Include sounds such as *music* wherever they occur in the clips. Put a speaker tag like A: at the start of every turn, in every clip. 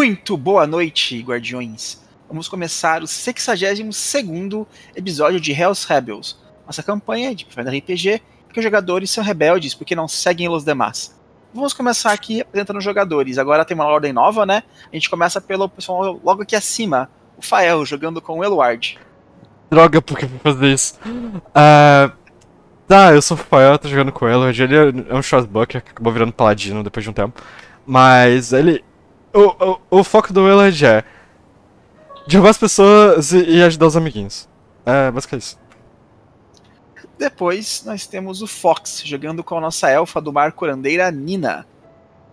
A: Muito boa noite, guardiões. Vamos começar o 62º episódio de Hell's Rebels, nossa campanha de Pathfinder RPG, que os jogadores são rebeldes porque não seguem os demais. Vamos começar aqui apresentando os jogadores. Agora tem uma ordem nova, né? A gente começa pelo pessoal logo aqui acima, o Fael, jogando com o Eluard.
B: Droga, por que fazer isso? Uh, tá, eu sou o Fael, tô jogando com o Eluard. Ele é um Shotbucker que acabou virando paladino depois de um tempo. Mas ele. O, o, o foco do Willard é derrubar as pessoas e, e, ajudar os amiguinhos. É basicamente isso.
A: Depois nós temos o Fox jogando com a nossa elfa do mar curandeira Nina.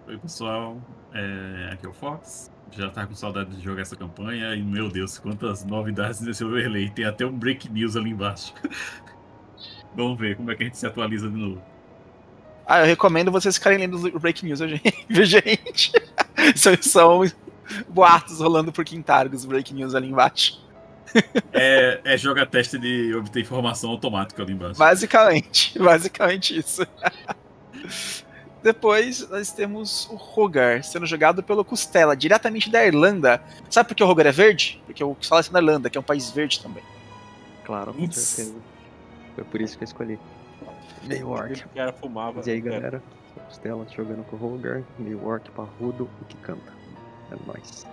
C: Oi pessoal, é... aqui é o Fox. Já tá com saudade de jogar essa campanha e meu Deus, quantas novidades nesse overlay. Tem até um break news ali embaixo. *laughs* Vamos ver como é que a gente se atualiza de novo.
A: Ah, eu recomendo vocês ficarem lendo o break news, gente. *laughs* *laughs* são, são boatos rolando por Quintargos, break news ali embaixo.
C: É, é joga teste de obter informação automática ali embaixo.
A: Basicamente, *laughs* basicamente isso. Depois nós temos o Rogar sendo jogado pelo Costela, diretamente da Irlanda. Sabe por que o Rogar é verde? Porque o Costela é na Irlanda, que é um país verde também.
D: Claro, com certeza. Foi por isso que eu escolhi. Meio orc.
E: O cara fumava.
D: E aí, galera? Costela jogando com o Rogar, meio orc parrudo e que canta. É nóis.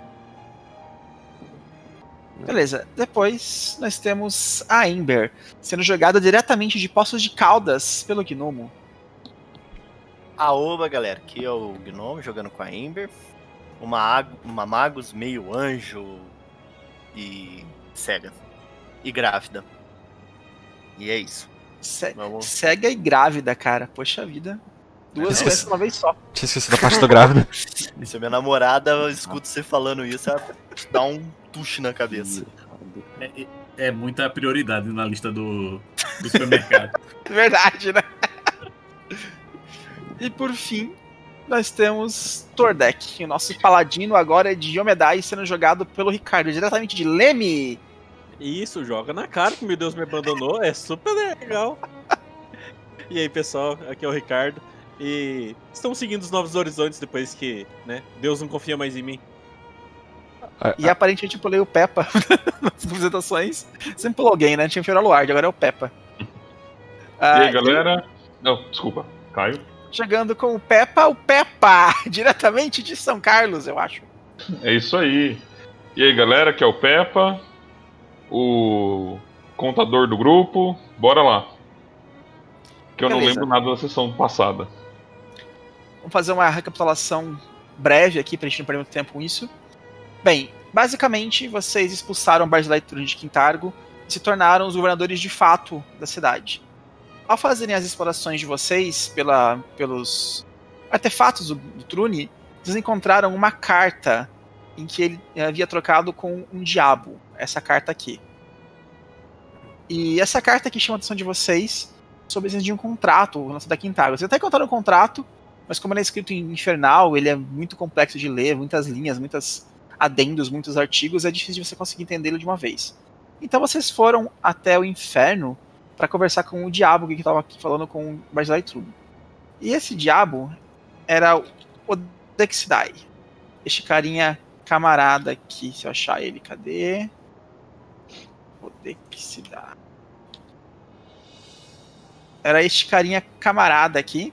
A: Beleza, depois nós temos a Ember sendo jogada diretamente de Poços de Caldas pelo Gnomo.
F: Aoba, galera, aqui é o Gnomo jogando com a Ember. Uma, uma Magus meio anjo e cega. E grávida. E é isso.
A: Ce Vamos... Cega e grávida, cara. Poxa vida. Duas vezes uma vez só.
B: Tinha esquecido da parte do grávida. *laughs*
F: Se a minha namorada eu escuto você falando isso, ela dá um tuche na cabeça.
C: É, é, é muita prioridade na lista do, do supermercado. *laughs*
A: Verdade, né? E por fim, nós temos Tordek. O nosso paladino agora é de Yomedai sendo jogado pelo Ricardo, diretamente de Leme.
E: Isso, joga na cara que meu Deus me abandonou. É super legal. E aí, pessoal, aqui é o Ricardo. E estamos seguindo os novos horizontes depois que, né, Deus não confia mais em mim.
A: E aparentemente eu pulei o Peppa *laughs* nas apresentações. Sempre pulou alguém, né? Tinha o Luard, agora é o Peppa.
G: E aí, ah, galera? E... Não, desculpa, Caio.
A: Chegando com o Peppa, o Peppa, *laughs* diretamente de São Carlos, eu acho.
G: É isso aí. E aí, galera, que é o Peppa, o contador do grupo. Bora lá. Que eu Beleza. não lembro nada da sessão passada.
A: Vamos fazer uma recapitulação breve aqui pra gente não perder muito tempo com isso. Bem, basicamente vocês expulsaram Barzilai Trune de Quintargo e se tornaram os governadores de fato da cidade. Ao fazerem as explorações de vocês pela, pelos artefatos do, do Trune, vocês encontraram uma carta em que ele havia trocado com um diabo. Essa carta aqui. E essa carta aqui chama a atenção de vocês sobre a de um contrato lançado da Quintargo. Vocês até encontraram um contrato mas como ele é escrito em infernal, ele é muito complexo de ler, muitas linhas, muitos adendos, muitos artigos, é difícil de você conseguir entendê-lo de uma vez. Então vocês foram até o inferno para conversar com o diabo que estava aqui falando com o Barzilai Trub. E esse diabo era o Odexidai. Este carinha camarada aqui, se eu achar ele, cadê? Odexidai. Era este carinha camarada aqui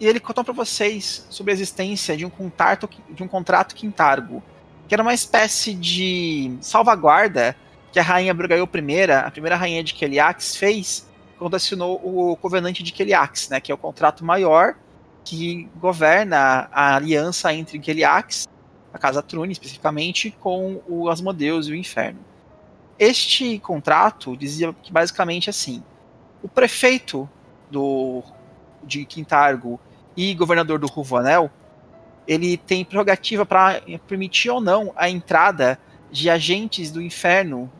A: e ele contou para vocês sobre a existência de um contrato, de um contrato quintargo, que era uma espécie de salvaguarda que a rainha Brugail I, a primeira rainha de Keliax, fez quando assinou o Covenante de Keliax, né, que é o contrato maior que governa a aliança entre Keliax, a Casa Trune especificamente, com o Asmodeus e o Inferno. Este contrato dizia que basicamente assim: o prefeito do de Quintargo e governador do Ruvanel, ele tem prerrogativa para permitir ou não a entrada de agentes do inferno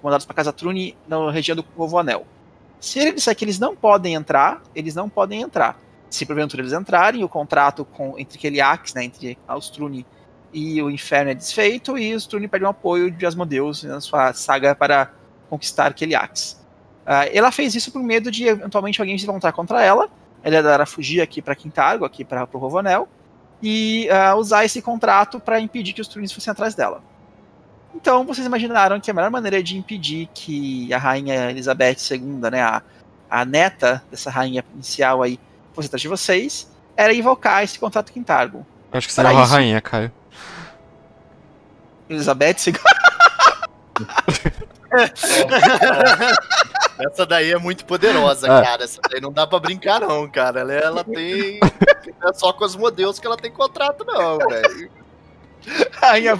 A: comandados para Casa Trune na região do Ruvanel. Se ele disser que eles não podem entrar, eles não podem entrar. Se porventura eles entrarem, o contrato com, entre Keliax, né, entre os Trune e o inferno é desfeito, e os Trune perdem o apoio de Asmodeus na sua saga para conquistar Keliax. Uh, ela fez isso por medo de eventualmente alguém se levantar contra ela, ela era fugir aqui para Quintargo, aqui para o Rovanel, e uh, usar esse contrato para impedir que os Trunis fossem atrás dela. Então vocês imaginaram que a melhor maneira de impedir que a rainha Elizabeth II, né, a, a neta dessa rainha inicial aí, fosse atrás de vocês, era invocar esse contrato Quintargo.
B: Acho que seria a rainha, Caio.
A: Elizabeth II. *laughs*
F: Essa daí é muito poderosa, é. cara. Essa daí não dá pra brincar, não, cara. Ela, ela tem. Não é só com os modelos que ela tem contrato, não, velho.
A: Rainha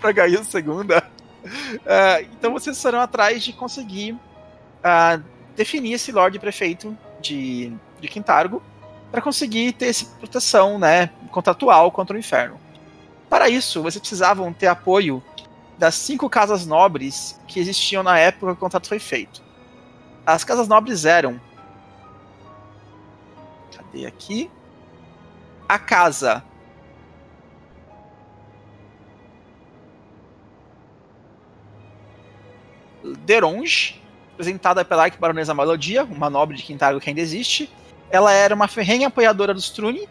A: pra Gaia segunda. Uh, então vocês foram atrás de conseguir uh, definir esse Lorde Prefeito de, de Quintargo para conseguir ter essa proteção né, contratual contra o inferno. Para isso, vocês precisavam ter apoio das cinco casas nobres que existiam na época que o contrato foi feito. As casas nobres eram. Cadê aqui? A casa. Deronge, representada pela Arquibaronesa Melodia, uma nobre de Quintargo que ainda existe. Ela era uma ferrenha apoiadora dos Trune,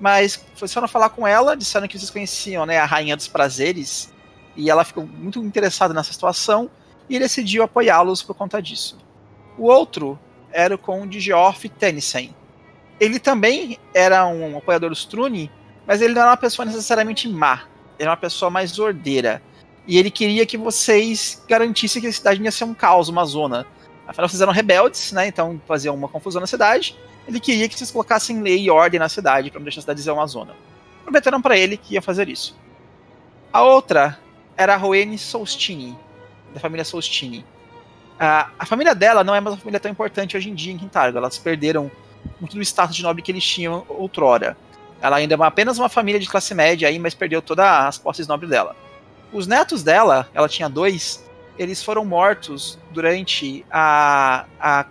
A: mas não falar com ela, disseram que vocês conheciam né, a Rainha dos Prazeres, e ela ficou muito interessada nessa situação, e decidiu apoiá-los por conta disso. O outro era o Conde Geoff Tennyson. Ele também era um apoiador dos Trune, mas ele não era uma pessoa necessariamente má. Ele era uma pessoa mais ordeira. E ele queria que vocês garantissem que a cidade ia ser um caos, uma zona. Afinal, vocês eram rebeldes, né? Então faziam uma confusão na cidade. Ele queria que vocês colocassem lei e ordem na cidade para não deixar a cidade ser uma zona. Prometeram para ele que ia fazer isso. A outra era a Roene Solstini, da família Solstini. A, a família dela não é mais uma família tão importante hoje em dia em Quintargo. Elas perderam muito do status de nobre que eles tinham outrora. Ela ainda é apenas uma família de classe média aí, mas perdeu todas as posses nobres dela. Os netos dela, ela tinha dois, eles foram mortos durante a, a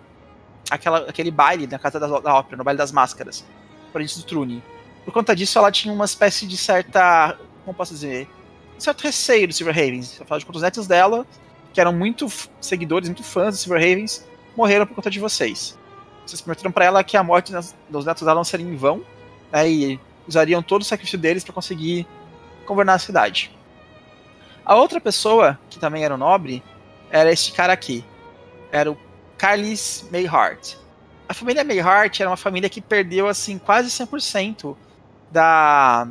A: aquela, aquele baile na casa da, da ópera, no baile das máscaras, por do Trune. Por conta disso, ela tinha uma espécie de certa, como posso dizer, um certo receio do Silver Ravens. Afinal de contas, os netos dela que eram muito seguidores, muito fãs do Silver Ravens, morreram por conta de vocês. Vocês prometeram para ela que a morte dos netos dela não seria em vão, né, e usariam todo o sacrifício deles para conseguir governar a cidade. A outra pessoa, que também era um nobre, era esse cara aqui. Era o Carlis Mayhart. A família Mayhart era uma família que perdeu assim quase 100% da,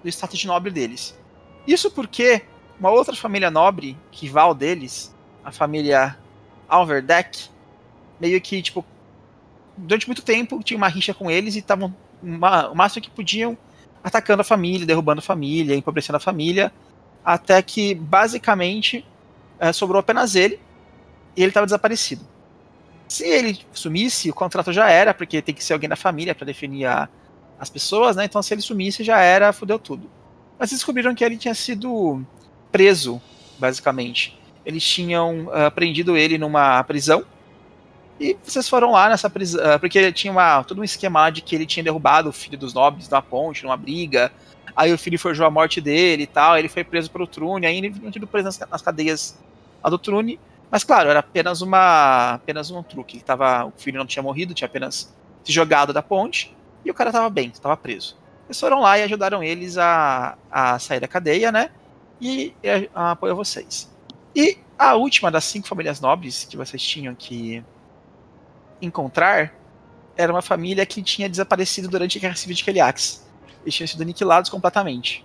A: do status de nobre deles. Isso porque uma outra família nobre, rival deles, a família Alverdeck, meio que, tipo, durante muito tempo tinha uma rixa com eles e estavam o máximo que podiam atacando a família, derrubando a família, empobrecendo a família, até que basicamente é, sobrou apenas ele e ele estava desaparecido. Se ele sumisse, o contrato já era, porque tem que ser alguém da família para definir a, as pessoas, né? Então se ele sumisse já era, fudeu tudo. Mas descobriram que ele tinha sido preso, basicamente. Eles tinham uh, prendido ele numa prisão. E vocês foram lá nessa prisão. Uh, porque tinha uma, todo um esquema de que ele tinha derrubado o filho dos nobres na ponte, numa briga. Aí o filho forjou a morte dele e tal. Ele foi preso pelo Trune. Aí ele tinha preso nas, nas cadeias do Trune. Mas claro, era apenas uma apenas um truque. Tava, o filho não tinha morrido, tinha apenas se jogado da ponte. E o cara tava bem, estava preso. Eles foram lá e ajudaram eles a, a sair da cadeia, né? e apoia vocês. E a última das cinco famílias nobres que vocês tinham que encontrar era uma família que tinha desaparecido durante a Guerra Civil de Keliax. Eles tinham sido aniquilados completamente.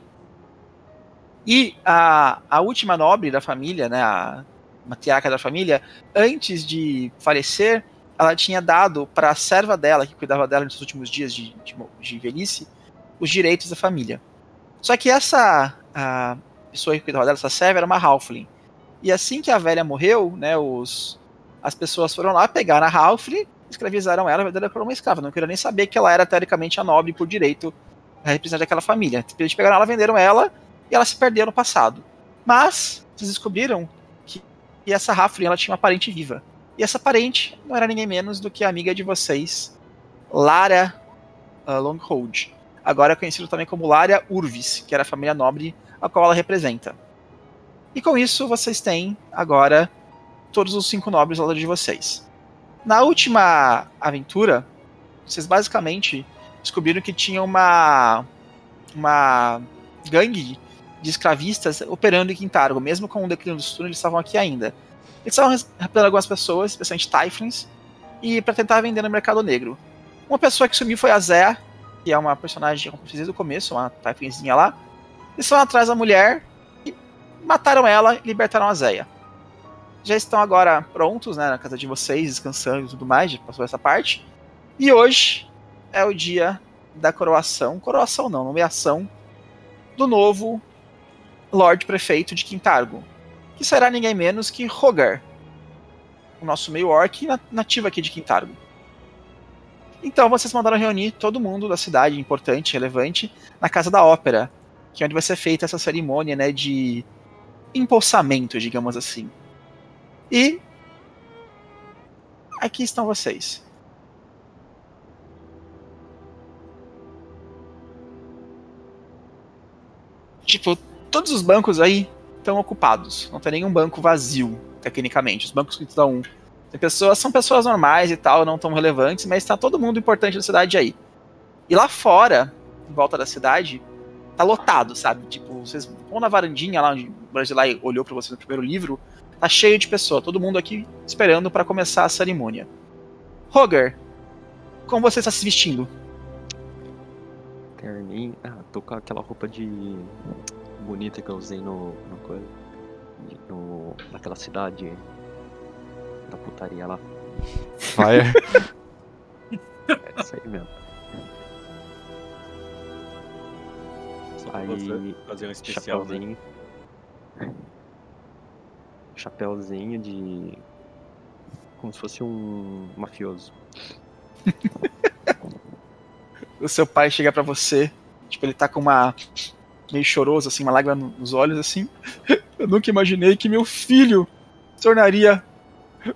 A: E a, a última nobre da família, né, a matriarca da família, antes de falecer, ela tinha dado para a serva dela, que cuidava dela nos últimos dias de, de, de velhice, os direitos da família. Só que essa pessoa que cuidava dela, essa serva, era uma Halfling. E assim que a velha morreu, né, os, as pessoas foram lá, pegaram a Halfling, escravizaram ela, venderam ela uma escrava. Não queriam nem saber que ela era teoricamente a nobre por direito a representante daquela família. Eles pegaram ela, venderam ela e ela se perdeu no passado. Mas vocês descobriram que essa Halfling ela tinha uma parente viva. E essa parente não era ninguém menos do que a amiga de vocês, Lara uh, Longhold. Agora conhecido também como Lara Urvis, que era a família nobre a qual ela representa. E com isso, vocês têm agora todos os cinco nobres ao lado de vocês. Na última aventura, vocês basicamente descobriram que tinha uma uma gangue de escravistas operando em Quintargo. Mesmo com o declínio do turno, eles estavam aqui ainda. Eles estavam raptando algumas pessoas, especialmente Typhlings, e para tentar vender no mercado negro. Uma pessoa que sumiu foi a Zé, que é uma personagem como desde o começo, uma Typhlingzinha lá. Eles foram atrás da mulher e mataram ela e libertaram a Zéia. Já estão agora prontos, né, na casa de vocês, descansando e tudo mais, já passou essa parte. E hoje é o dia da coroação, coroação não, nomeação do novo Lorde Prefeito de Quintargo, que será ninguém menos que Rogar, o nosso meio orc nativo aqui de Quintargo. Então vocês mandaram reunir todo mundo da cidade, importante, relevante, na Casa da Ópera, que é onde vai ser feita essa cerimônia né, de impulsamento, digamos assim. E aqui estão vocês. Tipo, todos os bancos aí estão ocupados. Não tem nenhum banco vazio, tecnicamente. Os bancos que estão. Tem pessoas, são pessoas normais e tal, não tão relevantes, mas está todo mundo importante da cidade aí. E lá fora, em volta da cidade, tá lotado, sabe? Tipo, vocês vão na varandinha lá onde o Brasilai olhou para vocês no primeiro livro, tá cheio de pessoas, todo mundo aqui esperando para começar a cerimônia. Roger, como você está se vestindo?
D: Terninho. Ah, tô com aquela roupa de. Bonita que eu usei no. no, coisa- no naquela cidade da putaria lá.
B: Fire.
D: É isso aí mesmo. Aí,
E: fazer um especial, né?
D: chapéuzinho. Chapéuzinho de. Como se fosse um mafioso. *laughs*
A: O seu pai chega para você, tipo, ele tá com uma. Meio choroso, assim, uma lágrima nos olhos, assim. *laughs* Eu nunca imaginei que meu filho se tornaria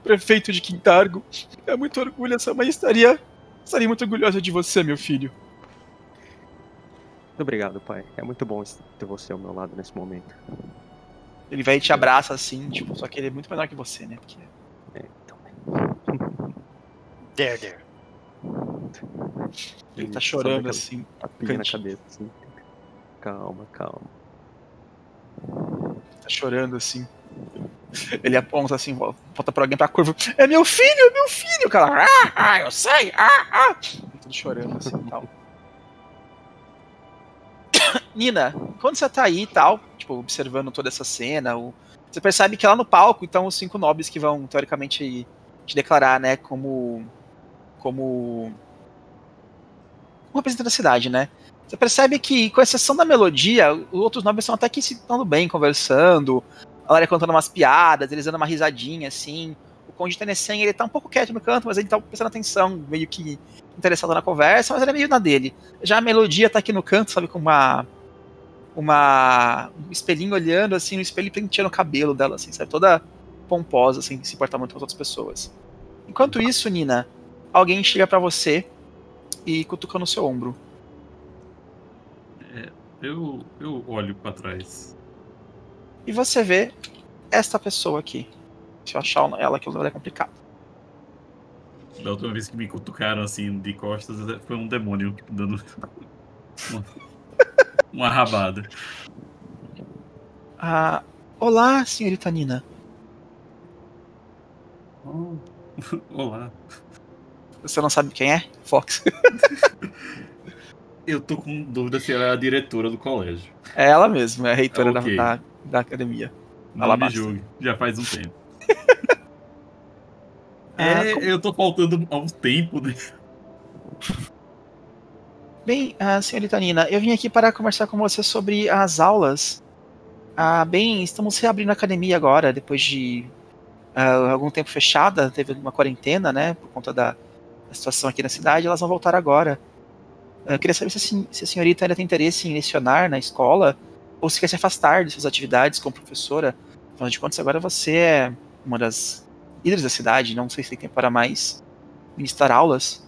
A: prefeito de Quintargo. É muito orgulho, essa mãe estaria. estaria muito orgulhosa de você, meu filho.
D: Muito obrigado, pai. É muito bom ter você ao meu lado nesse momento.
A: Ele vai e te abraça assim, tipo, só que ele é muito menor que você, né? Porque
D: É, então,
F: There, there.
A: ele tá
D: sabe
A: chorando assim.
D: tapinha na cabeça, assim. Calma, calma.
A: Tá chorando assim. Ele aponta assim, volta pra alguém pra curva. É meu filho, é meu filho! O cara, ah, ah, eu sei, ah, ah! Tudo chorando assim e tal. *coughs* Nina, quando você tá aí e tal, tipo, observando toda essa cena, o- você percebe que lá no palco estão os cinco nobres que vão, teoricamente, te declarar, né, como. como. como representante da cidade, né? Você percebe que, com exceção da melodia, os outros nobres estão até que se dando bem, conversando. A Lara contando umas piadas, eles dando uma risadinha, assim. O Conde Tenecen, ele tá um pouco quieto no canto, mas ele tá prestando atenção, meio que interessado na conversa, mas ele é meio na dele. Já a melodia tá aqui no canto, sabe, com uma. Uma. um espelhinho olhando, assim, no espelho e penteando o cabelo dela, assim, sabe? Toda pomposa, assim, se importar muito com as outras pessoas. Enquanto isso, Nina, alguém chega pra você e cutuca no seu ombro.
C: Eu, eu olho pra trás.
A: E você vê esta pessoa aqui. Se eu achar ela que é complicado.
C: Da última vez que me cutucaram assim de costas, foi um demônio dando uma, uma rabada.
A: Ah, olá, senhorita Nina.
C: Oh, *laughs* Olá.
A: Você não sabe quem é? Fox. *laughs*
C: Eu tô com dúvida se ela é a diretora do colégio.
A: É ela mesma, é a reitora da-
C: Ok.
A: da, da, academia.
C: Não
A: Alabasta.
C: me julgue, já faz um tempo.
A: Ah, *laughs*
C: é,
A: como-
C: eu tô faltando ao tempo, né?
A: Bem, ah, senhorita Nina, eu vim aqui para conversar com você sobre as aulas. Ah, bem, estamos reabrindo a academia agora, depois de ah, algum tempo fechada, teve uma quarentena, né, por conta da situação aqui na cidade, elas vão voltar agora. Ah, Eu queria saber se a, sen- se a senhorita ainda tem interesse em lecionar na escola, ou se quer se afastar de suas atividades como professora. Afinal de contas, agora você é uma das líderes da cidade, não sei se tem tempo para mais ministrar aulas.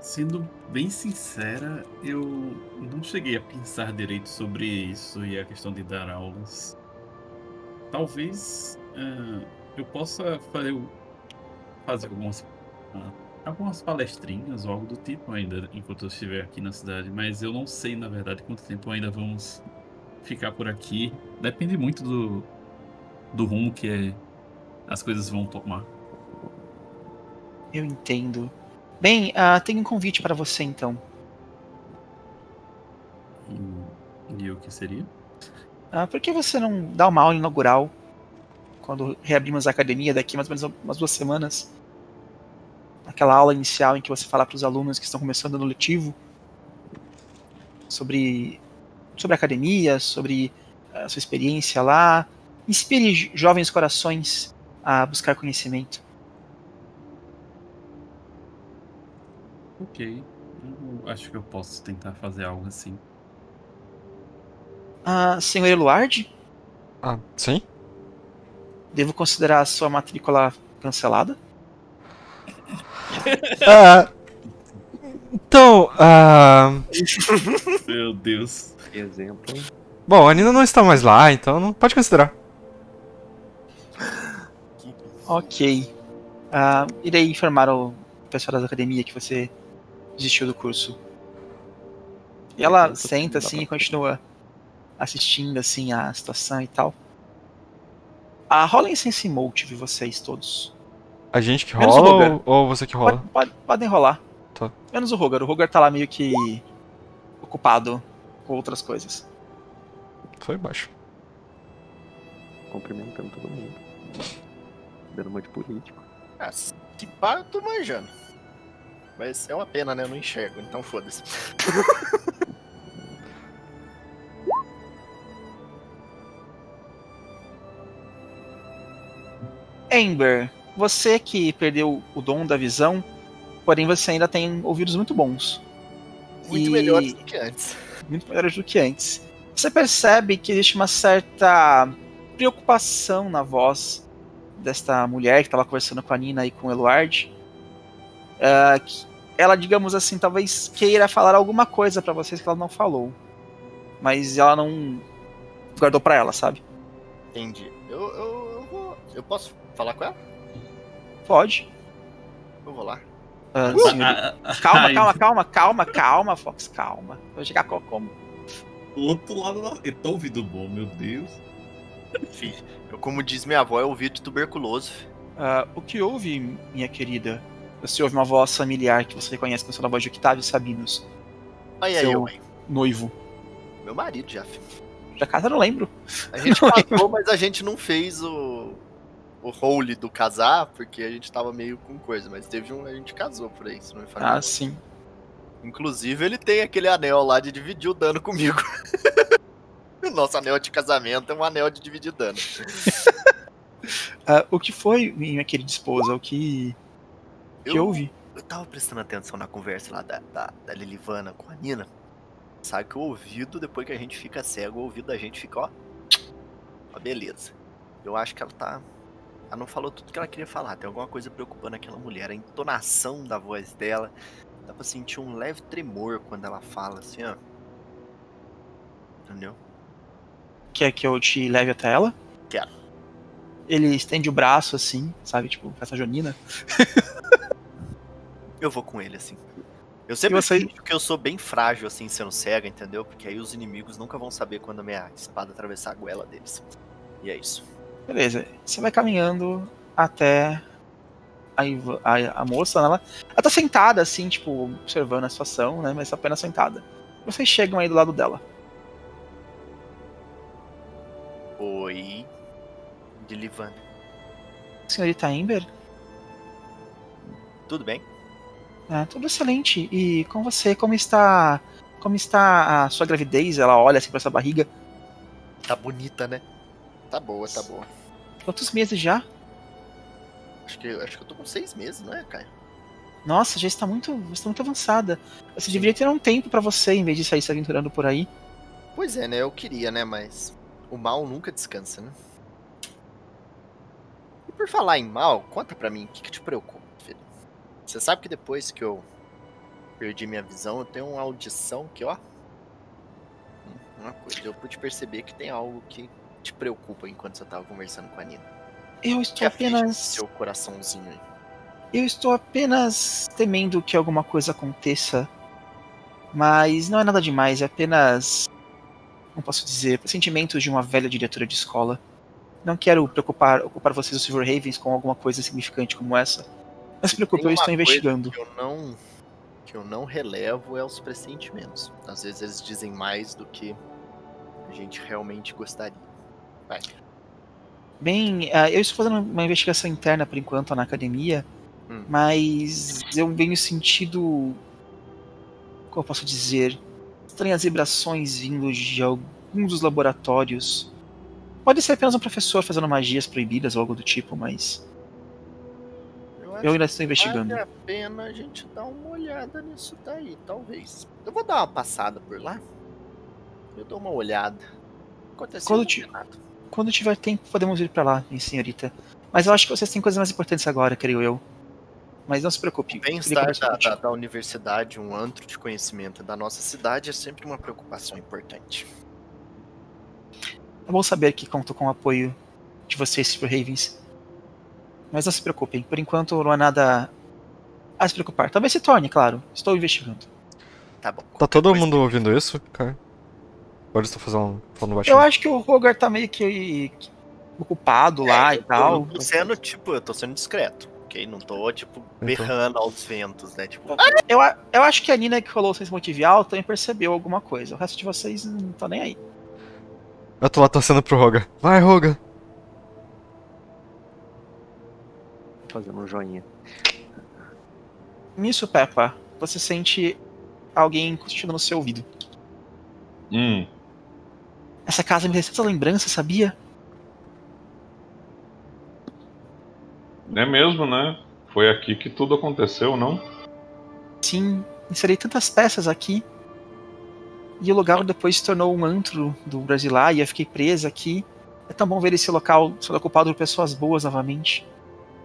C: Sendo bem sincera, eu não cheguei a pensar direito sobre isso e a questão de dar aulas. Talvez ah, eu possa fazer, fazer algumas ah, algumas palestrinhas ou algo do tipo ainda enquanto eu estiver aqui na cidade, mas eu não sei na verdade quanto tempo ainda vamos ficar por aqui. Depende muito do, do rumo que é, as coisas vão tomar.
A: Eu entendo. Bem, ah, tenho um convite para você então.
C: E, e o que seria?
A: Ah, por que você não dá uma aula inaugural quando reabrimos a academia daqui mais ou menos umas duas semanas? Aquela aula inicial em que você fala para os alunos que estão começando no letivo sobre, sobre a academia, sobre a sua experiência lá. Inspire jo- jovens corações a buscar conhecimento.
C: Ok. Eu acho que eu posso tentar fazer algo assim.
A: Ah, senhor Eluard,
B: Ah, sim?
A: devo considerar a sua matrícula cancelada?
B: Ah, então, ah,
C: Meu Deus.
D: Exemplo.
B: bom, a Nina não está mais lá, então não pode considerar.
A: Ok. Ah, irei informar o pessoal da academia que você desistiu do curso. E ela senta assim e continua assistindo assim a situação e tal. Ah, rolem Sense Motive vocês todos.
B: A gente que
A: Menos o
B: rola
A: Roger.
B: ou, ou você que rola?
A: Pode, pode- podem rolar.
B: Tá.
A: Menos o Rogar. O Rogar tá lá meio que ocupado com outras coisas.
B: Foi baixo.
D: Cumprimentando todo mundo. Dando uma de político.
F: Ah, que pá, eu tô manjando. Mas é uma pena, né? Eu não enxergo, então foda-se. *laughs*
A: Ember, você que perdeu o dom da visão, porém você ainda tem ouvidos muito bons.
F: Muito
A: E-
F: melhores do que antes.
A: muito melhores do que antes. Você percebe que existe uma certa preocupação na voz desta mulher que estava conversando com a Nina e com o Eluard. Ah, que ela, digamos assim, talvez queira falar alguma coisa pra vocês que ela não falou. Mas ela não guardou pra ela, sabe?
F: Entendi. Eu, eu, eu vou. Eu posso falar com ela?
A: Pode.
F: Eu vou lá.
A: Ah,
C: Uh!
A: senhor-
C: Ah, ah,
A: Calma,
C: ai,
A: calma, calma, calma, calma, Fox, calma. Vou chegar co- como?
C: Do outro lado da. Eu tô ouvindo bom, meu Deus.
F: Filho, eu, como diz minha avó, é ouvido de tuberculoso.
A: Ah, o que houve, minha querida? Você ouve uma voz familiar que você reconhece com a voz de Octavio Sabinos,
F: Aí aí,
A: Seu- noivo.
F: Meu marido já. filho.
A: Já casa eu não lembro.
F: A gente *laughs* casou, mas a gente não fez o. O role do casar, porque a gente tava meio com coisa, mas teve um. A gente casou por aí, se não me falha.
A: Ah,
F: memória.
A: sim.
F: Inclusive, ele tem aquele anel lá de dividir o dano comigo. *laughs* o nosso anel de casamento é um anel de dividir dano. *laughs*
A: Ah, o que foi, minha querida esposa? O que, que
F: Eu,
A: houve?
F: eu tava prestando atenção na conversa lá da, da, da Lilivana com a Nina. Sabe que o ouvido, depois que a gente fica cego, o ouvido da gente fica, ó. Ó, beleza. Eu acho que ela tá. Ela não falou tudo que ela queria falar. Tem alguma coisa preocupando aquela mulher. A entonação da voz dela. Dá pra sentir um leve tremor quando ela fala assim, ó. Entendeu?
A: Quer que eu te leve até ela?
F: Quero.
A: Ele estende o braço assim, sabe? Tipo, essa Jonina. *laughs*
F: Eu vou com ele, assim. Eu sempre
A: E você-
F: finjo que eu sou bem frágil, assim, sendo cega, entendeu? Porque aí os inimigos nunca vão saber quando a minha espada atravessar a goela deles. E é isso.
A: Beleza. Você vai caminhando até a, a, a moça, né? ela, ela tá sentada assim, tipo, observando a situação, né? Mas apenas sentada. Vocês chegam aí do lado dela.
F: Oi. De Livana.
A: Senhorita Ember?
F: Tudo bem?
A: Ah, tudo excelente. E com você, como está. Como está a sua gravidez? Ela olha assim pra sua barriga.
F: Tá bonita, né? Tá boa, tá boa.
A: Quantos meses já?
F: Acho que, acho que eu tô com seis meses, não é, Caio?
A: Nossa, já está muito, está muito avançada. Você deveria ter um tempo pra você, em vez de sair se aventurando por aí.
F: Pois é, né? Eu queria, né? Mas o mal nunca descansa, né? E por falar em mal, conta pra mim, o que, que te preocupa, filho? Você sabe que depois que eu perdi minha visão, eu tenho uma audição que, ó. hum, Uma coisa, eu pude perceber que tem algo que te preocupa enquanto você tava conversando com a Nina.
A: Eu estou apenas.
F: seu coraçãozinho aí.
A: Eu estou apenas temendo que alguma coisa aconteça. Mas não é nada demais, é apenas. Como posso dizer? Sentimentos de uma velha diretora de escola. Não quero preocupar ocupar vocês, os Silver Ravens, com alguma coisa significante como essa. Não se preocupe, eu estou investigando.
F: Que eu não que eu não relevo é os pressentimentos. Às vezes eles dizem mais do que a gente realmente gostaria. Vai.
A: Bem, ah, eu estou fazendo uma investigação interna por enquanto na academia,
F: Hum.
A: mas eu venho sentindo. Como eu posso dizer? Estranhas vibrações vindo de alguns dos laboratórios. Pode ser apenas um professor fazendo magias proibidas ou algo do tipo, mas
F: Eu
A: eu ainda estou investigando.
F: Vale a pena a gente dar uma olhada nisso daí, talvez. Eu vou dar uma passada por lá. Eu dou uma olhada. Aconteceu
A: Quando
F: não
A: ti-
F: tem nada.
A: Quando tiver tempo, podemos ir pra lá, minha senhorita. Mas eu acho que vocês têm coisas mais importantes agora, creio eu. Mas não se preocupe.
F: O bem-estar da, da, da universidade, um antro de conhecimento da nossa cidade é sempre uma preocupação importante.
A: É bom saber que conto com o apoio de vocês, Silver Ravens. Mas não se preocupem, por enquanto não há nada a se preocupar. Talvez se torne, claro. Estou investigando.
F: Tá bom.
B: Tá todo mundo ouvindo isso, cara? Estão fazendo, falando baixinho?
A: Eu acho que o Rogar tá meio que ocupado lá
F: É,
A: e
F: eu tô-
A: tal.
F: Eu tô sendo, tipo, eu tô sendo discreto, ok? Não tô, tipo,
B: Então.
F: berrando aos ventos, né? Tipo,
A: Eu, eu acho que a Nina que rolou sem motivo alto também percebeu alguma coisa. O resto de vocês não tá nem aí.
B: Eu tô lá torcendo pro Roga. Vai, Roga!
D: Fazendo um joinha.
A: Nisso, Peppa, você sente alguém encostando no seu ouvido.
G: Hum.
A: Essa casa me traz tanta lembrança, sabia?
G: É mesmo, né? Foi aqui que tudo aconteceu, não?
A: Sim, inserei tantas peças aqui. E o lugar depois se tornou um antro do Brasilar e eu fiquei presa aqui. É tão bom ver esse local sendo ocupado por pessoas boas novamente.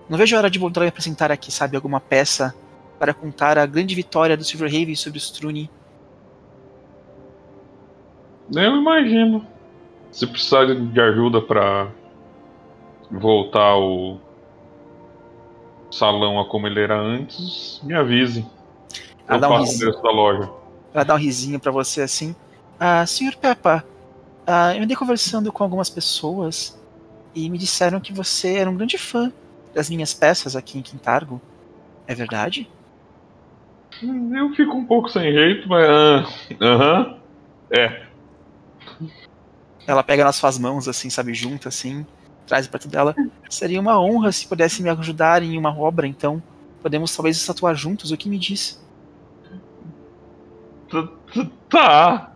A: Não vejo a hora de voltar a me apresentar aqui, sabe, alguma peça para contar a grande vitória do Silverhaven sobre os Trune.
G: Eu imagino. Se precisar de ajuda pra voltar o salão a como ele era antes, me avise.
A: Ela
G: Eu
A: dá um risinho.
G: da loja.
A: Ela dá um risinho pra você assim. Ah, Sr. Peppa, ah, eu andei conversando com algumas pessoas e me disseram que você era um grande fã das minhas peças aqui em Quintargo. É verdade?
G: Eu fico um pouco sem jeito, mas. ah, Aham. É.
A: Ela pega nas suas mãos, assim, sabe, junto, assim, traz perto dela. Seria uma honra se pudesse me ajudar em uma obra, então. Podemos talvez estatuar juntos, o que me diz?
G: T- t- Tá.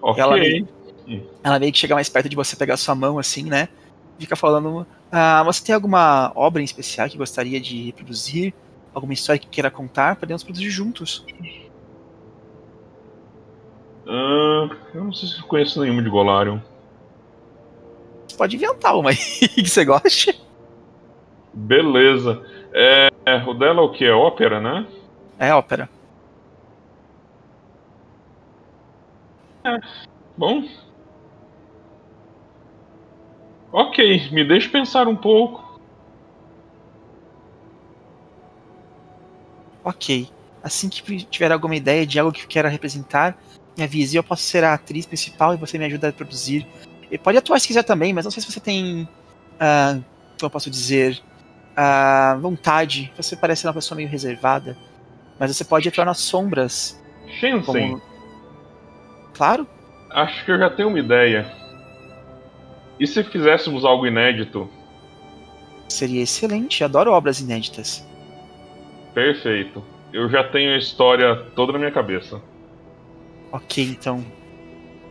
G: Ok.
A: Ela meio, ela meio que chega mais perto de você pegar sua mão, assim, né? Fica falando. Ah, você tem alguma obra em especial que gostaria de reproduzir? Alguma história que queira contar? Podemos produzir juntos.
G: Ah, eu não sei se conheço nenhuma de Golarion.
A: Você pode inventar uma aí *laughs* que você goste.
G: Beleza. É, o dela é o que? É ópera, né?
A: É ópera.
G: Bom. Ok, me deixe pensar um pouco.
A: Ok. Assim que tiver alguma ideia de algo que eu queira representar, me avise. Eu posso ser a atriz principal e você me ajuda a produzir. E pode atuar se quiser também, mas não sei se você tem. ah, como eu posso dizer? ah, vontade. Você parece uma pessoa meio reservada. Mas você pode atuar nas sombras.
G: Shensen,
A: Como... Claro.
G: acho que eu já tenho uma ideia. E se fizéssemos algo inédito?
A: Seria excelente. Adoro obras inéditas.
G: Perfeito. Eu já tenho a história toda na minha cabeça.
A: Ok, então.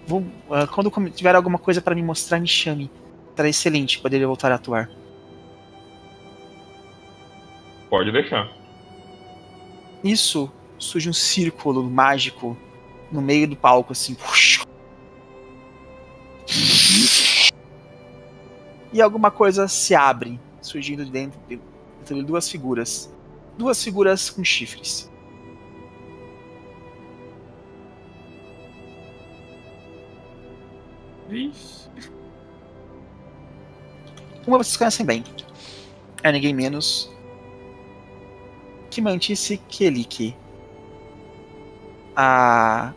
A: Vou, ah, quando tiver alguma coisa para me mostrar, me chame. Será excelente poder voltar a atuar.
G: Pode deixar.
A: Nisso surge um círculo mágico no meio do palco, assim. E alguma coisa se abre, surgindo de dentro de, dentro de duas figuras. Duas figuras com chifres.
C: Vixe.
A: Uma vocês conhecem bem. É ninguém menos que Mantice Keliki. A.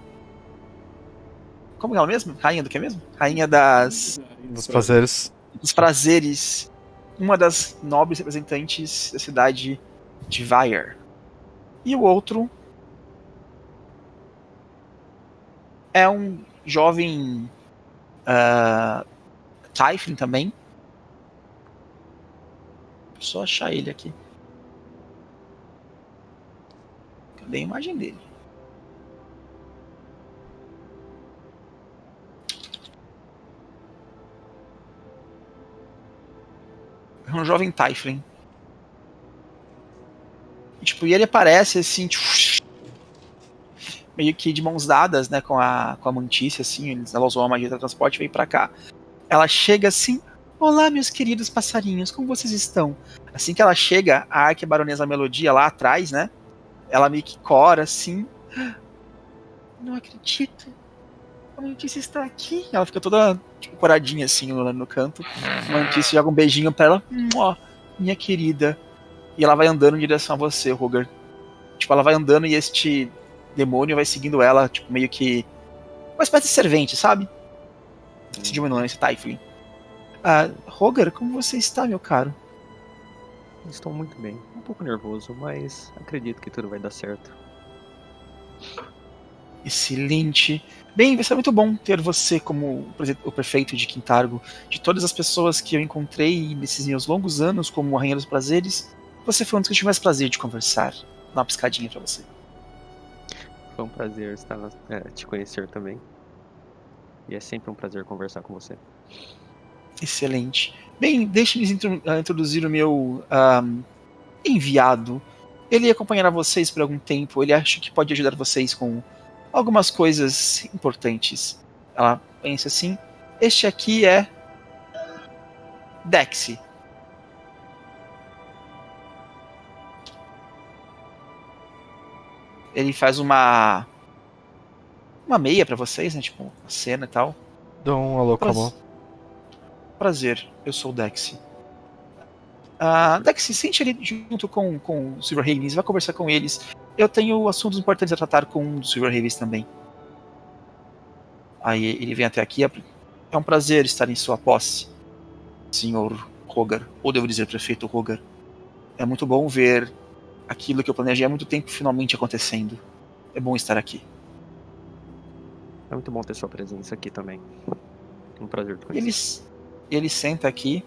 A: Como é ela mesmo? Rainha do que mesmo? Rainha das.
B: Dos prazeres.
A: dos prazeres. Uma das nobres representantes da cidade de Vair. E o outro é um jovem uh, Typhon também. Só achar ele aqui. Cadê a imagem dele? É um jovem Typhon. Tipo, e ele aparece assim, tipo, meio que de mãos dadas, né, com a, com a Mantícia, assim, eles, ela usou a magia de transporte e veio pra cá. Ela chega assim, olá meus queridos passarinhos, como vocês estão? Assim que ela chega, a Arquibaronesa Melodia lá atrás, né, ela meio que cora assim, não acredito, a Mantícia está aqui. Ela fica toda, tipo, coradinha assim no, no canto. A Mantícia joga um beijinho pra ela, ó, minha querida. E ela vai andando em direção a você, Roger. Tipo, ela vai andando e este demônio vai seguindo ela, tipo, meio que. Uma espécie de servente, sabe? Se diminuindo esse Typhling. Ah, Roger, como você está, meu caro?
D: Estou muito bem. Um pouco nervoso, mas acredito que tudo vai dar certo.
A: Excelente. Bem, vai ser muito bom ter você como o prefeito de Quintargo. De todas as pessoas que eu encontrei nesses meus longos anos como Rainha dos Prazeres, você foi um dos que eu tive mais prazer de conversar. Dá uma piscadinha pra você.
D: Foi um prazer estar, é, te conhecer também. E é sempre um prazer conversar com você.
A: Excelente. Bem, deixe-me ah, introduzir o meu ahm, enviado. Ele acompanhará vocês por algum tempo. Ele acha que pode ajudar vocês com algumas coisas importantes. Ela pensa assim: Este aqui é. Dexy. Ele faz uma. Uma meia pra vocês, né? Tipo, uma cena e tal.
B: Dou um alô com a mão.
A: Prazer, eu sou o Dexy. Ah, Dexy, sente ali junto com, com o Silver Ravens, vai conversar com eles. Eu tenho assuntos importantes a tratar com um dos Silver Ravens também. Aí ele vem até aqui. É um prazer estar em sua posse, senhor Rogar, ou devo dizer prefeito Rogar. É muito bom ver aquilo que eu planejei há muito tempo finalmente acontecendo. É bom estar aqui.
D: É muito bom ter sua presença aqui também. Um prazer te conhecer.
A: ele, ele senta aqui,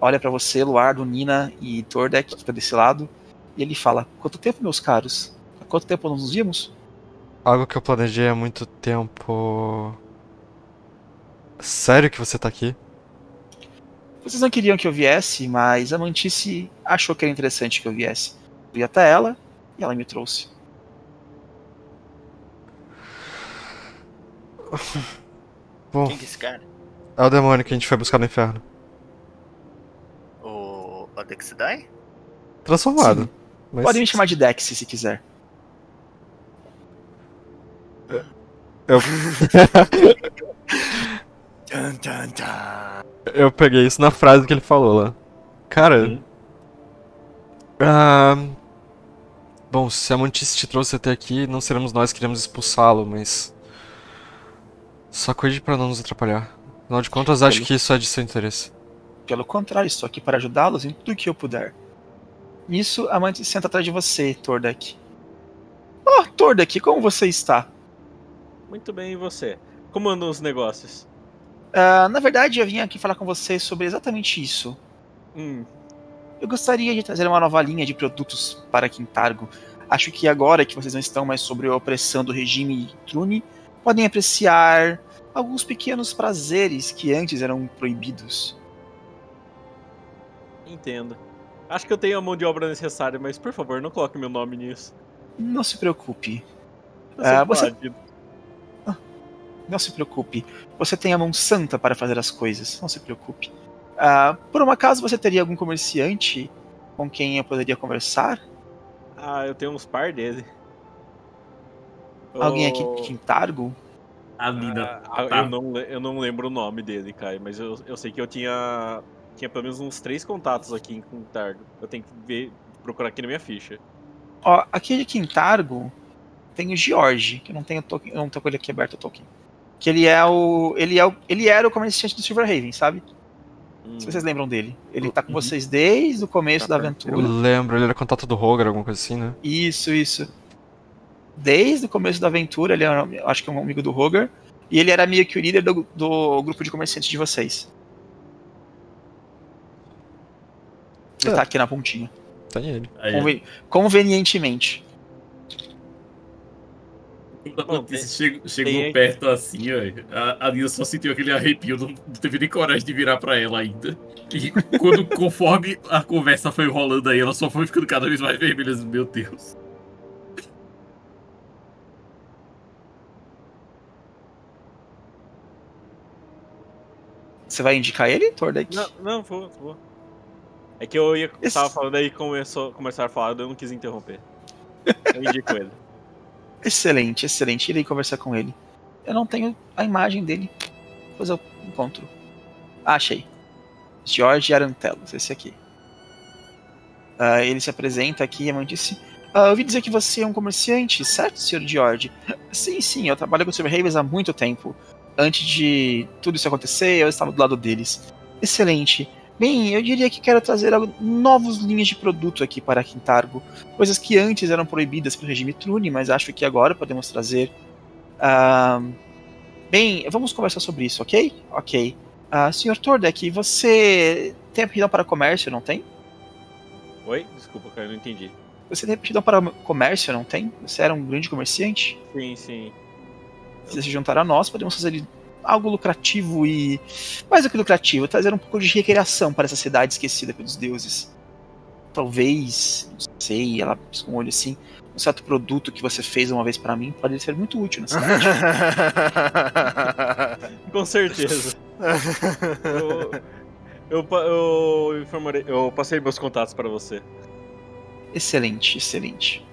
A: olha pra você, Luardo, Nina e Tordek, que tá desse lado, e ele fala: Quanto tempo, meus caros? Há quanto tempo não nos vimos?
B: Algo que eu planejei há muito tempo. Sério que você tá aqui?
A: Vocês não queriam que eu viesse, mas a Mantice achou que era interessante que eu viesse. Eu ia até ela e ela me trouxe. *laughs*
B: Bom,
F: Quem que é esse cara?
B: é o demônio que a gente foi buscar no inferno.
F: O Adexidai?
B: Transformado.
A: Sim.
B: Mas
A: Podem me chamar de Dexy se quiser.
B: eu, eu peguei isso na frase que ele falou lá. Cara.
C: Hum.
B: ah, bom, se a Mantice te trouxe até aqui, não seremos nós que iremos expulsá-lo, mas. Só cuide pra não nos atrapalhar. Afinal de contas, acho
A: Pelo-
B: que isso é de seu interesse.
A: Pelo contrário, estou aqui para ajudá-los em tudo que eu puder. Nisso, a Mantice senta atrás de você, Tordek. Oh, Tordek, como você está?
E: Muito bem, e você? Como andam os negócios?
A: Ah, na verdade, eu vim aqui falar com você sobre exatamente isso.
E: Hum,
A: Eu gostaria de trazer uma nova linha de produtos para Quintargo. Acho que agora que vocês não estão mais sob a opressão do regime Trune, podem apreciar alguns pequenos prazeres que antes eram proibidos.
E: entendo. Acho que eu tenho a mão de obra necessária, mas por favor, não coloque meu nome nisso.
A: Não se preocupe, Ah, você-
E: bandido.
A: não se preocupe. Você tem a mão santa para fazer as coisas, não se preocupe. Ah, por um acaso você teria algum comerciante com quem eu poderia conversar?
E: Ah, eu tenho uns par dele.
A: Alguém aqui
E: Oh,
A: de Quintargo?
C: A Nina.
E: ah,
C: tá.
E: eu, não, eu não lembro o nome dele, Kai, mas eu, eu sei que eu tinha tinha pelo menos uns três contatos aqui em Quintargo. Eu tenho que ver, procurar aqui na minha ficha.
A: Ó, aqui de Quintargo tem o George, que eu não tenho token, eu não tô com ele aqui aberto o token. Que ele é o. Ele é o. Ele era o comerciante do Silverhaven, sabe?
E: Hum,
A: Se vocês lembram dele. Ele tá com vocês desde o começo
E: Tá
A: da
E: perto.
B: Eu
A: aventura.
B: lembro, ele era contato do Roger, alguma coisa assim, né?
A: Isso, isso. Desde o começo da aventura, ele era, eu acho que é um amigo do Roger. E ele era meio que o líder do, do grupo de comerciantes de vocês. Ele
B: É.
A: tá aqui na pontinha.
B: Tem ele.
C: Aí,
A: Conven- convenientemente.
C: Quando a notícia chegou, chegou
E: tem-
C: perto assim, ó, a, a Nina só sentiu aquele arrepio, não, não teve nem coragem de virar pra ela ainda. E quando, *laughs* conforme a conversa foi rolando aí, ela só foi ficando cada vez mais vermelha. Meu Deus.
A: Você vai indicar ele, Tordek?
E: Não, não, vou, vou. É que eu ia,
A: Esse-
E: tava falando aí começou, começaram a falar, eu não quis interromper. Eu indico ele.
A: Excelente, excelente. Irei conversar com ele. Eu não tenho a imagem dele. Depois eu encontro. Ah, achei. Jorge Arantelos, esse aqui. Ah, ele se apresenta aqui e disse: ah, Eu ouvi dizer que você é um comerciante, certo, Sr. George? Sim, sim, eu trabalho com o Sr. Ravens há muito tempo. Antes de tudo isso acontecer, eu estava do lado deles. Excelente. Bem, eu diria que quero trazer algo- novos linhas de produto aqui para Quintargo. Coisas que antes eram proibidas pelo regime Trune, mas acho que agora podemos trazer. Ah, bem, vamos conversar sobre isso, ok? Ok. Ah, Sr. Tordek, você tem aptidão para comércio, não tem?
E: Oi? Desculpa, cara, eu não entendi.
A: Você tem aptidão para comércio, não tem? Você era um grande comerciante?
E: Sim, sim.
A: Se você se juntar a nós, podemos fazer algo lucrativo e. Mais do que lucrativo, trazer um pouco de recreação para essa cidade esquecida pelos deuses. Talvez, não sei, ela pisca um olho assim, um certo produto que você fez uma vez para mim pode ser muito útil nessa *laughs* cidade.
E: Com certeza. eu, eu, eu informarei, eu passei meus contatos pra você.
A: Excelente, excelente.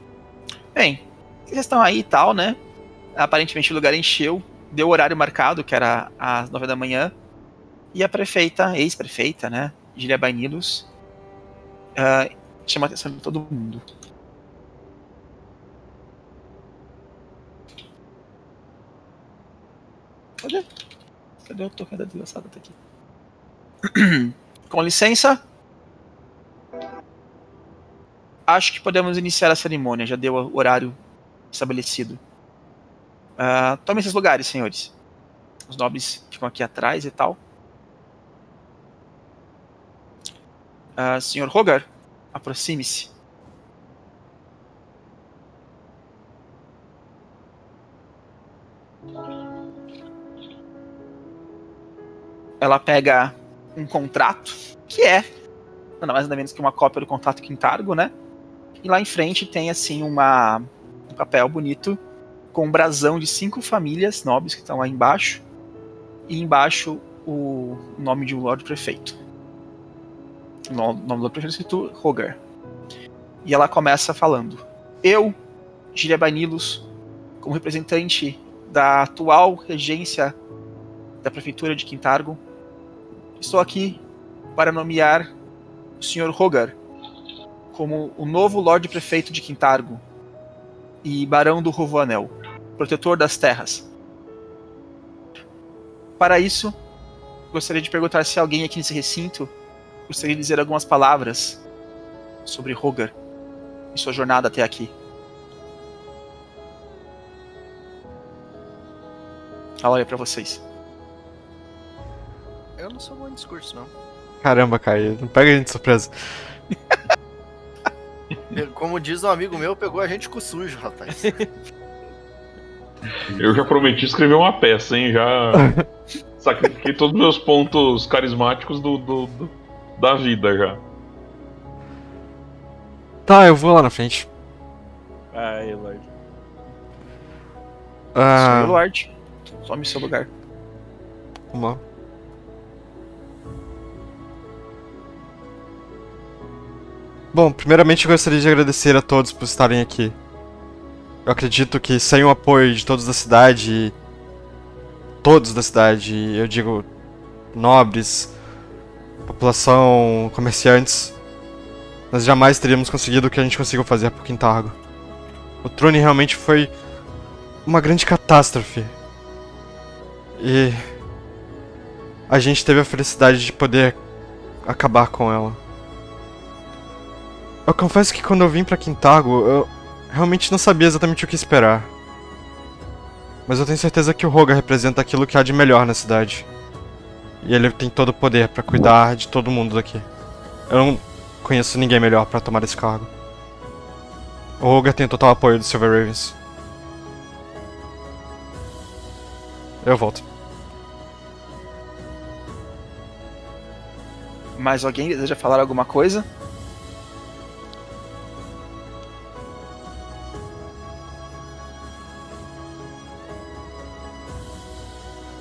A: Bem, vocês estão aí e tal, né? Aparentemente o lugar encheu, deu o horário marcado, que era às nove da manhã, e a prefeita, ex-prefeita, né? Gilia Bainilos, ah, chama a atenção de todo mundo. Cadê? Cadê o token da desgraçada? Tá aqui. *clears throat* Com licença. Acho que podemos iniciar a cerimônia, já deu o horário estabelecido. Ah, tomem seus lugares, senhores. Os nobres ficam aqui atrás e tal. Ah, senhor Rogar, aproxime-se. Ela pega um contrato, que é nada mais nada menos que uma cópia do contrato Quintargo, né? E lá em frente tem assim uma um papel bonito com um brasão de cinco famílias nobres que estão lá embaixo e embaixo o nome de um Lorde Prefeito. O no- nome do Lorde Prefeito é escrito Rogar. E ela começa falando: Eu, Gilia Banilos, como representante da atual regência da prefeitura de Quintargo, estou aqui para nomear o Sr. Rogar como o novo Lorde Prefeito de Quintargo e Barão do Rovoanel, protetor das terras. Para isso, gostaria de perguntar se alguém aqui nesse recinto gostaria de dizer algumas palavras sobre Rogar e sua jornada até aqui. Ela olha para vocês.
F: Eu não sou bom em discurso, não.
B: Caramba, Caio, não pega a gente de surpresa. *laughs*
F: Como diz um amigo meu, pegou a gente com sujo, rapaz. *laughs*
G: Eu já prometi escrever uma peça, hein? Já *laughs* sacrifiquei todos os meus pontos carismáticos do, do- do- da vida já.
B: Tá, eu vou lá na frente.
E: Ai, Lorde.
B: Ah,
A: Sr. Lorde, tome seu lugar.
B: vamos lá. Bom, primeiramente eu gostaria de agradecer a todos por estarem aqui. Eu acredito que sem o apoio de todos da cidade, todos da cidade, eu digo nobres, população, comerciantes, nós jamais teríamos conseguido o que a gente conseguiu fazer por Quintargo. O Trune realmente foi uma grande catástrofe. E a gente teve a felicidade de poder acabar com ela. Eu confesso que quando eu vim pra Quintargo, eu realmente não sabia exatamente o que esperar. Mas eu tenho certeza que o Roga representa aquilo que há de melhor na cidade. E ele tem todo o poder pra cuidar de todo mundo daqui. Eu não conheço ninguém melhor pra tomar esse cargo. O Roga tem total apoio do Silver Ravens. Eu volto.
A: Mais alguém deseja falar alguma coisa?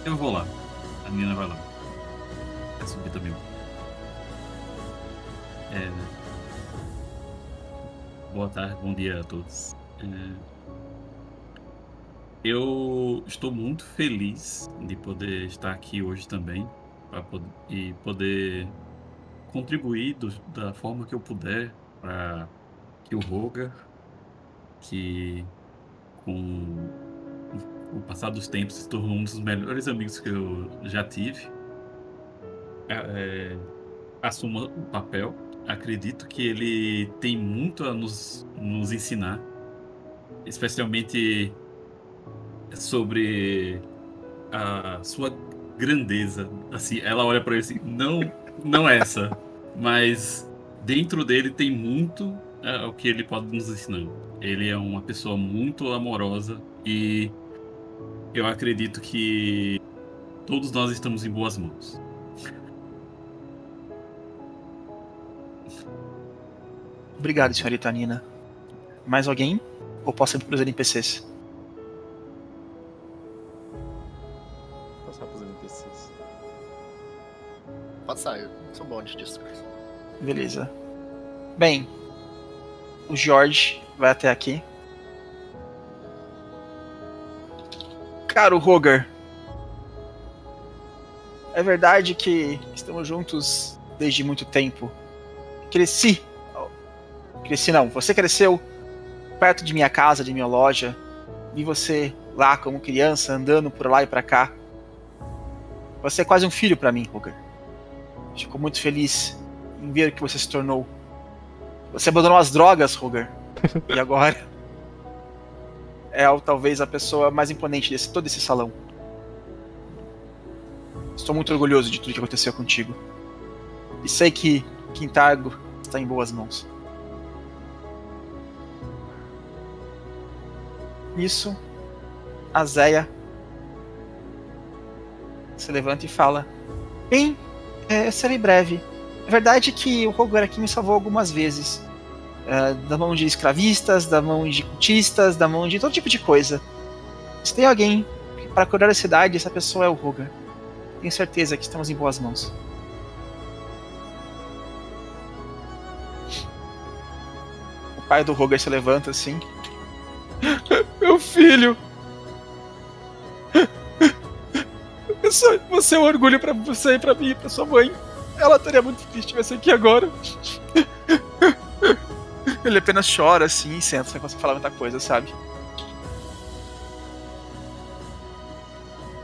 C: Eu vou lá. A Nina vai lá. Vai subir também. É... Boa tarde, bom dia a todos. É... Eu estou muito feliz de poder estar aqui hoje também pod- e poder contribuir do- da forma que eu puder para que o Roger, que com o passar dos tempos se tornou um dos melhores amigos que eu já tive, é, é, assuma o papel. Acredito que ele tem muito a nos, nos ensinar, especialmente sobre a sua grandeza. Assim, ela olha para ele assim, não, não essa, mas dentro dele tem muito é, o que ele pode nos ensinar. Ele é uma pessoa muito amorosa e eu acredito que todos nós estamos em boas mãos.
A: Obrigado, senhorita Nina. Mais alguém? Ou posso ir pros NPCs?
E: Passar pros NPCs.
F: Pode sair, eu sou bom de discurso.
A: Beleza. Bem, o Jorge vai até aqui. Caro Roger, é verdade que estamos juntos desde muito tempo. Cresci. Cresci não, você cresceu perto de minha casa, de minha loja. Vi você lá como criança, andando por lá e pra cá. Você é quase um filho pra mim, Roger. Fico muito feliz em ver o que você se tornou. Você abandonou as drogas, Roger. *laughs* e agora é talvez a pessoa mais imponente desse todo esse salão. Estou muito orgulhoso de tudo que aconteceu contigo. E sei que Quintargo está em boas mãos. Nisso, a Zéia se levanta e fala: Bem, é, serei breve. É verdade que o aqui me salvou algumas vezes. É, da mão de escravistas, da mão de cultistas, da mão de todo tipo de coisa. Se tem alguém para cuidar da cidade, essa pessoa é o Roger. Tenho certeza que estamos em boas mãos. O pai do Roger se levanta assim. *laughs* Meu filho! Você é um orgulho pra você e pra mim e pra sua mãe. Ela estaria muito triste se estivesse aqui agora. Ele apenas chora assim e senta sem conseguir falar muita coisa, sabe?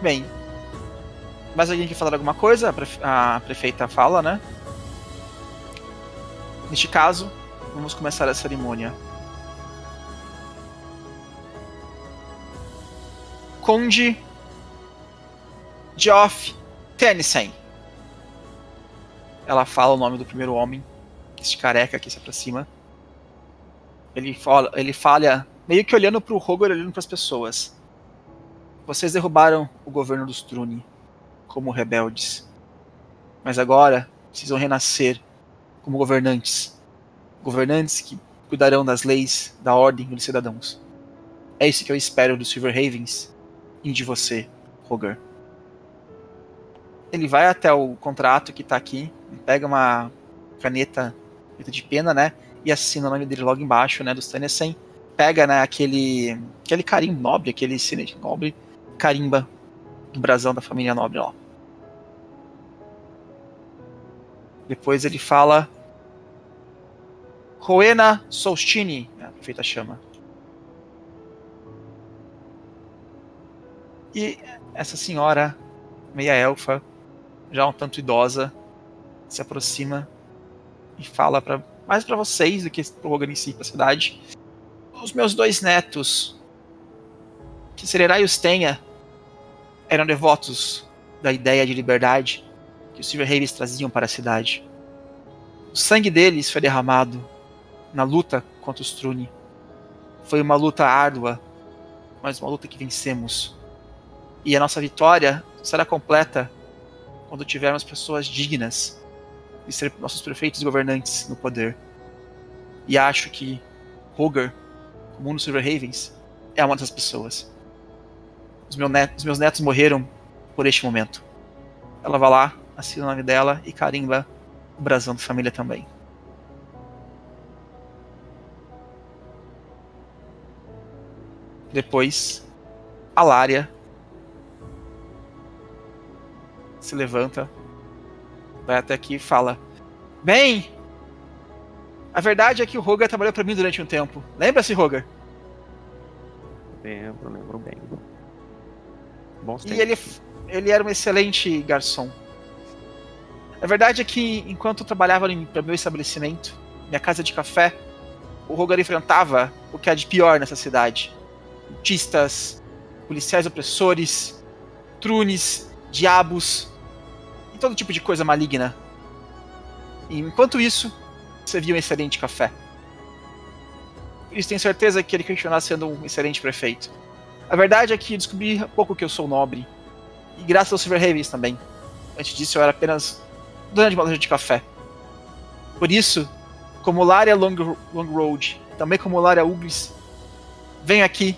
A: Bem. Mais alguém quer falar alguma coisa? A, a prefeita fala, né? Neste caso, vamos começar a cerimônia. Conde Geoff Tennyson. Ela fala o nome do primeiro homem, este careca que se aproxima. Ele fala, ele falha meio que olhando pro Roger, olhando para as pessoas. Vocês derrubaram o governo dos Trune como rebeldes. Mas agora precisam renascer como governantes. Governantes que cuidarão das leis, da ordem dos cidadãos. É isso que eu espero dos Silver Ravens e de você, Roger. Ele vai até o contrato que tá aqui, pega uma caneta feita de pena, né? E assina o nome dele logo embaixo, né? Do Tennessee. Pega, né, aquele. aquele carimbo nobre, aquele sinete nobre, carimba do brasão da família nobre lá. Depois ele fala. Rowena Solstini, a prefeita chama. E essa senhora, meia elfa, já um tanto idosa, se aproxima e fala para mais para vocês do que pro Rogan em si, pra cidade. Os meus dois netos, que Sereraios tenha, eram devotos da ideia de liberdade que os Silverhaves traziam para a cidade. O sangue deles foi derramado na luta contra os Trune. Foi uma luta árdua, mas uma luta que vencemos. E a nossa vitória será completa quando tivermos pessoas dignas de ser nossos prefeitos e governantes no poder. E acho que Roger, como um dos Silverhavens, é uma dessas pessoas. Os, meu os meus netos morreram por este momento. Ela vai lá, assina o nome dela e carimba o brasão da família também. Depois, a se levanta, vai até aqui e fala: Bem, a verdade é que o Roger trabalhou para mim durante um tempo. Lembra-se, Roger?
D: Lembro, lembro bem. Bons
A: E ele, ele era um excelente garçom. A verdade é que, enquanto eu trabalhava no meu estabelecimento, minha casa de café, o Roger enfrentava o que há de pior nessa cidade: cultistas, policiais opressores, trunes, diabos todo tipo de coisa maligna. E enquanto isso, você via um excelente café. Por isso tenho certeza que ele continuará sendo um excelente prefeito. A verdade é que descobri há pouco que eu sou nobre. E graças aos Silverhavens também. Antes disso eu era apenas dona de uma loja de café. Por isso, como Lária Long, Long Road, também como Lária Uglis, venho aqui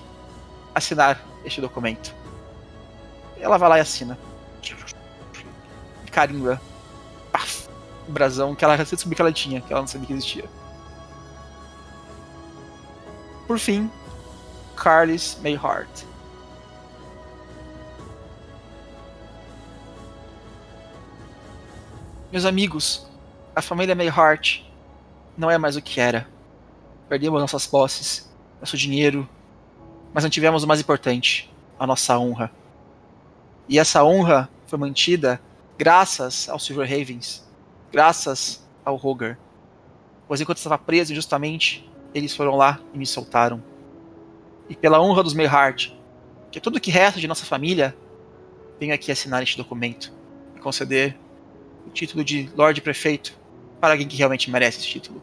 A: assinar este documento. Ela vai lá e assina. Carimba. Paf, o brasão que ela descobriu que ela tinha, que ela não sabia que existia. Por fim, Carlis Mayhart. Meus amigos, a família Mayhart não é mais o que era. Perdemos nossas posses, nosso dinheiro, mas não tivemos o mais importante, a nossa honra. E essa honra foi mantida graças aos Silverhavens, graças ao Roger. Pois enquanto estava preso injustamente, eles foram lá e me soltaram. E pela honra dos Mayhart, que é tudo que resta de nossa família, venho aqui assinar este documento e conceder o título de Lorde Prefeito para alguém que realmente merece esse título.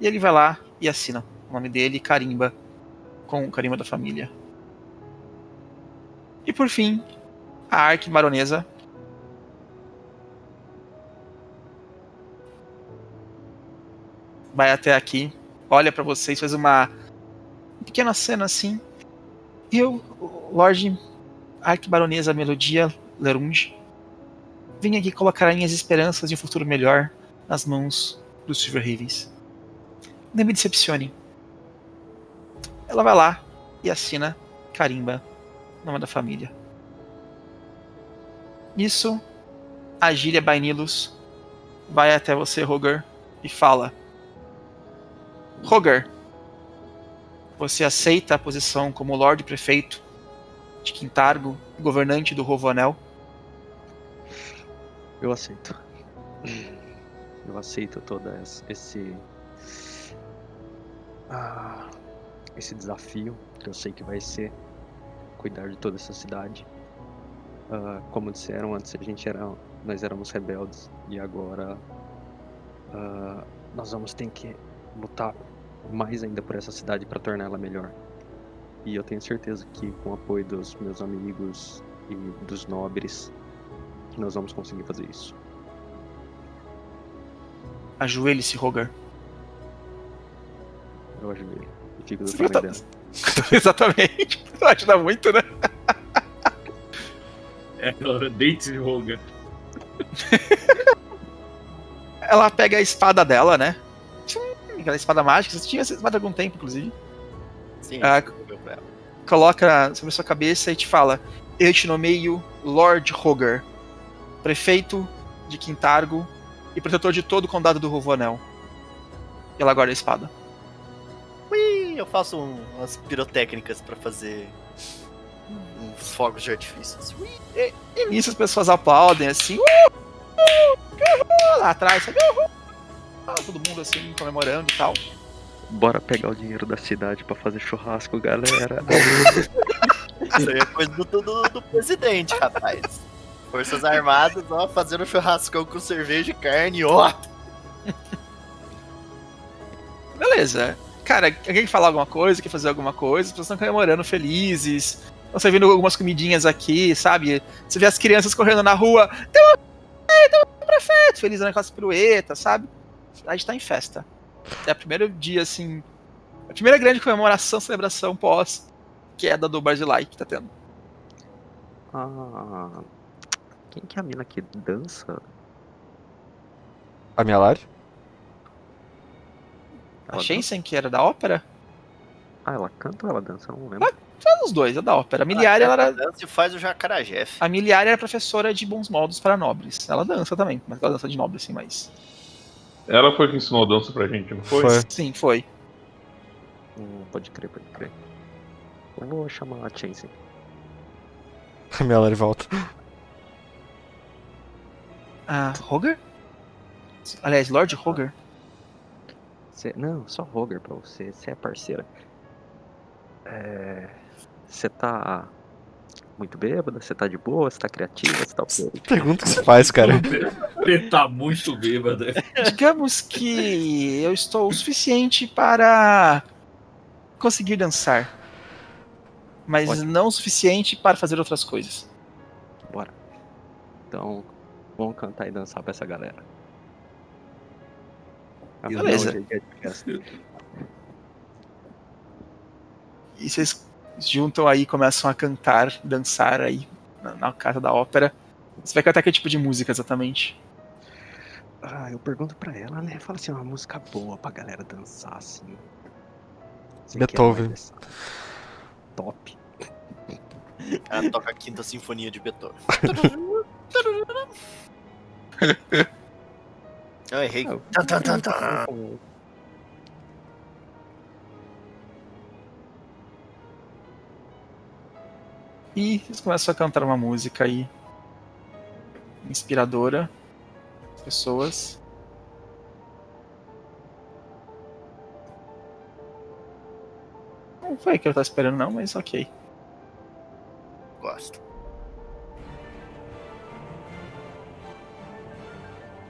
A: E ele vai lá e assina o nome dele, carimba, com o carimba da família. E por fim, a Arquibaronesa vai até aqui, olha para vocês, faz uma pequena cena assim. E eu, Lorde Arquibaronesa Melodia Lerunge, vim aqui colocar minhas esperanças de um futuro melhor nas mãos dos Silverhavens. Não me decepcione. Ela vai lá e assina carimba nome da família. Nisso, a Gília Bainilus vai até você, Roger, e fala: Roger, você aceita a posição como Lorde Prefeito de Quintargo, governante do Rovanel?
D: Eu aceito. Eu aceito todo esse. Ah, esse desafio que eu sei que vai ser cuidar de toda essa cidade. Ah, como disseram antes, a gente era, nós éramos rebeldes e agora ah, nós vamos ter que lutar mais ainda por essa cidade para torná-la melhor. E eu tenho certeza que com o apoio dos meus amigos e dos nobres, nós vamos conseguir fazer isso.
A: Ajoelhe-se, Roger.
D: Eu ajoelho. E fico do tamanho
A: tá-
D: dela. *laughs*
A: Exatamente. Ajuda muito, né?
C: É date roga.
A: Ela pega a espada dela, né? Aquela espada mágica. Você tinha essa espada há algum tempo, inclusive.
F: Sim,
A: Ah,
F: devolveu pra ela.
A: Coloca sobre sua cabeça e te fala: Eu te nomeio Lord Roger, prefeito de Quintargo e protetor de todo o condado do Ruvanel. E ela guarda a espada.
F: Ui, eu faço um- umas pirotécnicas pra fazer uns fogos de artifício. assim. Ui.
A: E nisso as pessoas aplaudem assim, "Uhul! Uhul!" lá atrás, sabe? Uhul! Ah, Todo mundo assim, comemorando e tal.
D: Bora pegar o dinheiro da cidade pra fazer churrasco, galera. *laughs*
F: Isso aí é coisa do, do, do presidente, rapaz. Forças Armadas, ó, fazendo churrascão com cerveja e carne, ó.
A: Beleza. Cara, alguém quer falar alguma coisa, quer fazer alguma coisa, as pessoas estão comemorando, felizes. Estão servindo algumas comidinhas aqui, sabe? Você vê as crianças correndo na rua. Tem uma. Ei, tem um prefeito! Feliz com as piruetas, sabe? A cidade tá em festa. É o primeiro dia, assim. A primeira grande comemoração, celebração pós queda do Barzilai que tá tendo.
D: Ah, quem que é a mina que dança?
B: A minha Lari?
A: A
D: Ela
A: Shensen, que era da ópera,
D: Ah, ela canta ou ela dança? Eu não lembro.
A: foi os dois, a da ópera. A Miliária, ela era.
F: Dança e faz o jacarajef.
A: A Miliária era professora de bons modos para nobres. Ela dança também, mas ela dança de nobre, assim, mas.
G: Ela foi que ensinou a dança pra gente, não foi?
B: Foi.
A: Sim, foi.
D: Hum, pode crer, pode crer. Eu vou chamar a Chainsen.
B: A minha Lari *laughs* volta.
A: Ah, Roger? Aliás, Lord Roger?
D: Cê- não, só Roger pra você. Você é parceira. É. Você tá muito bêbada? Você tá de boa? Você tá criativa? Você tá o quê?
B: Pergunta que se faz, cara.
C: Ele tá muito bêbado.
A: Digamos que eu estou o suficiente para conseguir dançar. Mas
D: Ótimo.
A: não o suficiente para fazer outras coisas.
D: Bora. Então, vamos cantar e dançar pra essa galera.
A: Beleza.
D: é.
A: E vocês juntam aí, começam a cantar, dançar aí na, na casa da ópera. Você vai cantar que tipo de música exatamente?
D: Ah, eu pergunto pra ela, né? Fala assim, uma música boa pra galera dançar, assim. Você
B: Beethoven.
D: Top.
F: Ela toca a quinta sinfonia de Beethoven. *laughs* Eu errei. Tan, tan.
A: E vocês começam a cantar uma música aí inspiradora. As pessoas. Não foi o que eu tava esperando, não, mas ok.
F: Gosto.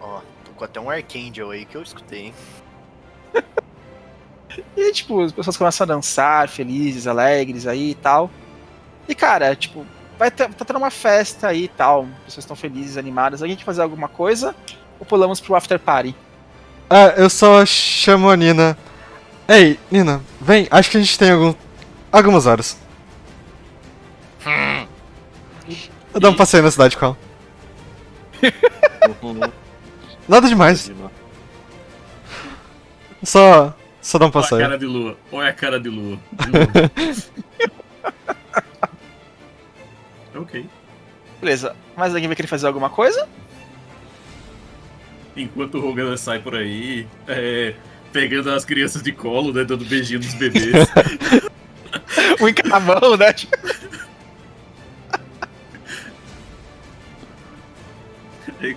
F: Ó, tô com até um Archangel aí que eu escutei, hein? *laughs*
A: E, tipo, as pessoas começam a dançar, felizes, alegres aí e tal. E, cara, tipo, vai ter, tá tendo uma festa aí e tal. As pessoas estão felizes, animadas. Alguém quer fazer alguma coisa? Ou pulamos pro after party?
B: Ah, eu só chamo a Nina. Ei, Nina, vem, acho que a gente tem algum, algumas horas. *laughs* Eu dou um passeio na cidade com ela. *laughs* Nada demais, só, só dar um
C: Olha a
B: passeio.
C: cara de lua. Olha a cara de lua. De novo. *laughs* ok.
A: Beleza. Mais alguém vai querer fazer alguma coisa?
C: Enquanto o Rogan sai por aí, é, pegando as crianças de colo, né, dando beijinho nos bebês.
A: Um em cada mão, né?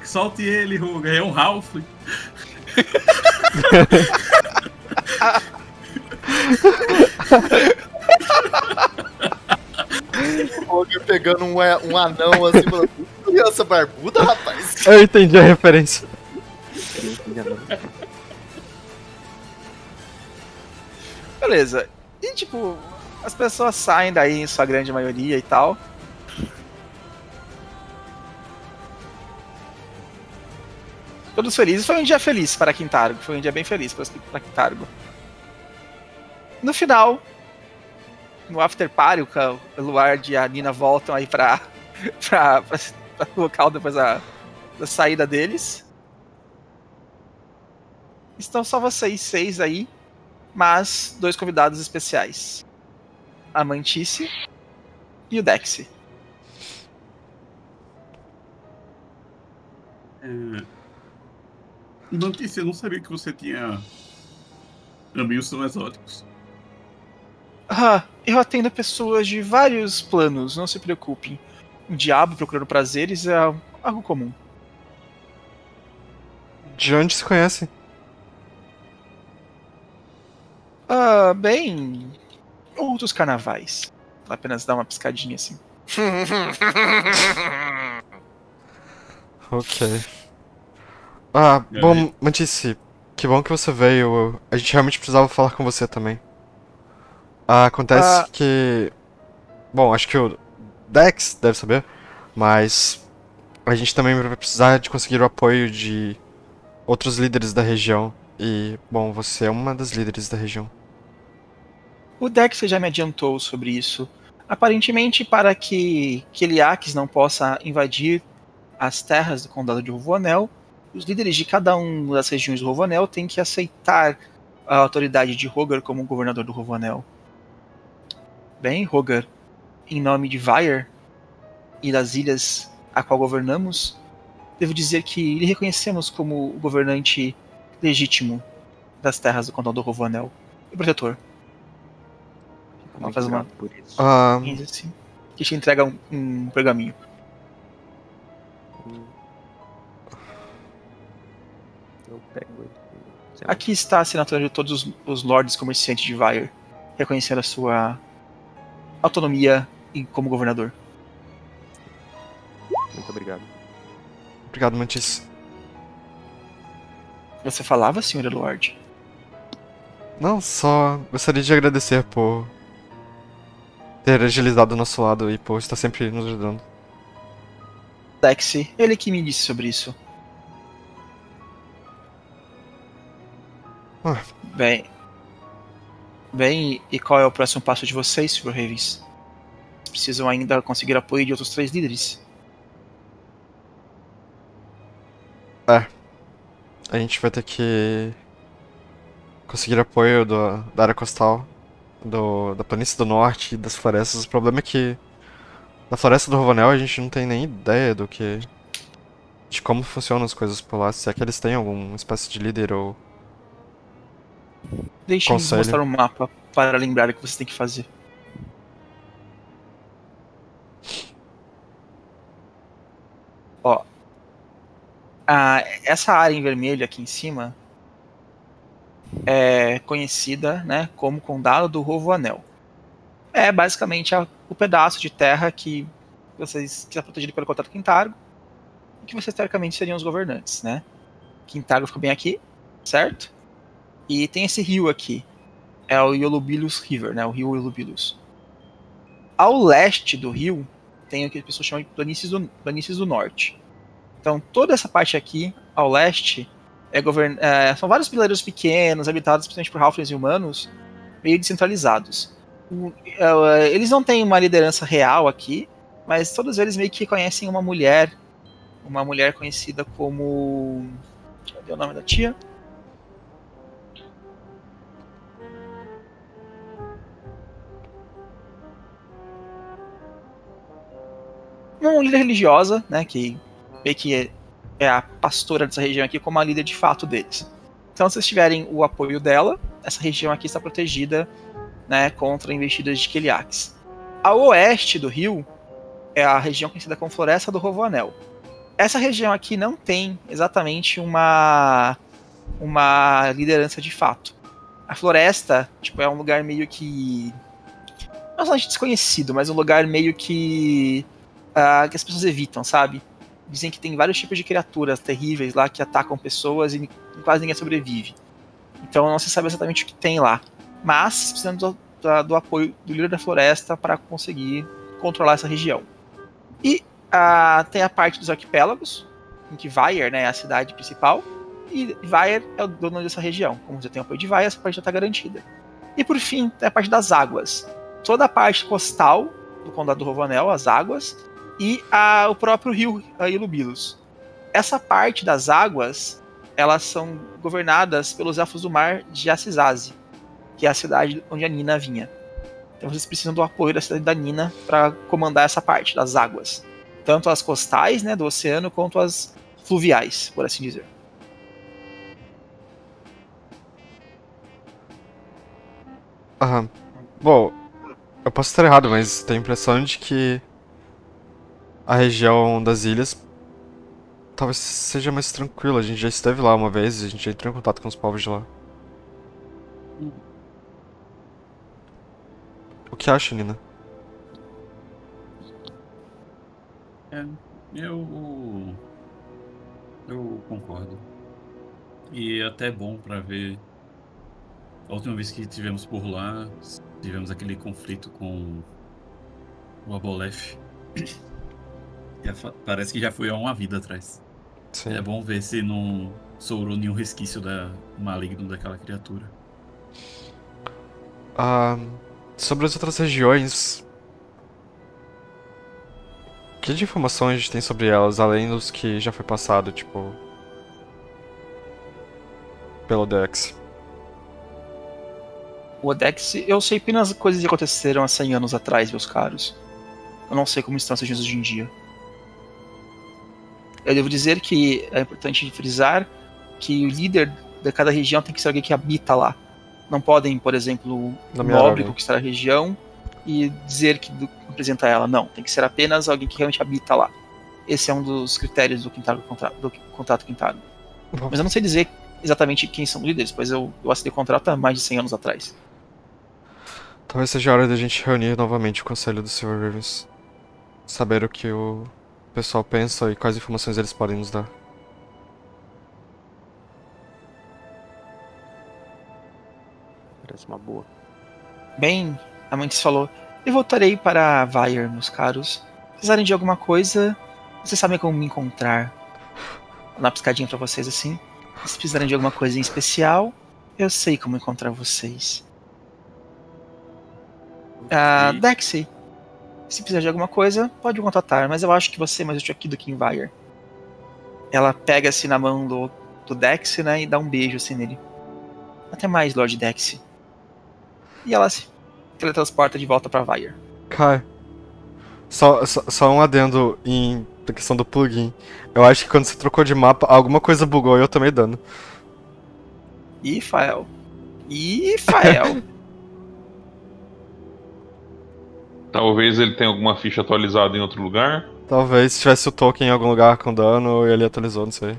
C: Solte ele, Rogan. É um Ralph. *laughs*
F: O Roger pegando um, a- um anão assim, falando, criança barbuda, rapaz.
B: Eu entendi a referência.
A: Beleza. E, tipo, as pessoas saem daí em sua grande maioria e tal. Todos felizes. Foi um dia feliz para Quintargo. Foi um dia bem feliz para para Quintargo. No final, no after party, o Luard e a Nina voltam aí *laughs* pra, pra, pra, pra *laughs* local depois da, da saída deles. Estão só vocês seis aí, mas dois convidados especiais. A Mantice e o Dexy.
C: É, Notícia, eu não sabia que você tinha amigos tão exóticos.
A: Ah, eu atendo pessoas de vários planos, não se preocupem. Um diabo procurando prazeres é algo comum.
B: De onde se conhecem?
A: Ah, bem. Outros carnavais. Ela apenas dá uma piscadinha assim. *laughs*
B: Ok. Ah, bom? Mantice, que bom que você veio. A gente realmente precisava falar com você também. Ah, acontece
A: Ah.
B: que. Bom, acho que o Dex deve saber, mas a gente também vai precisar de conseguir o apoio de outros líderes da região. E, bom, você é uma das líderes da região.
A: O Dex já me adiantou sobre isso. Aparentemente, para que Keliax não possa invadir as terras do condado de Rovoanel, os líderes de cada uma das regiões do Rovoanel têm que aceitar a autoridade de Rogar como governador do Rovoanel. Bem, Rogar, em nome de Vair e das ilhas a qual governamos, devo dizer que lhe reconhecemos como o governante legítimo das terras do condado do Rovoanel e protetor.
D: Muito
A: fazer uma-
D: grato por isso.
B: Ah,
A: assim, que te entrega um, um pergaminho.
D: Eu pego.
A: Aqui está a assinatura de todos os, os lords comerciantes de Vair, reconhecendo a sua autonomia e como governador.
D: Muito obrigado.
B: obrigado, Mantice.
A: Você falava, senhor Lord?
B: Não, só gostaria de agradecer por ter agilizado o nosso lado e por estar sempre nos ajudando.
A: Lexi, ele que me disse sobre isso.
B: Ah.
A: Bem. Bem, e qual é o próximo passo de vocês, Sr. Ravens? Precisam ainda conseguir apoio de outros três líderes.
B: A gente vai ter que conseguir apoio do, da área costal, do, da planície do norte e das florestas. O problema é que na floresta do Rovanel a gente não tem nem ideia do que. de como funcionam as coisas por lá. Se é que eles têm alguma espécie de líder ou.
A: Deixe-me
B: Conselho.
A: mostrar um mapa para lembrar o que você tem que fazer. Ó. Ah, essa área em vermelho aqui em cima é conhecida né, como Condado do Rovo Anel. É basicamente a- o pedaço de terra que vocês que está protegido pelo contrato Quintargo e que vocês teoricamente seriam os governantes, né? Quintargo fica bem aqui, certo? E tem esse rio aqui. É o Yolubilus River, né? O rio Yolubilus. Ao leste do rio, tem o que as pessoas chamam de planícies do, planícies do norte. Então, toda essa parte aqui, ao leste, é govern... é, são vários vilarejos pequenos, habitados principalmente por halflings e humanos, meio descentralizados. É, eles não têm uma liderança real aqui, mas todos eles meio que conhecem uma mulher, uma mulher conhecida como... Cadê o nome da tia? Uma líder religiosa, né, que meio que é, é a pastora dessa região aqui, como a líder de fato deles. Então, se vocês tiverem o apoio dela, essa região aqui está protegida, né, contra investidas de Keliax. Ao oeste do rio é a região conhecida como Floresta do Rovoanel. Essa região aqui não tem exatamente uma uma liderança de fato. A floresta, tipo, é um lugar meio que não só desconhecido, mas um lugar meio que ah, que as pessoas evitam, sabe? Dizem que tem vários tipos de criaturas terríveis lá que atacam pessoas e quase ninguém sobrevive. Então não se sabe exatamente o que tem lá. Mas precisamos do, do apoio do líder da floresta para conseguir controlar essa região. E ah, tem a parte dos arquipélagos, em que Vair né, é a cidade principal, e Vair é o dono dessa região. Como você tem o apoio de Vair, essa parte já está garantida. E por fim, tem a parte das águas. Toda a parte costal do condado do Rovanel, as águas, e a, o próprio rio Ilubilus. Essa parte das águas, elas são governadas pelos elfos do mar de Assisaze, que é a cidade onde a Nina vinha. Então vocês precisam do apoio da cidade da Nina para comandar essa parte das águas, tanto as costais, né, do oceano, quanto as fluviais, por assim dizer.
B: Aham. Bom, eu posso estar errado, mas tenho a impressão de que a região das ilhas talvez seja mais tranquila. A gente já esteve lá uma vez a gente já entrou em contato com os povos de lá. O que acha, Nina?
C: É, eu. Eu concordo. E é até bom pra ver. A última vez que tivemos por lá, tivemos aquele conflito com o Abolef. Parece que já foi há uma vida atrás.
B: Sim.
C: É bom ver se não sobrou nenhum resquício da maligno daquela criatura.
B: Ah, sobre as outras regiões. Que de informação a gente tem sobre elas, além dos que já foi passado, tipo. Pelo Dex?
A: O Odex, eu sei apenas coisas que aconteceram há 100 anos atrás, meus caros. Eu não sei como estão as regiões hoje em dia. Eu devo dizer que é importante frisar que o líder de cada região tem que ser alguém que habita lá. Não podem, por exemplo, um nobre conquistar a região e dizer que representa ela. Não, tem que ser apenas alguém que realmente habita lá. Esse é um dos critérios do, Quintago contra, do contrato Quintago. Mas eu não sei dizer exatamente quem são os líderes, pois eu, eu assinei o contrato há mais de 100 anos atrás.
B: Talvez seja a hora da gente reunir novamente o conselho dos Silver Ravens. Saber o que o pessoal pensa e quais informações eles podem nos dar.
D: Parece uma boa.
A: Bem, a Mantis falou, eu voltarei para Vair, meus caros. Se precisarem de alguma coisa, vocês sabem como me encontrar. Vou dar uma piscadinha pra vocês assim. Se precisarem de alguma coisa em especial, eu sei como encontrar vocês. Ah, Dexy, se precisar de alguma coisa, pode contatar, mas eu acho que você é mais útil aqui do que em Vair. Ela pega assim na mão do, do Dexy, né, e dá um beijo assim nele. Até mais, Lord Dexy. E ela se teletransporta de volta pra Vair.
B: Kai. Só, só, só um adendo em da questão do plugin. Eu acho que quando você trocou de mapa, alguma coisa bugou e eu tomei dano.
A: E Fael. E Fael. *laughs*
G: Talvez ele tenha alguma ficha atualizada em outro lugar.
B: Talvez se tivesse o token em algum lugar com dano e ele atualizou, não sei.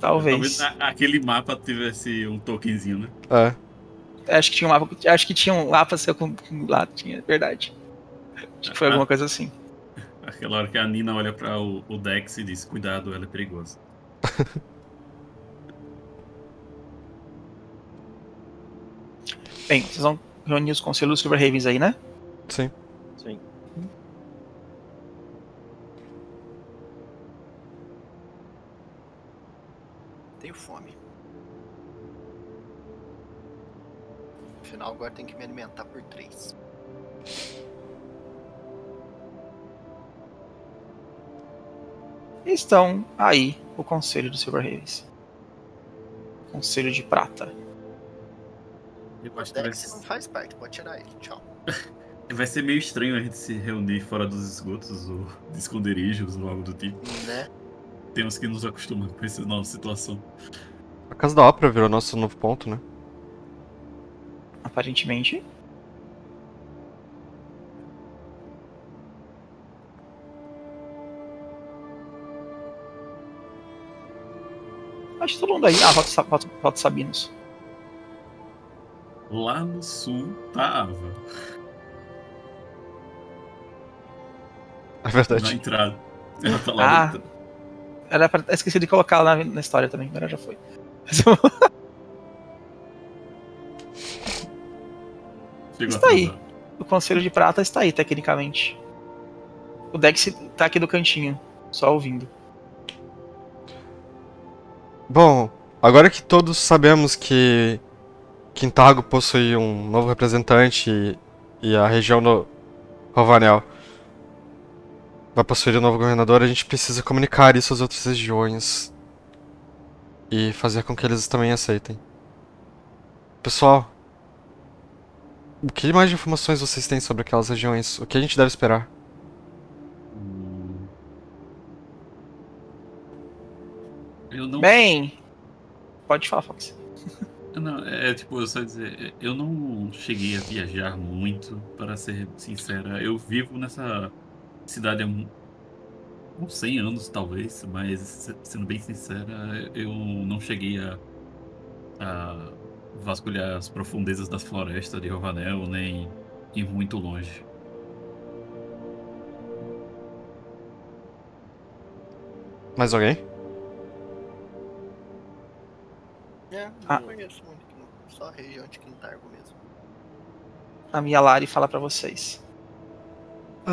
A: Talvez.
C: a- aquele mapa tivesse um tokenzinho, né?
B: É.
A: Acho que tinha um mapa. Acho que tinha um mapa seu com, com lá, tinha, verdade. Acho que foi alguma coisa assim. *laughs*
C: Aquela hora que a Nina olha para o, o Dex e diz: Cuidado, ela é perigosa. *laughs*
A: Bem, vocês vão reunir os conselhos Silver Ravens aí, né?
B: Sim.
F: Tenho fome. Afinal, agora tem que me alimentar por três.
A: Estão aí o conselho dos Silver Ravens. Conselho de prata.
C: Eu que vai,
F: não faz parte, pode tirar ele. Tchau. *laughs*
C: vai ser meio estranho a gente se reunir fora dos esgotos ou de esconderijos ou algo do tipo.
F: Né?
C: Temos que nos acostumar com essa nova situação.
B: A Casa da Ópera virou nosso novo ponto, né?
A: Aparentemente. Acho que todo mundo aí. Ah, Rota, Sa- Rota, Rota Sabinos.
C: Lá no sul tava.
B: É
C: Na
B: verdade.
C: entrada. Ela tá lá
A: Ah.
C: dentro.
A: Era pra ter esquecido de colocar lá na, na história também, agora já foi. Mas eu-
C: Chegou
A: Está aí. o conselho de prata está aí, tecnicamente. O Dex tá aqui do cantinho, só ouvindo.
B: Bom, agora que todos sabemos que Quintago possui um novo representante e, e a região do Rovanel vai possuir um novo governador, a gente precisa comunicar isso às outras regiões e fazer com que eles também aceitem. Pessoal, o que mais de informações vocês têm sobre aquelas regiões? O que a gente deve esperar?
C: Eu não
A: Bem, pode falar, Fox. *laughs*
C: Não, é tipo, eu só dizer, eu não cheguei a viajar muito, para ser sincera. Eu vivo nessa cidade há um- uns 100 anos, talvez, mas se- sendo bem sincera, eu não cheguei a, a vasculhar as profundezas das florestas de Rovanel, nem ir muito longe.
B: Mais alguém?
F: É, não
A: Ah.
F: conheço muito, só a região de Quintargo mesmo.
A: a minha Lari fala pra vocês.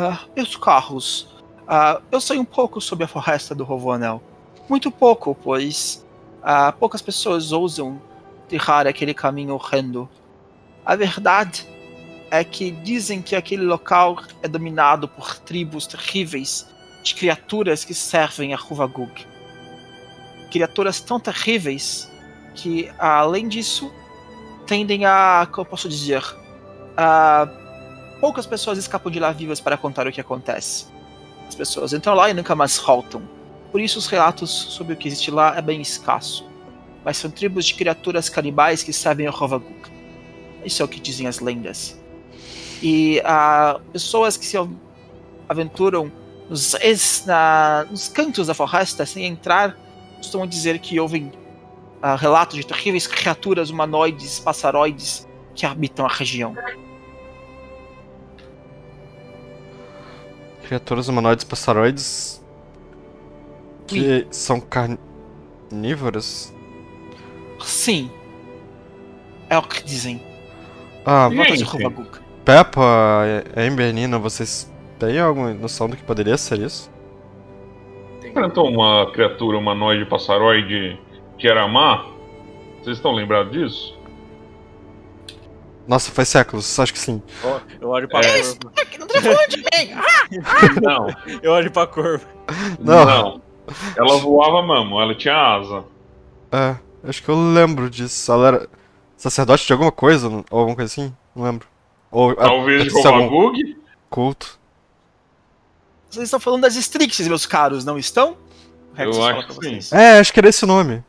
A: Ah, meus carros, ah, eu sei um pouco sobre a floresta do Rovoanel. Muito pouco, pois ah, poucas pessoas ousam trilhar aquele caminho horrendo. A verdade é que dizem que aquele local é dominado por tribos terríveis de criaturas que servem a Ruvagug. Criaturas tão terríveis que, além disso, tendem a, como eu posso dizer, ah, poucas pessoas escapam de lá vivas para contar o que acontece. As pessoas entram lá e nunca mais voltam. Por isso os relatos sobre o que existe lá é bem escasso. Mas são tribos de criaturas canibais que servem ao Rovaguk. Isso é o que dizem as lendas. E ah, pessoas que se aventuram nos, ex- na- nos cantos da floresta sem entrar costumam dizer que ouvem ah, relatos de terríveis criaturas humanoides, passaroides que habitam a região.
B: Criaturas humanoides passaroides que são carnívoras?
A: Sim. É o que dizem.
B: Ah,
A: Volta de
G: Gente.
A: Rovaguk.
B: Peppa, Ember, Nina, vocês têm alguma noção do que poderia ser isso?
G: Enfrentou uma criatura humanoide passaroide que era má? Vocês estão lembrados disso?
B: Nossa, faz séculos, acho que sim.
E: Ó, Eu olho pra
G: É.
E: corvo.
A: Não tá falando de mim!
G: Não,
E: Eu olho pra corvo.
B: Não.
G: não. Ela voava mesmo, ela tinha asa.
B: É, acho que eu lembro disso. Ela era sacerdote de alguma coisa, ou alguma coisa assim? Não lembro. Ou
G: Talvez de
B: ser algum
G: Rovagug?
B: culto.
A: Vocês estão falando das Strixes, meus caros, não estão?
G: Eu acho que sim.
B: É, acho que era esse o nome.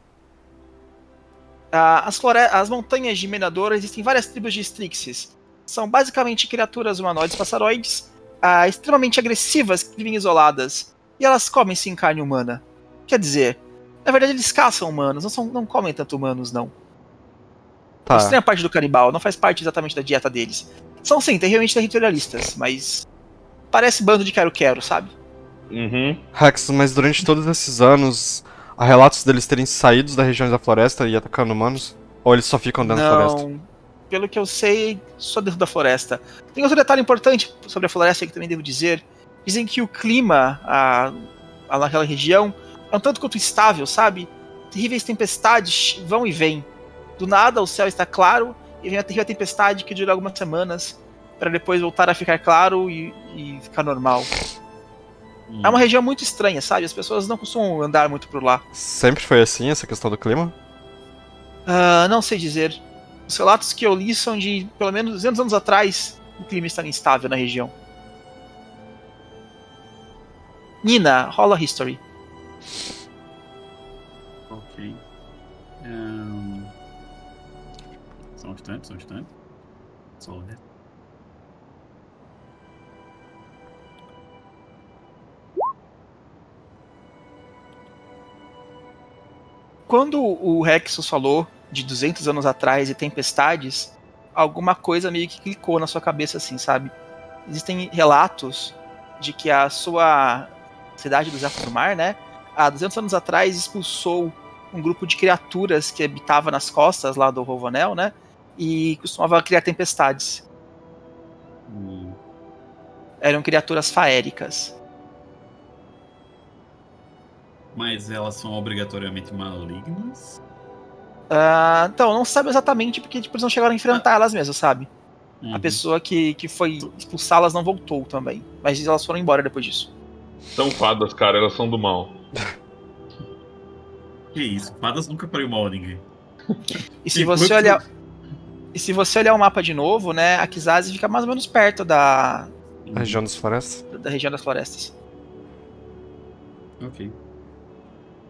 A: Ah, as, flore- as montanhas de Menador existem várias tribos de Strixes. São basicamente criaturas humanoides passaroides, ah, extremamente agressivas que vivem isoladas. E elas comem sim carne humana. Quer dizer, na verdade eles caçam humanos, não, são, não comem tanto humanos, não.
B: Tá.
A: Isso nem é parte do canibal, não faz parte exatamente da dieta deles. São sim, terrivelmente territorialistas, mas. Parece bando de quero-quero, sabe?
G: Uhum.
B: Rex, mas durante todos esses anos, há relatos deles terem saído da região da floresta e atacando humanos? Ou eles só ficam dentro da floresta?
A: Não. Pelo que eu sei, só dentro da floresta. Tem outro detalhe importante sobre a floresta que também devo dizer. Dizem que o clima a, a, naquela região é um tanto quanto instável, sabe? Terríveis tempestades vão e vêm. Do nada o céu está claro e vem a terrível tempestade que dura algumas semanas para depois voltar a ficar claro e, e ficar normal.
C: Hum.
A: É uma região muito estranha, sabe? As pessoas não costumam andar muito por lá.
B: Sempre foi assim, essa questão do clima?
A: Ah, não sei dizer. Os relatos que eu li são de pelo menos 200 anos atrás. O clima está instável na região. Nina, rola history.
C: Ok. Ahn, Só um instante, só um instante. Só olhar.
A: Quando o Rexus falou de 200 anos atrás e tempestades, alguma coisa meio que clicou na sua cabeça assim, sabe? Existem relatos de que a sua cidade dos Elfos do Mar, né, há 200 anos atrás expulsou um grupo de criaturas que habitava nas costas lá do Rovanel, né, e costumava criar tempestades.
C: Hum,
A: Eram criaturas faéricas.
C: Mas elas são obrigatoriamente malignas?
A: Ah, então, não sabe exatamente porque tipo, eles não chegaram a enfrentar elas mesmo, sabe? A
C: Uhum.
A: pessoa que, que foi expulsá-las não voltou também. Mas elas foram embora depois disso.
G: São fadas, cara, elas são do mal. *laughs*
C: Que isso? Fadas nunca pariu mal a ninguém. *laughs*
A: E se você olhar. E se você olhar o mapa de novo, né, a Kizazi fica mais ou menos perto da,
B: A região das florestas?
A: da região das florestas.
C: Ok.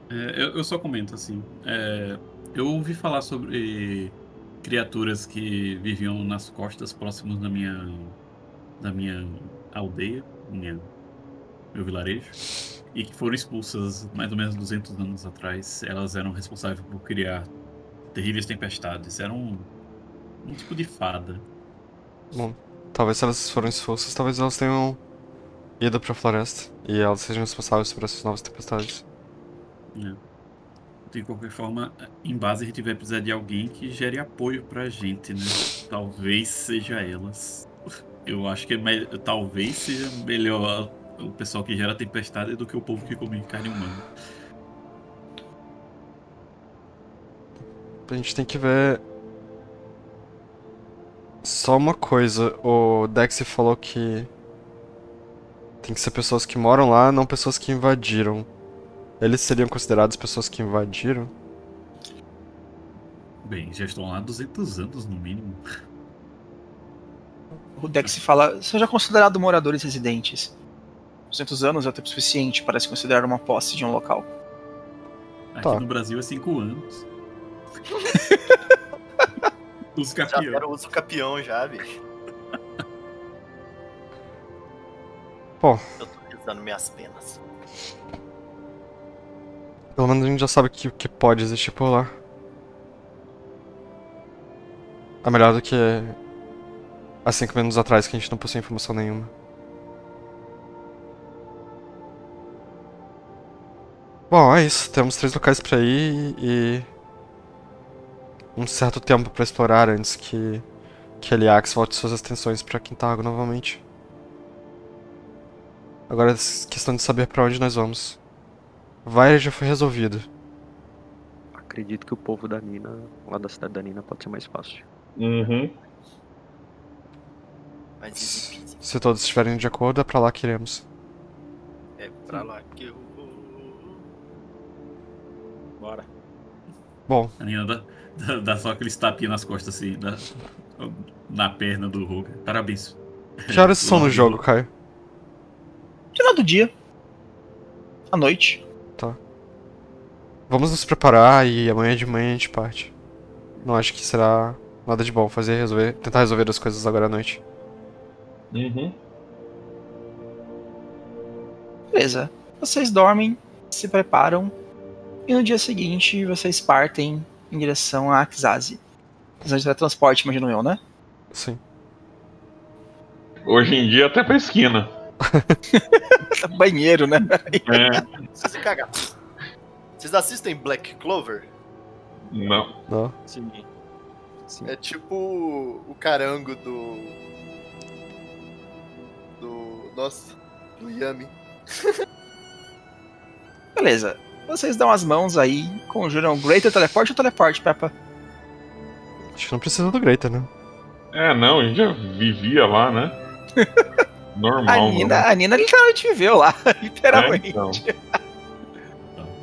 C: É, eu, eu só comento assim. é, eu ouvi falar sobre criaturas que viviam nas costas próximas da minha da minha aldeia, minha, meu vilarejo, e que foram expulsas mais ou menos 200 anos atrás. Elas eram responsáveis por criar terríveis tempestades. Eram um, um tipo de fada.
B: Bom, talvez se elas foram expulsas, talvez elas tenham ido pra floresta. E elas sejam responsáveis por essas novas tempestades.
C: Né? De qualquer forma, em base a gente vai precisar de alguém que gere apoio pra gente, né? Talvez seja elas. Eu acho que é me... talvez seja melhor o pessoal que gera tempestade do que o povo que come carne humana.
B: A gente tem que ver. Só uma coisa, o Dex falou que. Tem que ser pessoas que moram lá, não pessoas que invadiram. Eles seriam considerados pessoas que invadiram?
C: Bem, já estão lá há 200 anos no mínimo.
A: O Dex fala, seja considerado moradores residentes. 200 anos é o tempo suficiente para se considerar uma posse de um local.
C: Aqui
B: Tá.
C: no Brasil é 5 anos. *laughs* Os
F: Já
C: capião.
F: deram uso capião já, bicho.
B: Bom.
F: Eu tô pisando minhas penas.
B: Pelo menos a gente já sabe que, que pode existir por lá. É melhor do que há cinco minutos atrás que a gente não possui informação nenhuma. Bom, é isso. Temos três locais pra ir e um certo tempo pra explorar antes que que Eliax volte suas extensões pra Quintago novamente. Agora é questão de saber pra onde nós vamos. Vai já foi resolvido.
D: Acredito que o povo da Nina, lá da cidade da Nina, pode ser mais fácil.
G: Uhum.
F: Mas.
B: Se todos estiverem de acordo, é pra lá que iremos.
F: É pra lá que eu.
E: Bora.
B: Bom,
C: A Nina dá, dá, dá só aqueles tapinhas nas costas assim, dá- na perna do Roger. Parabéns.
B: que horas *laughs* são no jogo, Caio?
A: Final do dia. À noite.
B: Vamos nos preparar e amanhã de manhã a gente parte. Não acho que será nada de bom fazer resolver, tentar resolver as coisas agora à noite.
G: Uhum.
A: Beleza. Vocês dormem, se preparam. E no dia seguinte vocês partem em direção a Akzazi. Precisam de teletransporte, imagino eu, né?
B: Sim.
G: Hoje em dia até pra esquina. *laughs*
A: Banheiro, né?
G: É.
F: Vocês se cagar. Vocês assistem Black Clover?
G: Não.
B: Não?
E: Sim.
D: Sim.
F: É tipo o carango do. Do. Nossa, do Yami. *laughs*
A: Beleza. Vocês dão as mãos aí, conjuram Greater Teleporte ou Teleporte, Peppa?
B: Acho que não precisa do Greater, né?
G: É, não, a gente já vivia lá, né? *laughs* Normal.
A: A Nina, a Nina literalmente viveu lá, *laughs*
G: É,
A: literalmente.
G: então.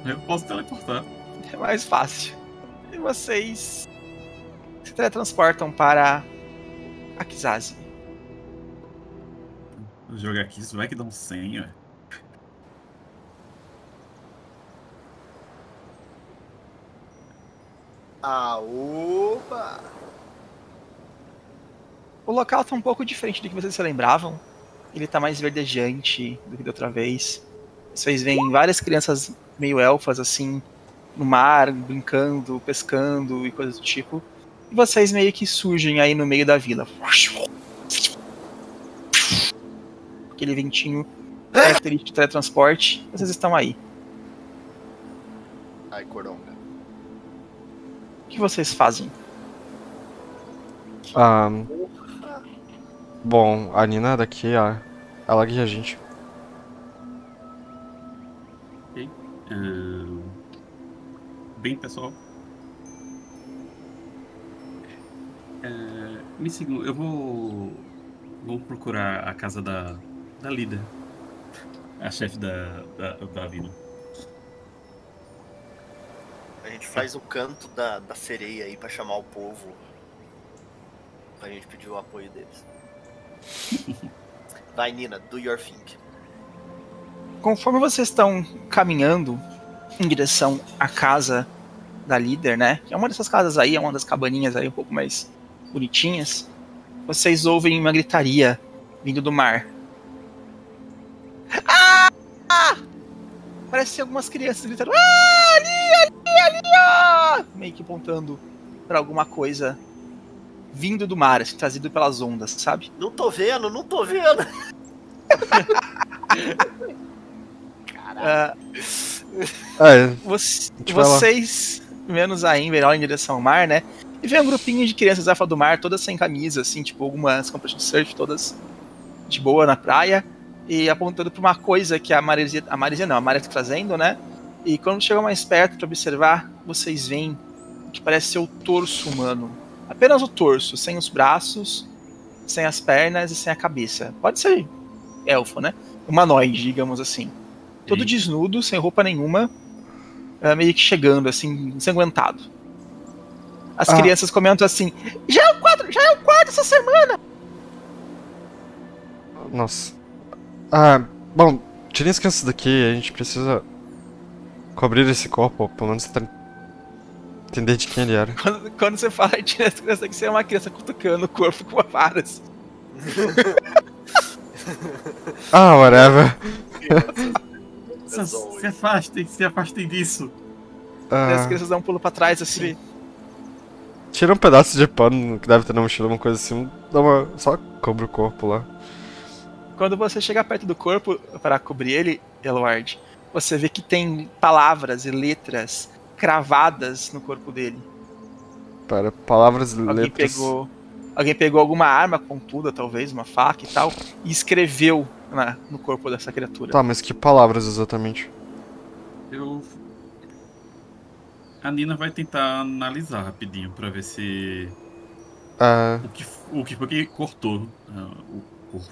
C: Eu posso teleportar.
A: É mais fácil. E vocês se teletransportam para Akizazi.
C: Vou jogar aqui, isso vai que dá um 100, ué.
F: Ah, opa!
A: O local tá um pouco diferente do que vocês se lembravam. Ele tá mais verdejante do que da outra vez. Vocês veem várias crianças meio elfas assim no mar, brincando, pescando e coisas do tipo. E vocês meio que surgem aí no meio da vila. Aquele ventinho característico de teletransporte. Vocês estão aí.
F: Ai, coronga.
A: O que vocês fazem?
B: Ah, bom, a Nina daqui, a, ela guia a gente.
C: Ahn, Bem, pessoal. É, me sigam, eu vou. Vou procurar a casa da. da líder. A chefe da, da, da vila.
F: A gente faz o canto da, da sereia aí pra chamar o povo. Pra gente pedir o apoio deles. *laughs* Vai, Nina, do your thing.
A: Conforme vocês estão caminhando em direção à casa da líder, né? É uma dessas casas aí, é uma das cabaninhas aí um pouco mais bonitinhas. Vocês ouvem uma gritaria vindo do mar. Ah! ah! Parece algumas crianças gritando: Ah! Ali, ali, ali! Meio que apontando para alguma coisa vindo do mar, assim, trazido pelas ondas, sabe?
F: Não tô vendo, não tô vendo.
A: Ah,
B: É,
A: Você- vocês, menos a Ember, olham em direção ao mar, né? E vê um grupinho de crianças afa do mar, todas sem camisa, assim, tipo, algumas com prancha de surf, todas de boa na praia, e apontando pra uma coisa que a Maresia, a Maresia não, a Maria tá trazendo, né? E quando chegam mais perto pra observar, vocês veem o que parece ser o torso humano. Apenas o torso, sem os braços, sem as pernas e sem a cabeça. Pode ser elfo, né? Humanoide, digamos assim. Todo
C: Eita.
A: desnudo, sem roupa nenhuma, ah, meio que chegando, assim, ensanguentado. As
B: Ah.
A: crianças comentam assim: já é o quadro, já é o quadro essa semana!
B: Nossa. Ah, bom, tirem as crianças daqui, a gente precisa cobrir esse corpo, pelo menos tentar entender de quem ele era.
A: Quando, quando você fala de as crianças, que você é uma criança cutucando o corpo com varas. *laughs*
B: Ah, whatever.
C: Se, se afastem, se afastem disso.
A: Daí As
B: Ah,
A: crianças dão um pulo pra trás, assim.
B: tira um pedaço de pano que deve ter na mochila, uma coisa assim, dá uma. só cobre o corpo lá.
A: Quando você chega perto do corpo para cobrir ele, Eluard, você vê que tem palavras e letras cravadas no corpo dele.
B: Para palavras e
A: Alguém
B: letras.
A: pegou, alguém pegou alguma arma pontuda, talvez, uma faca e tal, e escreveu na- no corpo dessa criatura.
B: Tá, mas que palavras exatamente?
C: Eu. A Nina vai tentar analisar rapidinho pra ver se.
B: Ah,
C: O que, o que foi que cortou ah, o corpo.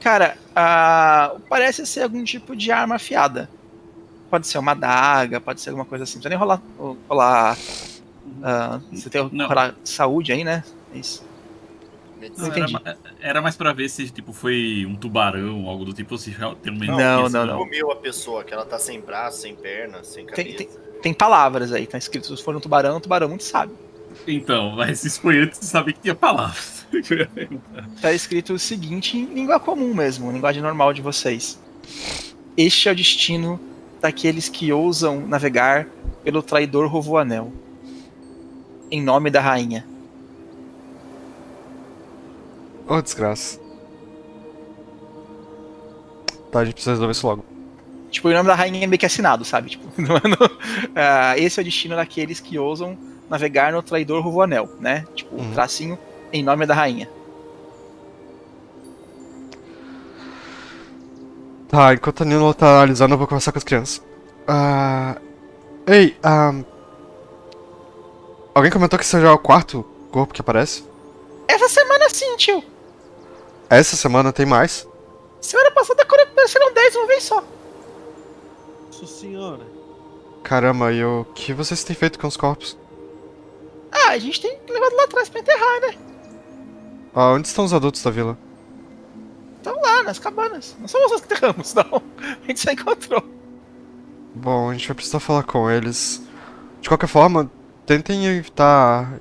A: Cara, ah, parece ser algum tipo de arma afiada. Pode ser uma adaga, pode ser alguma coisa assim. Não precisa nem rolar. rolar ah, você tem
C: Não.
A: rolar saúde aí, né? É isso.
C: Não,
A: entendi.
C: era, era mais pra ver se tipo, foi um tubarão, algo do tipo, ou se tem um
A: Não,
C: que
A: não,
C: esse-
A: não.
F: Comeu a pessoa, que ela tá sem braço, sem perna, sem
A: Tem-
F: cabeça.
A: Tem palavras aí, tá escrito. Se for um tubarão, um tubarão muito sabe.
C: Então, mas isso foi antes de saber que tinha palavras. *laughs*
A: Tá escrito o seguinte em língua comum mesmo, linguagem normal de vocês. Este é o destino daqueles que ousam navegar pelo traidor Rovoanel. Em nome da rainha.
B: oh, desgraça. Tá, a gente precisa resolver isso logo.
A: Tipo, o nome da rainha é meio que assinado, sabe? Tipo, *laughs* não no- Ah, esse é o destino daqueles que ousam navegar no traidor Rovoanel, né? Tipo, um
B: Uhum.
A: tracinho em nome da rainha.
B: Tá, enquanto a Nina tá analisando, eu vou conversar com as crianças. Ah. Ei, ah. Alguém comentou que é o quarto corpo que aparece?
A: Essa semana sim, tio.
B: Essa semana tem mais?
A: Semana passada apareceram 10 uma vez só.
E: Nossa senhora.
B: Caramba, e o que vocês têm feito com os corpos?
A: Ah, a gente tem levado lá atrás pra enterrar, né?
B: Ah, onde estão os adultos da vila?
A: Estão lá nas cabanas. Não somos nós que enterramos, não. A gente só encontrou.
B: Bom, a gente vai precisar falar com eles. De qualquer forma, tentem evitar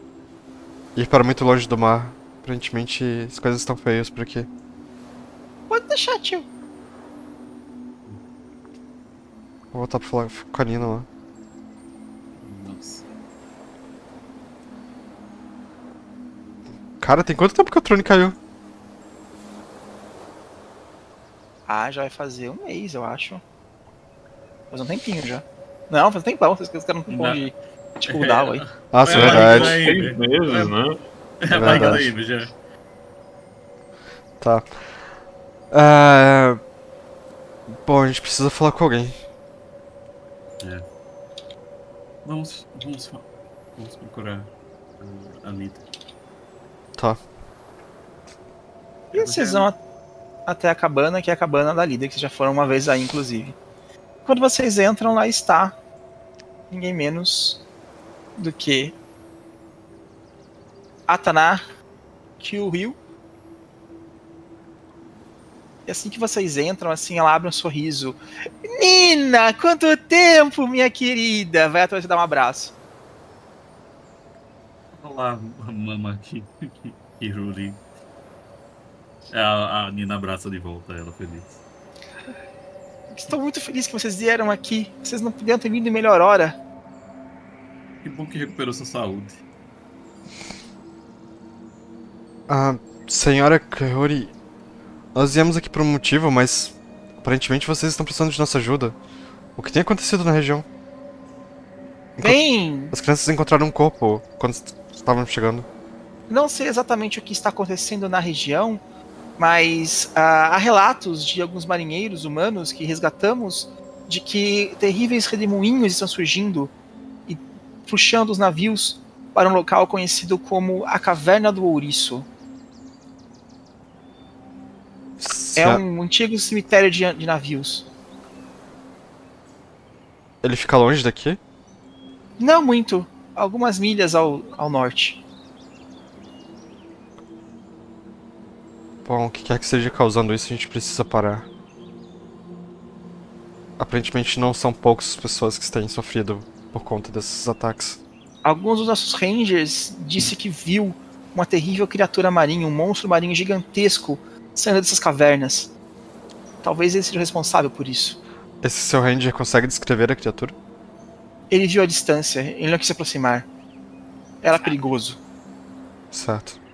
B: ir para muito longe do mar. Aparentemente, as coisas estão feias por aqui.
A: Pode deixar, tio.
B: Vou voltar pra falar com a Nina lá.
C: Nossa.
B: Cara, tem quanto tempo que o Trone caiu?
A: Ah, já vai fazer um mês, eu acho. Faz um tempinho já. Não, faz um tempão. Vocês um
C: Não.
A: de, de cooldown aí. *laughs*
B: Nossa, é
C: É,
B: verdade.
G: Seis meses, né?
C: É a barriga da
B: verdade.
C: Ivy já.
B: Tá. É... Bom, a gente precisa falar com alguém.
C: Vamos, vamos, fa- vamos procurar a Anitta.
B: Tá.
A: E vocês vão até a cabana, que é a cabana da líder, que já foram uma vez aí, inclusive. Quando vocês entram, lá está ninguém menos do que Atanar Kyuryu E assim que vocês entram, assim, ela abre um sorriso. Nina, quanto tempo, minha querida! Vai atrás e dar um abraço.
C: Olá, mama Kiruri. A, a Nina abraça de volta ela feliz.
A: Estou muito feliz que vocês vieram aqui. Vocês não podiam ter vindo em melhor hora.
C: Que bom que recuperou sua saúde.
B: Ah, senhora Kaori, nós viemos aqui por um motivo, mas aparentemente vocês estão precisando de nossa ajuda. O que tem acontecido na região?
A: Bem,
B: As crianças encontraram um corpo quando est- estavam chegando.
A: não sei exatamente o que está acontecendo na região, mas ah, há relatos de alguns marinheiros humanos que resgatamos de que terríveis redemoinhos estão surgindo e puxando os navios para um local conhecido como a Caverna do Ouriço. É um antigo cemitério de, de navios.
B: Ele fica longe daqui?
A: Não muito, algumas milhas ao, ao norte.
B: Bom, o que quer que seja causando isso, a gente precisa parar. Aparentemente não são poucas as pessoas que têm sofrido por conta desses ataques.
A: Alguns dos nossos rangers disse que viu uma terrível criatura marinha, um monstro marinho gigantesco saindo dessas cavernas. Talvez ele seja o responsável por isso.
B: Esse seu ranger consegue descrever a criatura?
A: Ele viu a distância, ele não quis se aproximar. Era perigoso.
B: Certo.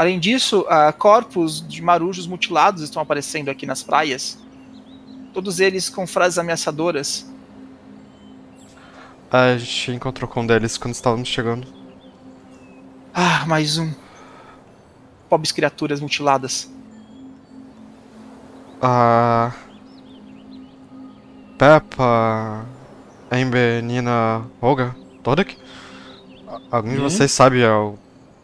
A: Além disso, ah, corpos de marujos mutilados estão aparecendo aqui nas praias. Todos eles com frases ameaçadoras.
B: A gente encontrou com um deles quando estávamos chegando.
A: Ah, mais um. Pobres criaturas mutiladas.
B: A. Peppa. Amber, Nina, Olga, Todek? A- Alguém de
C: Hum?
B: vocês sabe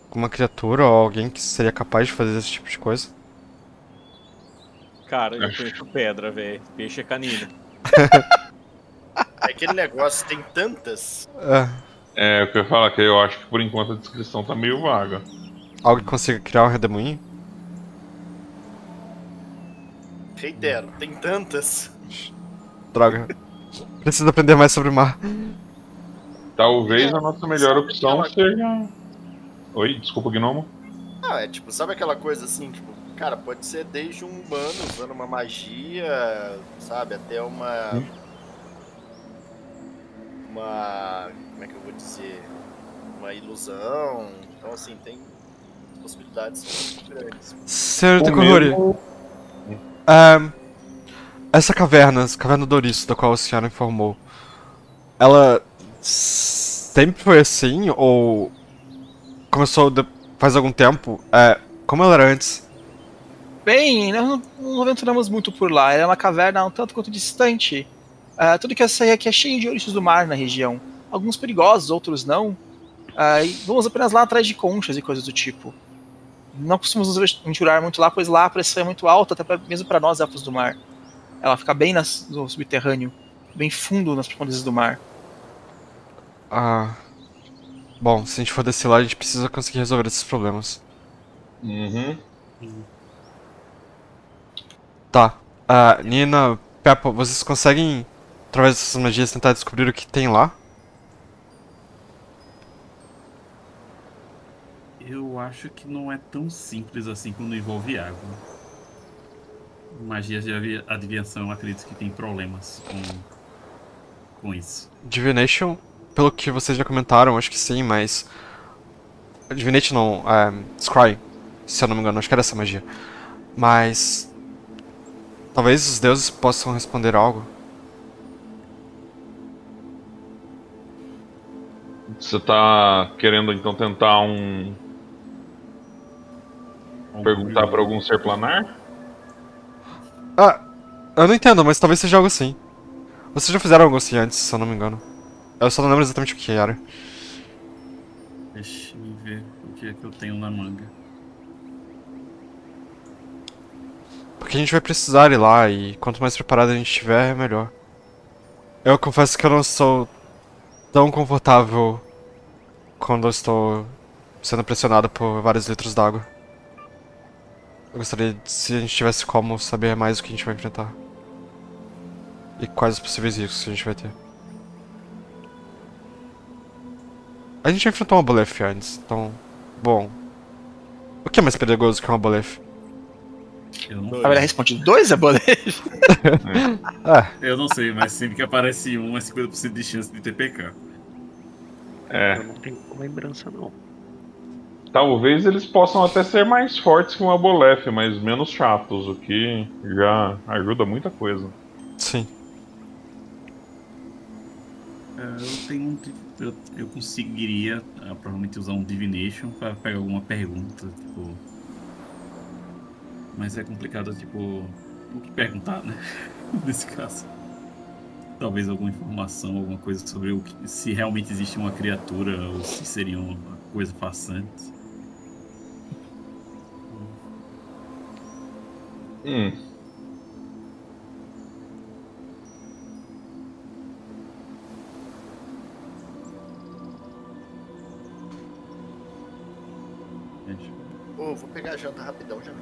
B: alguma criatura ou alguém que seria capaz de fazer esse tipo de coisa?
E: Cara, eu conheço pedra, velho. Peixe é canino.
F: É aquele negócio, tem tantas.
B: É.
G: É, o que eu ia falar que eu acho que por enquanto a descrição tá meio vaga.
B: Algo que consiga criar um redemoinho?
F: Reitero, tem tantas.
B: Droga. Preciso aprender mais sobre o mar.
G: Talvez a nossa melhor opção seja. Oi, desculpa, Gnomo.
F: Ah, é tipo, sabe aquela coisa assim, tipo, cara, pode ser desde um humano usando uma magia, sabe, até uma.
G: Hum.
F: Uma. Como é que eu vou dizer? Uma ilusão. Então, assim, tem possibilidades muito grandes.
B: Senhor
G: mesmo-
B: Ahn, essa caverna, essa caverna do Ouriço, da qual a senhora informou, ela sempre foi assim ou começou de- faz algum tempo? É, como ela era antes?
A: Bem, nós não, não aventuramos muito por lá. Era uma caverna um tanto quanto distante. Ah, tudo que eu sei é que é cheio de ouriços do mar na região. Alguns perigosos, outros não. E vamos apenas lá atrás de conchas e coisas do tipo. Não costumamos nos aventurar muito lá, pois lá a pressão é muito alta, até pra- mesmo para nós, elfos do mar. Ela fica bem nas- no subterrâneo, bem fundo nas profundezas do mar.
B: Ah. Bom, se a gente for descer lá, a gente precisa conseguir resolver esses problemas.
G: Uhum.
B: Tá. Ah, Nina, Peppa, vocês conseguem, através dessas magias, tentar descobrir o que tem lá?
C: Eu acho que não é tão simples assim quando envolve água. Magias de adivinhação, acredito que tem problemas com, com isso.
B: Divination, pelo que vocês já comentaram, acho que sim, mas. Divination não, é. Scry, se eu não me engano, acho que era essa magia. Mas. Talvez os deuses possam responder algo.
G: Você tá querendo então tentar um. perguntar pra algum ser planar?
B: Ah, eu não entendo, mas talvez seja algo assim. Vocês já fizeram algo assim antes, se eu não me engano. Eu só não lembro exatamente o que era.
C: Deixa eu ver o que é que eu tenho na manga.
B: Porque a gente vai precisar ir lá e quanto mais preparado a gente estiver, melhor. Eu confesso que eu não sou tão confortável quando eu estou sendo pressionado por vários litros d'água. Eu gostaria de, se a gente tivesse como saber mais o que a gente vai enfrentar. E quais os possíveis riscos que a gente vai ter. A gente já enfrentou uma Bolef antes, então. Bom. O que é mais perigoso que uma Bolef?
C: Eu não,
A: responde dois é boleto.
B: Ah, *laughs*
C: eu não sei, mas sempre que aparece um é 50% de chance de ter PK.
G: É.
D: Eu não tenho lembrança, não.
G: Talvez eles possam até ser mais fortes que uma Bolef, mas menos chatos, o que já ajuda muita coisa.
B: sim.
C: É, eu tenho um. Eu, eu conseguiria ah, provavelmente usar um Divination pra pegar alguma pergunta, tipo. Mas é complicado, tipo. O que perguntar, né? *laughs* Nesse caso. Talvez alguma informação, alguma coisa sobre o que, se realmente existe uma criatura ou se seria uma coisa façante.
G: Hum.
F: Ô, vou pegar a janta rapidão já.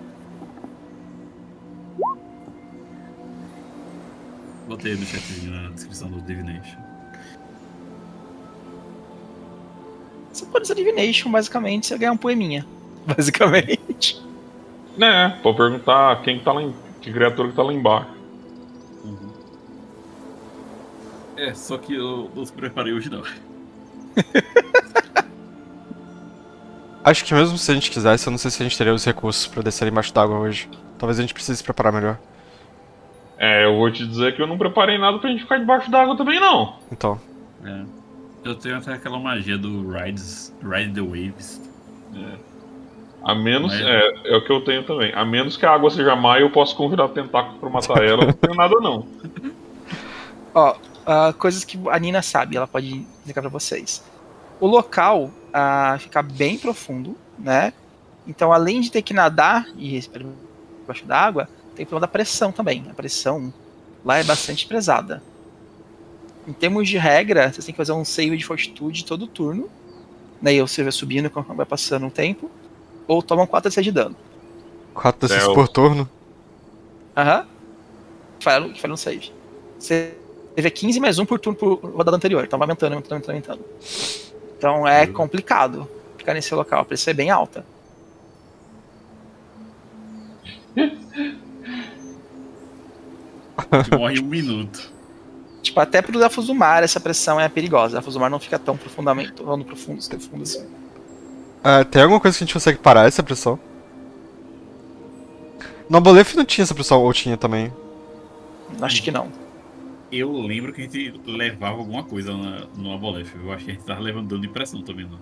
C: Botei no chatzinho na descrição do Divination.
A: Você pode usar Divination, basicamente, você ganhar um poeminha. *laughs* Basicamente.
G: Né, vou perguntar quem que tá lá em. Que criatura que tá lá embaixo.
C: É, só que eu não se preparei hoje não. *laughs*
B: Acho que mesmo se a gente quisesse, eu não sei se a gente teria os recursos pra descer embaixo d'água hoje. Talvez a gente precise se preparar melhor.
G: É, eu vou te dizer que eu não preparei nada pra gente ficar debaixo d'água também, não.
B: Então.
C: É. Eu tenho até aquela magia do Rides, Ride the Waves.
G: A menos.
C: Mas-
G: É, é o que eu tenho também. A menos que a água seja má e eu posso convidar tentáculos pra matar ela, eu não tenho nada, não. *laughs*
A: Ó, ah, coisas que a Nina sabe, ela pode explicar pra vocês. O local ah, fica bem profundo, né? Então, além de ter que nadar e respirar debaixo d'água, tem o problema da pressão também. A pressão lá é bastante pesada. Em termos de regra, vocês têm que fazer um save de fortitude todo turno. Né, e você vai subindo conforme vai passando o tempo. Ou tomam 4 d de dano.
B: 4 d por turno.
A: Aham. Fala, fala um save. Você teve 15 mais 1 por turno por rodada anterior. Então vai aumentando, aumentando, aumentando, aumentando. Então é complicado ficar nesse local. A pressão é bem alta.
C: Morre um minuto.
A: Tipo, até pro Mar essa pressão é perigosa. Elfos do Mar não fica tão profundamente, tão profundo, tão profundo assim.
B: Ah, tem alguma coisa que a gente consegue parar essa pressão? No Bolef não tinha essa pressão, ou tinha também.
A: Acho que não.
C: Eu lembro que a gente levava alguma coisa na, no Abolef. Eu acho que a gente tava levando dano de pressão também, não.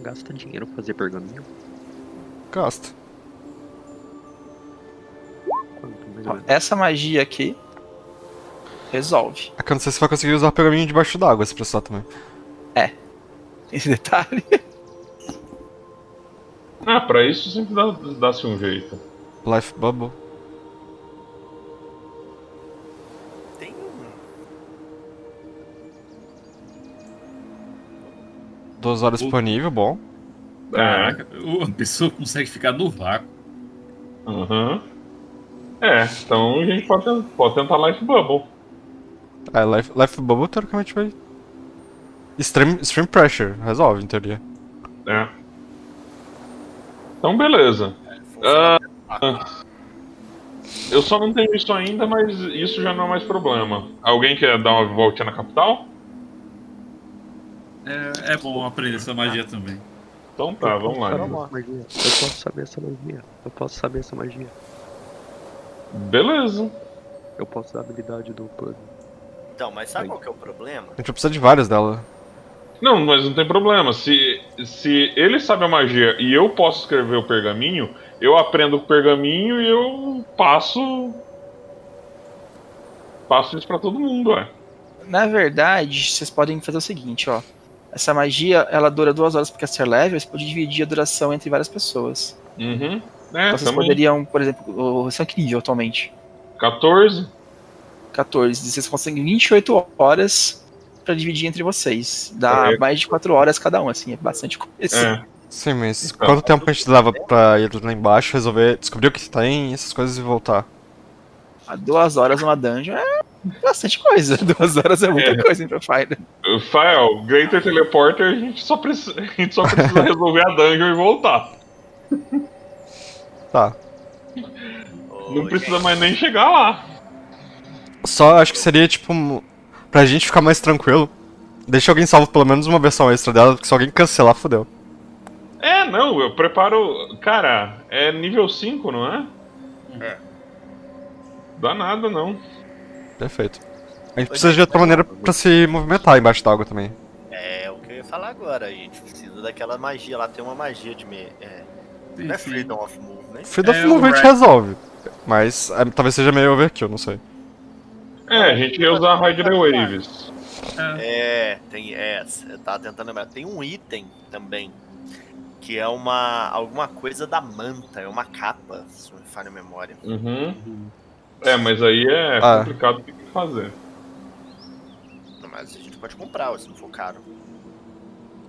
D: Gasta dinheiro pra fazer pergaminho.
B: Gasta.
A: Ó, essa magia aqui resolve.
B: É que eu não sei se vai conseguir usar pergaminho debaixo d'água se precisar também. *laughs*
A: Esse detalhe.
G: Ah, pra isso sempre dá- dá-se um jeito.
B: Life Bubble.
F: Tem um.
B: 12 horas
C: O-
B: disponível, bom.
C: Caraca, a pessoa consegue ficar no vácuo.
G: Aham. É, então a gente pode, pode tentar Life Bubble.
B: É, Life, Life Bubble teoricamente vai. Extreme, extreme Pressure, resolve em teoria.
G: É. Então, beleza. Ah, eu só não tenho isso ainda, mas isso já não é mais problema. Alguém quer dar uma voltinha na capital?
C: É, é bom aprender essa magia também.
G: Então tá, vamos lá.
D: Magia. Eu posso saber essa magia. Eu posso saber essa magia.
G: Beleza.
D: Eu posso dar a habilidade do puzzle.
F: Então, mas sabe qual que é o problema?
B: A gente vai precisar de várias dela.
G: Não, mas não tem problema. Se, se ele sabe a magia e eu posso escrever o pergaminho, eu aprendo o pergaminho e eu passo. Passo isso pra todo mundo, ué.
A: Na verdade, vocês podem fazer o seguinte, ó. Essa magia, ela dura duas horas porque é ser level, você pode dividir a duração entre várias pessoas.
G: Uhum. É,
A: Então vocês
G: também.
A: poderiam, por exemplo, o são que nível atualmente?
G: 14.
A: 14. Vocês conseguem 28 horas pra dividir entre vocês. Dá
G: Correto.
A: mais de 4 horas cada um, assim, é bastante coisa.
G: É.
B: Sim, mas
G: Então.
B: quanto tempo a gente leva pra ir lá embaixo, resolver, descobrir o que tem, essas coisas e voltar?
A: A duas horas uma dungeon é bastante coisa. *laughs* Duas horas é muita
G: É.
A: coisa em Profile.
G: Fael, Greater Teleporter, a gente só precisa, a gente só precisa *laughs* resolver a dungeon e voltar.
B: Tá.
G: Não precisa mais nem chegar lá.
B: Só acho que seria tipo. Pra gente ficar mais tranquilo. Deixa alguém salvo pelo menos uma versão extra dela, porque se alguém cancelar, fodeu.
G: É, não, eu preparo. Cara, é nível 5, não é?
F: É.
G: Dá nada, não.
B: Perfeito. A gente precisa de outra maneira pra se movimentar embaixo d'água também.
F: É o que eu ia falar agora. A gente precisa daquela magia lá. Tem uma magia de. Me... É, não é. Freedom of Movement.
B: Freedom of
C: É, Ra-
B: resolve. Mas é, talvez seja meio overkill, não sei.
G: É, a gente ia usar the Waves.
F: É, tem. É, eu tava tentando lembrar. Tem um item também. Que é uma. alguma coisa da manta. É uma capa, se não me falha a memória.
G: Uhum. É, mas aí é
B: Ah.
G: complicado o que fazer.
F: Não, Mas a gente pode comprar, se não for caro.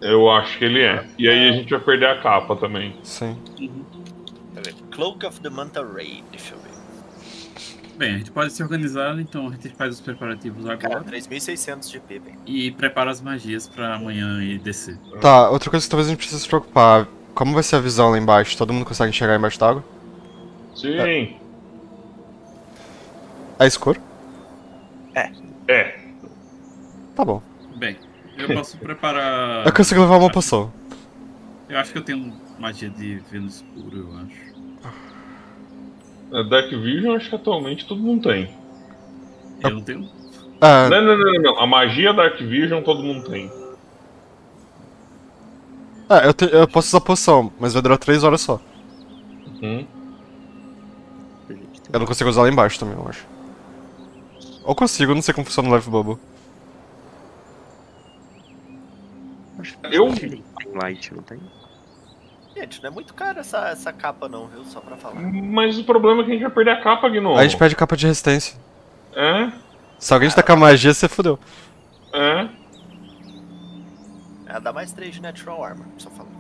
G: Eu acho que ele é. E aí a gente vai perder a capa também.
B: Sim.
F: Ver? Cloak of the Manta Ray, deixa eu ver.
C: Bem, a gente pode se organizar, então a gente faz os preparativos
F: Cara,
C: agora
F: 3.600 de P, velho.
C: e prepara as magias pra amanhã e descer.
B: Tá, outra coisa que talvez a gente precise se preocupar. Como vai ser a visão lá embaixo? Todo mundo consegue enxergar embaixo d'água?
G: Sim.
B: É escuro?
G: É.
B: Tá bom.
C: Bem, eu posso preparar.
B: Eu consigo levar uma poção.
C: Eu acho que eu tenho magia de ver no escuro, eu acho.
G: A Dark Vision acho que atualmente todo mundo tem.
C: Eu não tenho.
B: Ah,
G: Não, não, não, não, não. A magia Dark Vision todo mundo tem.
B: ah, eu, te- eu posso usar poção, mas vai durar 3 horas só.
G: Uhum.
B: Eu não consigo usar lá embaixo também, eu acho. Ou consigo, não sei como funciona o Life Bubble.
G: Eu-
D: Tem light, não tem?
F: Gente, não é muito caro essa, essa capa não, viu? Só pra falar.
G: Mas o problema é que a gente vai perder a capa, Gnomo.
B: A gente perde capa de resistência.
G: É,
B: Se alguém tacar magia, você fudeu.
G: é.
F: Ela dá mais 3 de Natural Armor, só falando.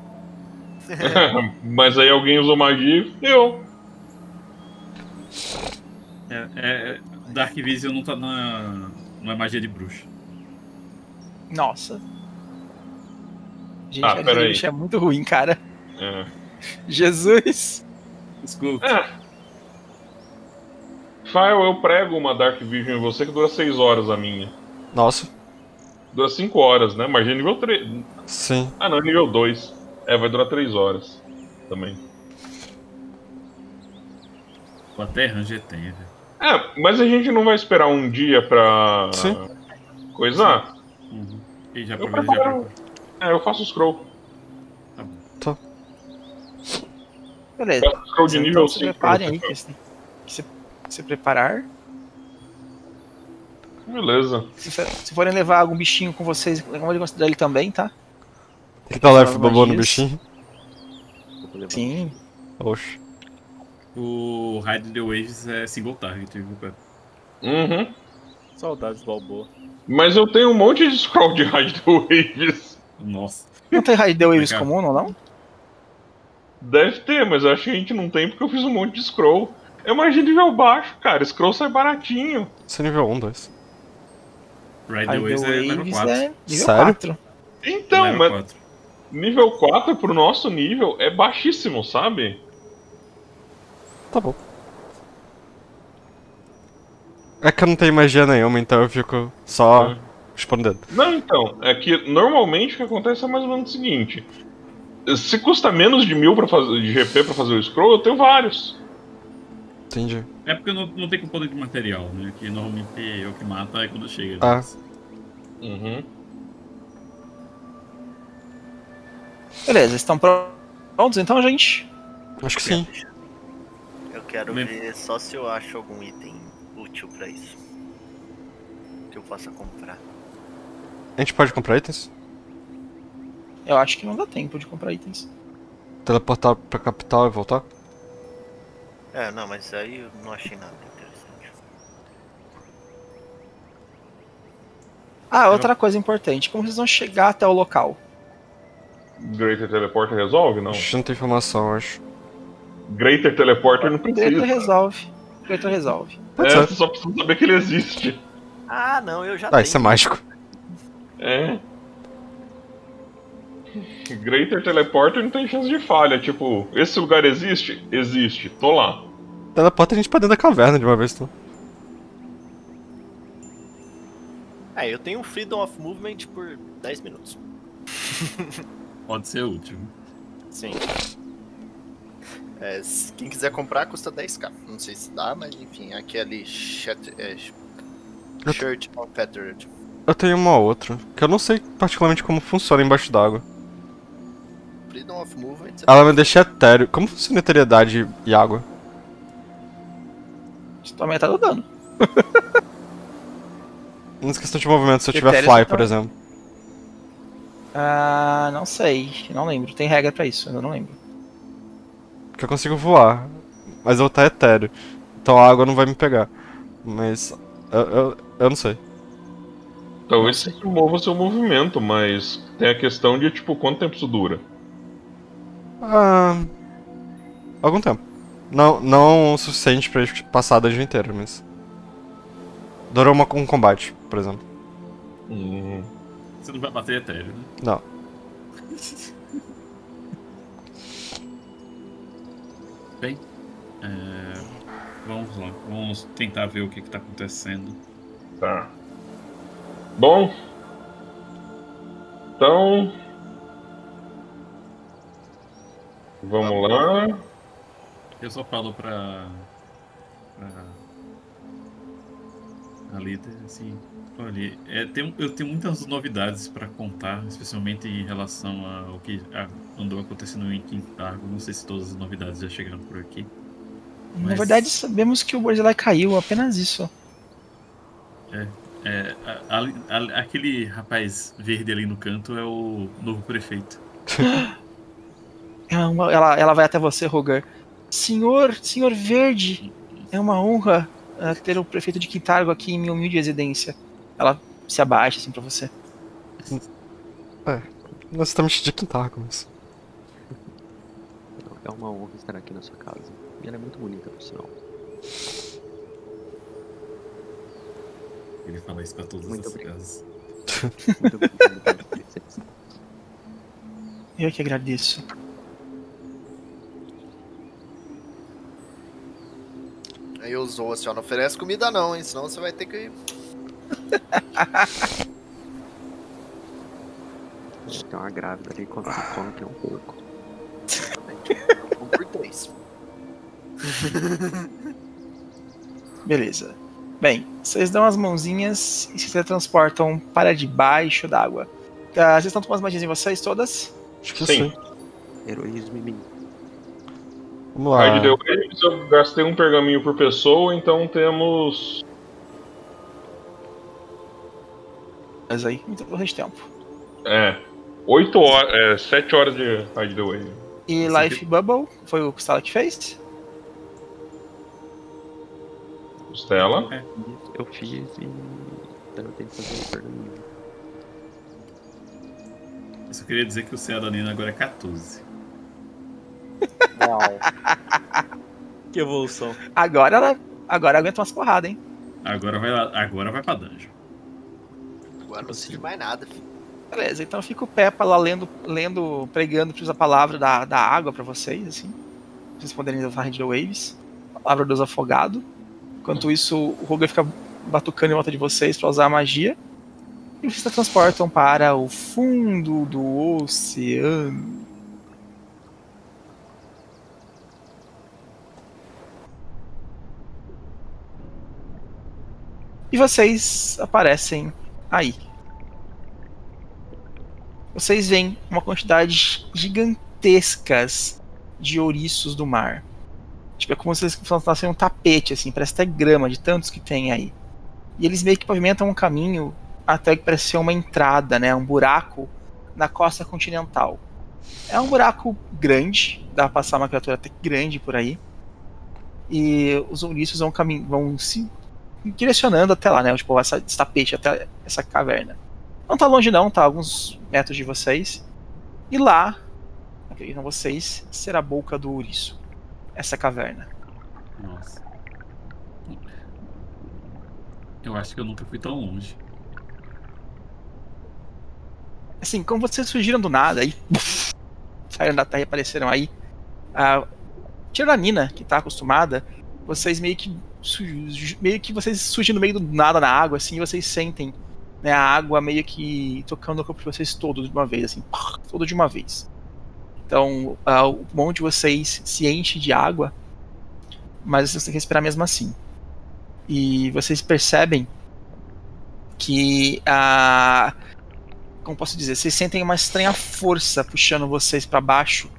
F: *laughs*
G: Mas aí alguém usou magia e deu.
C: É, é, Dark Vision não tá na. Não é magia de bruxa.
A: Nossa. Gente,
G: Ah,
A: a
G: aí.
A: é muito ruim, cara.
G: É.
A: Jesus.
C: Desculpa.
G: É. Fael, eu prego uma Dark Vision em você que dura 6 horas a minha.
B: Nossa.
G: Dura 5 horas, né? Magia nível 3.
B: Sim.
G: Ah não, nível 2. É, vai durar 3 horas. Também.
C: O até Ranger tem, velho.
G: É, mas a gente não vai esperar um dia pra.
B: Sim.
G: Coisar?
C: Uhum. E já
G: Eu
C: aproveita já
G: preparo. É, eu faço scroll.
C: Tá bom.
A: Beleza.
G: Scroll de
A: então
G: nível
A: se
G: 5.
A: preparem aí, que se, que se, se preparar.
G: Beleza.
A: Se, se forem levar algum bichinho com vocês, vamos considerar ele também, tá?
B: Tem que dar o Life
A: As
B: Bubble no bichinho.
A: Sim.
B: Oxe.
C: O Hide the Waves é single target, viu, cara?
G: Uhum.
E: Saudades do Balboa.
G: Mas eu tenho um monte de scroll de Hide the Waves.
C: Nossa.
A: Não tem Raid Waves
C: Obrigado.
A: comum, não, não?
G: Deve ter, mas eu acho que a gente não tem porque eu fiz um monte de scroll. É magia de nível baixo, cara. Scroll sai baratinho.
B: Isso é nível 1, 2.
C: Ride the Waves é level
A: Waves
C: 4.
A: é nível
B: Sério?
A: 4.
G: Então,
C: level
G: mas
C: 4.
G: nível 4 pro nosso nível é baixíssimo, sabe?
B: Tá bom. É que eu não tenho magia nenhuma, então eu fico só
G: É.
B: respondendo.
G: Não, então, é que normalmente o que acontece é mais ou menos o seguinte. Se custa menos de mil pra fazer, de GP pra fazer o scroll, eu tenho vários.
B: Entendi.
C: É porque não, não tem componente de material, né? Que normalmente é o que mata é quando chega.
B: Ah.
G: Uhum.
A: Beleza, estão prontos então, gente?
B: Acho que sim.
F: Eu quero ver só se eu acho algum item útil pra isso. Que eu possa comprar.
B: A gente pode comprar itens?
A: Eu acho que não dá tempo de comprar itens.
B: Teleportar pra capital e voltar?
F: É, não, mas aí eu não achei nada interessante.
A: Ah, outra coisa importante. Como vocês vão chegar até o local?
G: Greater Teleporter resolve? Não.
B: A gente não tem informação, eu acho.
G: Greater Teleporter não
A: Greater
G: precisa.
A: resolve. Greater resolve.
G: É, você só precisa saber que ele existe.
F: Ah, não, eu já
B: Ah,
F: tenho.
B: isso é mágico.
G: É. *laughs* Greater Teleporter não tem chance de falha. Tipo, esse lugar existe? Existe. Tô lá.
B: Teleporta a gente pra dentro da caverna de uma vez, então.
F: É, eu tenho Freedom of Movement por 10 minutos. *laughs*
C: Pode ser útil.
F: Sim. É, quem quiser comprar custa 10k. Não sei se dá, mas enfim, aquele chat, é,
B: Eu-
F: Shirt Unfettered.
B: Eu tenho uma outra, que eu não sei particularmente como funciona embaixo d'água.
F: Freedom of Movement.
B: Ela me deixa etéreo. Como funciona eteriedade e água?
A: Isso tua metade do dano. *laughs*
B: Nas questão de movimento, se eu tiver fly,
A: então.
B: por exemplo.
A: Ah, não sei. Não lembro. Tem regra pra isso, eu não lembro.
B: Porque eu consigo voar. Mas eu vou estar etéreo. Então a água não vai me pegar. Mas. Eu, eu, eu não sei.
G: Talvez você mova seu movimento, mas tem a questão de, tipo, quanto tempo isso dura.
B: Ah. Algum tempo. Não, não o suficiente pra gente passar a dungeon inteira, mas. Durou uma, um combate, por exemplo.
G: Hum.
C: Você não vai bater etéreo, né?
B: Não. *laughs*
C: Bem, é, vamos lá. Vamos tentar ver o que, que tá acontecendo.
G: Tá. Bom. Então. Vamos lá.
C: Eu só falo pra. pra. a líder assim. Olha, é, tem, eu tenho muitas novidades pra contar, especialmente em relação ao que a- andou acontecendo em Quintargo. Não sei se todas as novidades já chegaram por aqui.
A: Na
C: Mas-
A: verdade, sabemos que o Barzilai caiu, apenas isso.
C: É, a- a- a- aquele rapaz verde ali no canto é o novo prefeito. *laughs*
A: É uma- ela, ela vai até você, Rogar. Senhor, senhor Verde, é uma honra ah, ter o prefeito de Quintargo aqui em minha humilde residência. Ela se abaixa assim pra você.
B: Nós estamos de Quintargo, mas.
D: É uma honra estar aqui na sua casa. E ela é muito bonita, por sinal.
C: Ele fala isso pra todas
D: Muito
C: as
D: obrigado.
C: casas.
D: Muito obrigado.
A: Eu que agradeço.
F: Aí Zoa assim, ó, não oferece comida não, hein? Senão você vai ter que.
D: Tem uma grávida ali, come, come que é um pouco. *laughs*
F: Um por três.
A: Beleza. Bem, vocês dão as mãozinhas e se teletransportam para debaixo d'água. Tá, vocês estão tomando as magias em vocês todas?
B: Acho que
G: Sim.
B: sim.
D: Heroísmo em mim.
B: Vamos lá.
G: De deu eles, eu gastei um pergaminho por pessoa, então temos.
A: Mas aí, muito bastante tempo.
G: É. 8 horas. É, 7 horas de Hide the Way.
A: E
C: Esse
A: Life Bubble, foi o Stala que fez?
G: Costela.
D: Isso Eu fiz e. Então eu tenho que fazer um pergaminho.
C: Eu só queria dizer que o CA da Nina agora é 14.
E: Que evolução.
A: Agora ela agora aguenta umas porradas, hein?
C: Agora vai, lá- agora vai pra dungeon.
F: Agora não precisa de mais nada, filho.
A: Beleza, então fica o Peppa lá lendo, lendo pregando a palavra da, da água pra vocês, assim. Pra vocês poderem usar Hand Waves. Palavra dos afogados. Enquanto isso, o Roger fica batucando em volta de vocês pra usar a magia. E vocês se transportam para o fundo do oceano. E vocês aparecem aí. Vocês veem uma quantidade gigantescas de ouriços do mar. Tipo, é como se eles fossem um tapete, assim, parece até grama de tantos que tem aí. E eles meio que pavimentam um caminho até que parece ser uma entrada, né? Um buraco na costa continental. É um buraco grande, dá pra passar uma criatura até grande por aí. E os ouriços vão, vão se direcionando até lá, né? Tipo, essa, esse tapete até essa caverna. Não tá longe não, tá alguns metros de vocês. E lá, acreditam vocês, será a boca do ouriço. Essa caverna.
C: Nossa. Eu acho que eu nunca fui tão longe.
A: Assim, como vocês surgiram do nada aí, saíram da terra e apareceram aí, a tirando a Nina, que tá acostumada, vocês meio que meio que vocês surgem no meio do nada na água, assim, e vocês sentem né, a água meio que tocando no corpo de vocês todo de uma vez, assim, *laughs* todo de uma vez. Então, ah, o monte de vocês se enche de água, mas vocês têm que respirar mesmo assim. E vocês percebem que a como posso dizer, vocês sentem uma estranha força puxando vocês pra baixo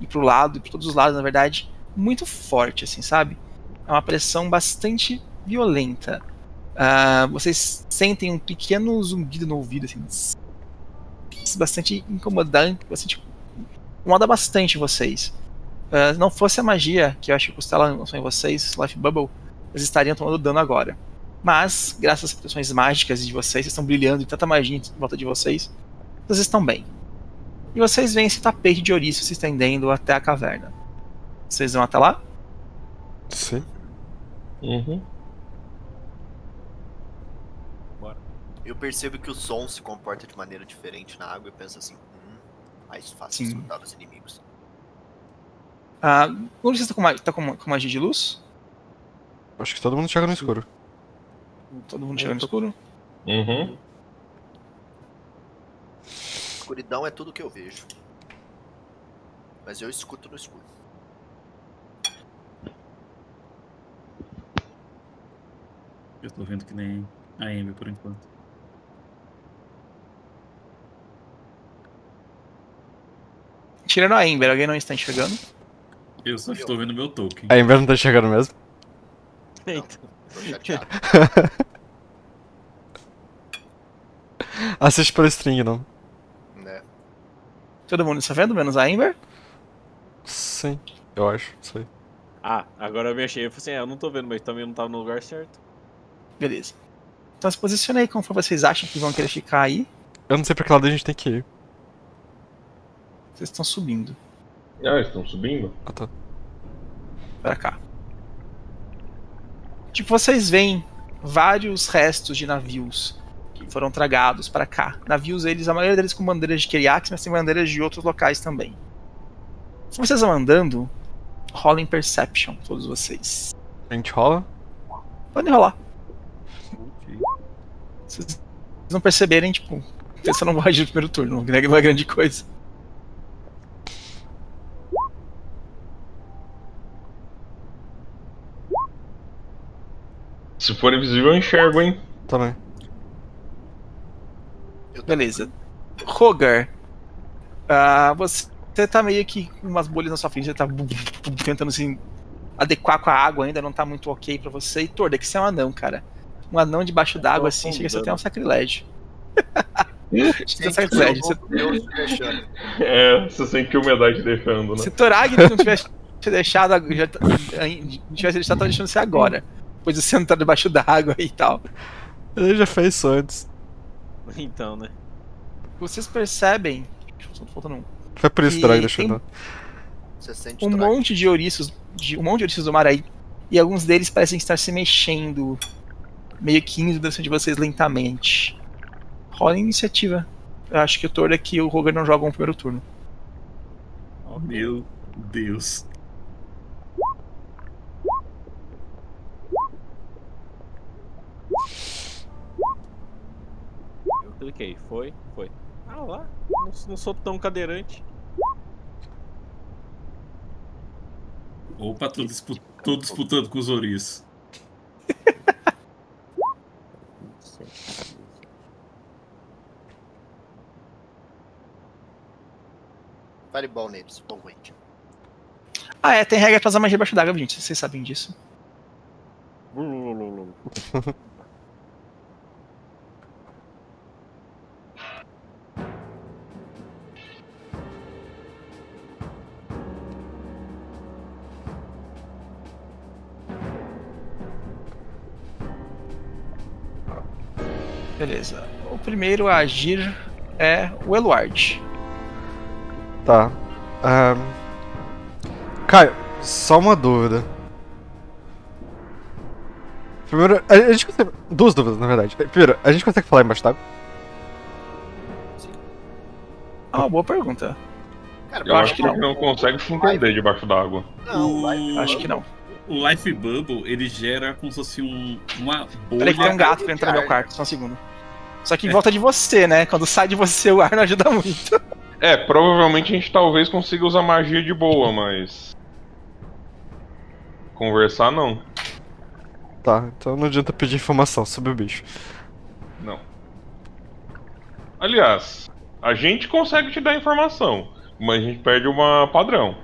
A: e pro lado, e por todos os lados, na verdade, muito forte, assim, sabe? É uma pressão bastante violenta. Ah, vocês sentem um pequeno zumbido no ouvido, assim, bastante incomodante, bastante, incomoda bastante vocês. Se não fosse a magia, que eu acho que Costela em vocês, Life Bubble, eles estariam tomando dano agora. Mas, graças às proteções mágicas de vocês, vocês estão brilhando e tanta magia em volta de vocês, vocês estão bem. E vocês veem esse tapete de ouriço se estendendo até a caverna. Vocês vão até lá?
B: Sim.
G: Uhum.
F: Eu percebo que o som se comporta de maneira diferente na água e penso assim, hum, mais fácil
A: Sim.
F: escutar os inimigos.
A: Ah, o Ulisses tá, com, tá com, com magia de luz?
B: Acho que todo mundo chega no escuro.
A: Todo mundo chega no escuro?
G: Uhum.
F: Escuridão é tudo que eu vejo. Mas eu escuto no escuro.
C: Eu tô vendo que nem a Amy por enquanto.
A: Tirando a Ember, alguém não está enxergando?
C: Eu só estou vendo meu token.
B: A Ember não tá chegando mesmo.
E: Então. *laughs*
B: Assiste pelo string, não.
F: né?
A: Todo mundo está vendo, menos a Ember?
B: Sim, eu acho. Sei.
E: Ah, agora eu me achei. Eu falei assim, é, eu não tô vendo, mas também não tava no lugar certo.
A: Beleza. Então se posicione aí conforme vocês acham que vão querer ficar aí.
B: Eu não sei pra que lado a gente tem que ir.
A: Vocês estão subindo
G: Ah, eles estão subindo?
B: Ah, tá.
A: pra cá. Tipo, vocês veem vários restos de navios que foram tragados pra cá. Navios, eles, a maioria deles com bandeiras de Keriax, mas tem bandeiras de outros locais também. Se vocês vão andando, rola em Perception, todos vocês.
B: A gente rola?
A: Podem rolar. Vocês não perceberem, tipo, você não morre no primeiro turno, não é grande coisa.
G: Se for invisível, eu enxergo, hein?
B: Também.
A: Beleza. Rogar, ah, você tá meio que com umas bolhas na sua frente, você tá tentando se adequar com a água ainda, não tá muito ok pra você. E Torda, que você é um anão, cara. Um anão debaixo d'água assim, chega a ser até um sacrilégio. Chega a ser um sacrilégio. Se,
F: Deus.
G: É, você sente que a umidade deixando, né?
A: se Torag não tivesse deixado, já, não tivesse deixado, tá deixando você agora. Pois você não tá debaixo d'água e tal.
B: Ele já fez isso antes.
E: Então, né?
A: Vocês percebem. Faltando um.
B: Foi por isso que o Drag deixou
A: tem-
B: não.
F: Você sente
A: um monte de ouriços, de, um monte de ouriços do mar aí, e alguns deles parecem estar se mexendo, meio que indo dentro de vocês lentamente. Rola a iniciativa. Eu acho que o Thor é que o Roger não joga um primeiro turno.
C: Meu Deus.
E: Eu cliquei. Foi? Foi. Ah lá. Não, não sou tão cadeirante.
C: Opa, tô, dispu tô disputando com os *laughs* ouriços.
F: Fireball neles. Bom, wait.
A: Ah, é, tem regra pra usar magia debaixo d'água, gente. Vocês sabem disso. Beleza. O primeiro a agir é o Eluard.
B: Tá. Ahn. Caio, só uma dúvida. Primeiro, a gente consegue. Duas dúvidas, na verdade. Primeiro, a gente consegue falar embaixo d'água?
A: Ah, uma boa pergunta.
F: Cara,
G: Eu
A: acho que não.
G: não consegue se entender debaixo d'água.
F: não.
C: O-
A: Acho que não.
C: O Life Bubble, ele gera como se fosse um, uma bolha.
A: Peraí que tem um gato pra entrar no meu quarto, só um segundo. Só que em volta de você, né? Quando sai de você, o ar não ajuda muito.
G: É, provavelmente a gente talvez consiga usar magia de boa, mas. Conversar não.
B: Tá, então não adianta pedir informação sobre o bicho.
G: Não. Aliás, a gente consegue te dar informação, mas a gente perde uma padrão.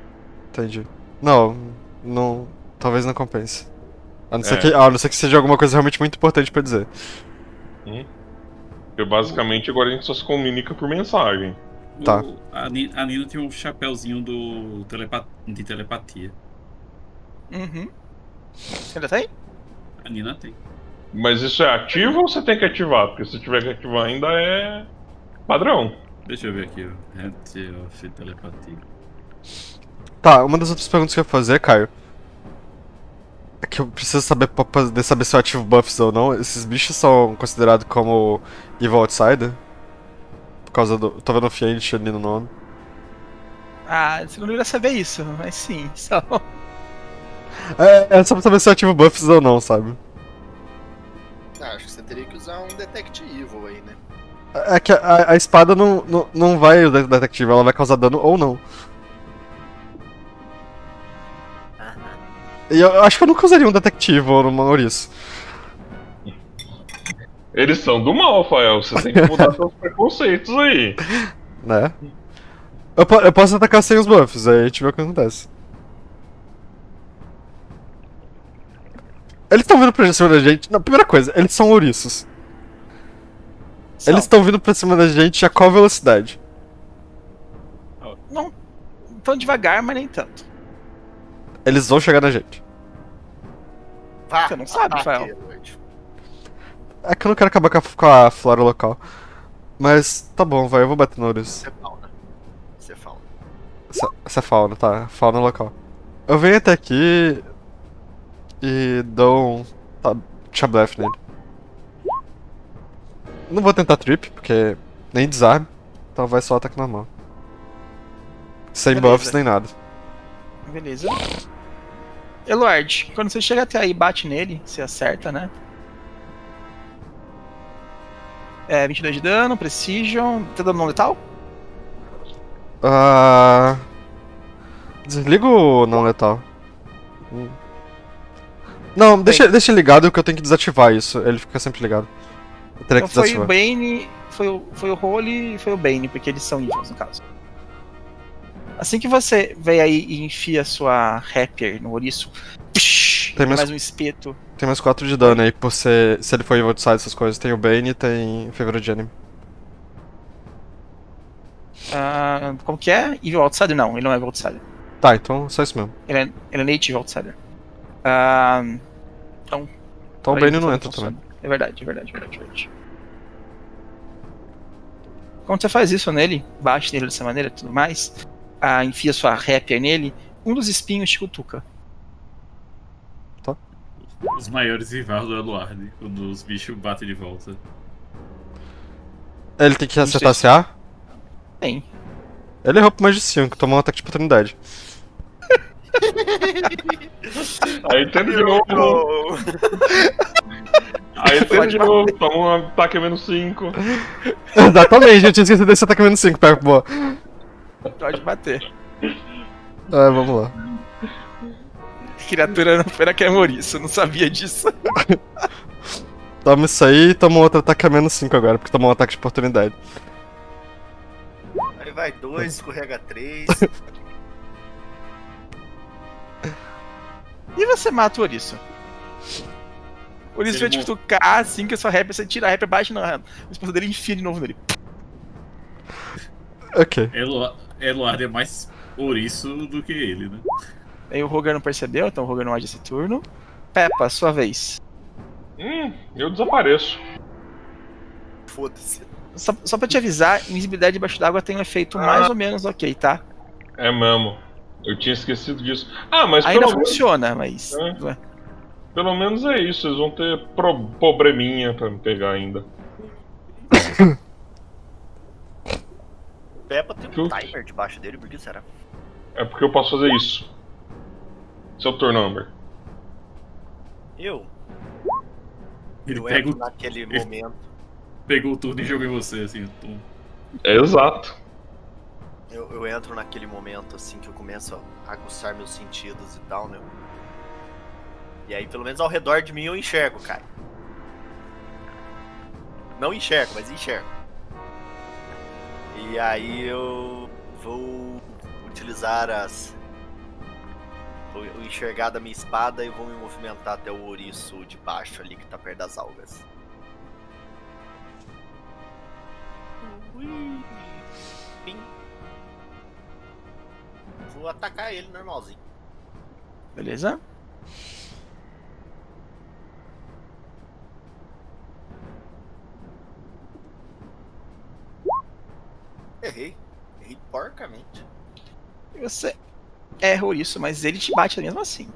B: Entendi. Não, não. Talvez não compense. A não ser,
G: É.
B: que, a não ser que seja alguma coisa realmente muito importante pra dizer.
G: Porque basicamente agora a gente só se comunica por mensagem.
C: O-
B: Tá.
C: A, Ni- a Nina tem um chapéuzinho do telepa- de telepatia.
A: Uhum. Você ainda tem?
C: A Nina tem.
G: Mas isso é ativo ou você tem que ativar? Porque se tiver que ativar ainda é padrão.
C: Deixa eu ver aqui, ó. Hand of telepatia.
B: Tá, uma das outras perguntas que eu ia fazer, Caio. É que eu preciso saber pra poder saber se eu ativo buffs ou não. Esses bichos são considerados como Evil Outsider? Por causa do. Tô vendo o Fiend ali no nome.
A: Ah, você não deveria saber isso, mas sim, *laughs* só.
B: É, é só pra saber se eu ativo buffs ou não, sabe?
F: Ah, acho que você teria que usar um Detect Evil aí, né?
B: É que a, a espada não, não, não vai de- detective, ela vai causar dano ou não. E eu acho que eu nunca usaria um detective numa ouriço.
G: Eles são do mal, Fael. Você tem que mudar seus preconceitos aí. *laughs*
B: né? Eu, po- eu posso atacar sem os buffs, aí a gente vê o que acontece. Eles estão vindo pra cima da gente. Não, primeira coisa, eles são ouriços.
A: São.
B: Eles estão vindo pra cima da gente a qual velocidade?
A: Não tão devagar, mas nem tanto.
B: Eles vão chegar na gente.
F: Vá,
A: Você não sabe,
F: ataque,
A: Fael.
F: Eluard.
B: É que eu não quero acabar com a, com a flora local. Mas tá bom, vai, eu vou bater no ouriço.
F: Isso é fauna. Isso é fauna.
B: Essa, essa é fauna, tá? Fauna local. Eu venho até aqui e dou um tá, chablef nele. Não vou tentar trip, porque nem desarme, então vai só ataque normal. Sem
A: Beleza.
B: buffs nem nada.
A: Beleza. Eluard, quando você chega até aí e bate nele, você acerta, né? É, 22 de dano, Precision. Tá dando não letal?
B: Ah. Desliga o não letal. Não, deixa, deixa ligado que eu tenho que desativar isso. Ele fica sempre ligado. Eu teria
A: Então
B: que
A: foi
B: desativar.
A: o Bane, foi o, foi o Holy e foi o Bane, porque eles são evils no caso. Assim que você vem aí e enfia sua Rapier no ouriço, psh,
B: Tem mais-
A: mais um espeto.
B: Tem mais 4 de dano aí, por ser. Se ele for Evil Side, essas coisas. Tem o Bane e tem Fever de Enemy.
A: Ah, como que é? Evil Outsider? Não, ele não é Evil Outsider.
B: Tá, então só isso mesmo.
A: Ele é, ele é Native Outsider. Ah, então.
B: Então o Bane não
A: como
B: entra
A: funciona.
B: também.
A: É verdade, é verdade, é verdade, é verdade. Quando você faz isso nele, bate nele dessa maneira e tudo mais, ah, enfia sua rapier nele, um dos espinhos te cutuca.
C: Os maiores rivais do Eluard, quando os bichos batem de volta.
B: Ele tem que
A: Não
B: acertar
A: sei
B: CA?
A: Tem.
B: Ele errou por mais de 5, tomou um ataque de oportunidade. *laughs*
G: Aí tenta de novo. *laughs* Aí tenta de novo. Toma um ataque menos 5. *laughs*
B: Exatamente, eu tinha esquecido desse ataque menos 5, pega, boa.
A: Pode bater.
B: É, vamos lá.
A: Criatura não foi que é Maurício, eu não sabia disso. *laughs*
B: Toma isso aí e toma um outro ataque a menos 5 agora, porque tomou um ataque de oportunidade.
F: Aí vai dois, escorrega três. *laughs*
A: E você mata o Ouriço. O Ouriço vai te cutucar assim que a sua rap, você tira a rap abaixo na o esposo dele enfia de novo nele.
B: Ok.
C: Elu- Eluard é mais ouriço do que ele, né?
A: Aí o Roger não percebeu, então o Roger não age esse turno. Peppa, sua vez.
G: Hum, eu desapareço.
F: Foda-se.
A: Só, só pra te avisar, invisibilidade debaixo d'água tem um efeito mais ou menos ok, tá?
G: É mesmo. Eu tinha esquecido disso. Ah, mas
A: Ainda
G: pelo, menos,
A: funciona, mas.
G: É. pelo menos é isso. Eles vão ter pro- probleminha pra me pegar ainda.
F: Peppa tem um timer debaixo dele, por que será?
G: É porque eu posso fazer isso. Seu turno, Amber.
F: Eu,
C: Ele
F: eu
C: pega
F: entro
C: o,
F: naquele
C: ele-
F: momento.
C: pegou tudo e jogou em você, assim. tum.
G: É exato.
F: Eu, eu entro naquele momento assim que eu começo a aguçar meus sentidos e tal, né? E aí, pelo menos ao redor de mim, eu enxergo, cara. Não enxergo, mas enxergo. E aí eu vou utilizar as. O enxergar da minha espada e vou me movimentar até o ouriço de baixo ali que tá perto das algas. Ui. Vou atacar ele normalzinho.
A: Beleza?
F: Errei. Errei porcamente.
A: E Você erra isso, mas ele te bate mesmo assim.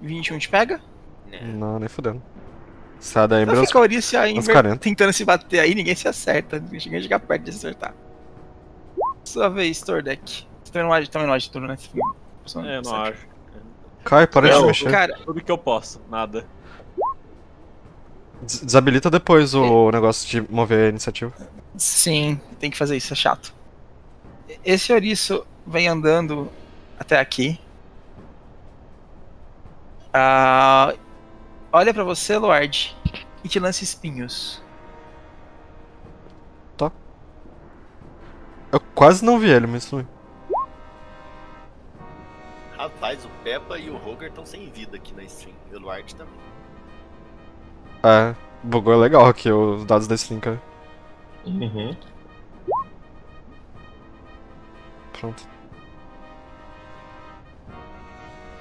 A: 21 te pega?
F: Né.
B: Não, nem fudendo. Sai da Ember,
A: Então fica Ouriço a
B: uns
A: Ember
B: 40.
A: tentando se bater aí, ninguém se acerta. Ninguém chega perto de acertar. Sua vez, Tordek. Você também não age, também não age turno, né? Você
E: É, eu não acho.
B: Cai, para de
E: Não,
B: se mexer.
A: Cara,
E: Tudo que eu posso, nada.
B: Des- Desabilita depois o negócio de mover a iniciativa.
A: sim, tem que fazer isso, é chato. Esse ouriço vem andando até aqui. Ah, olha pra você, Lord, e te lança espinhos.
B: Eu quase não vi ele, mas bem.
F: Rapaz, o Peppa e o Roger estão sem vida aqui na stream. E o Luard também.
B: É, bugou legal aqui os dados da stream, cara.
G: Uhum.
B: Pronto.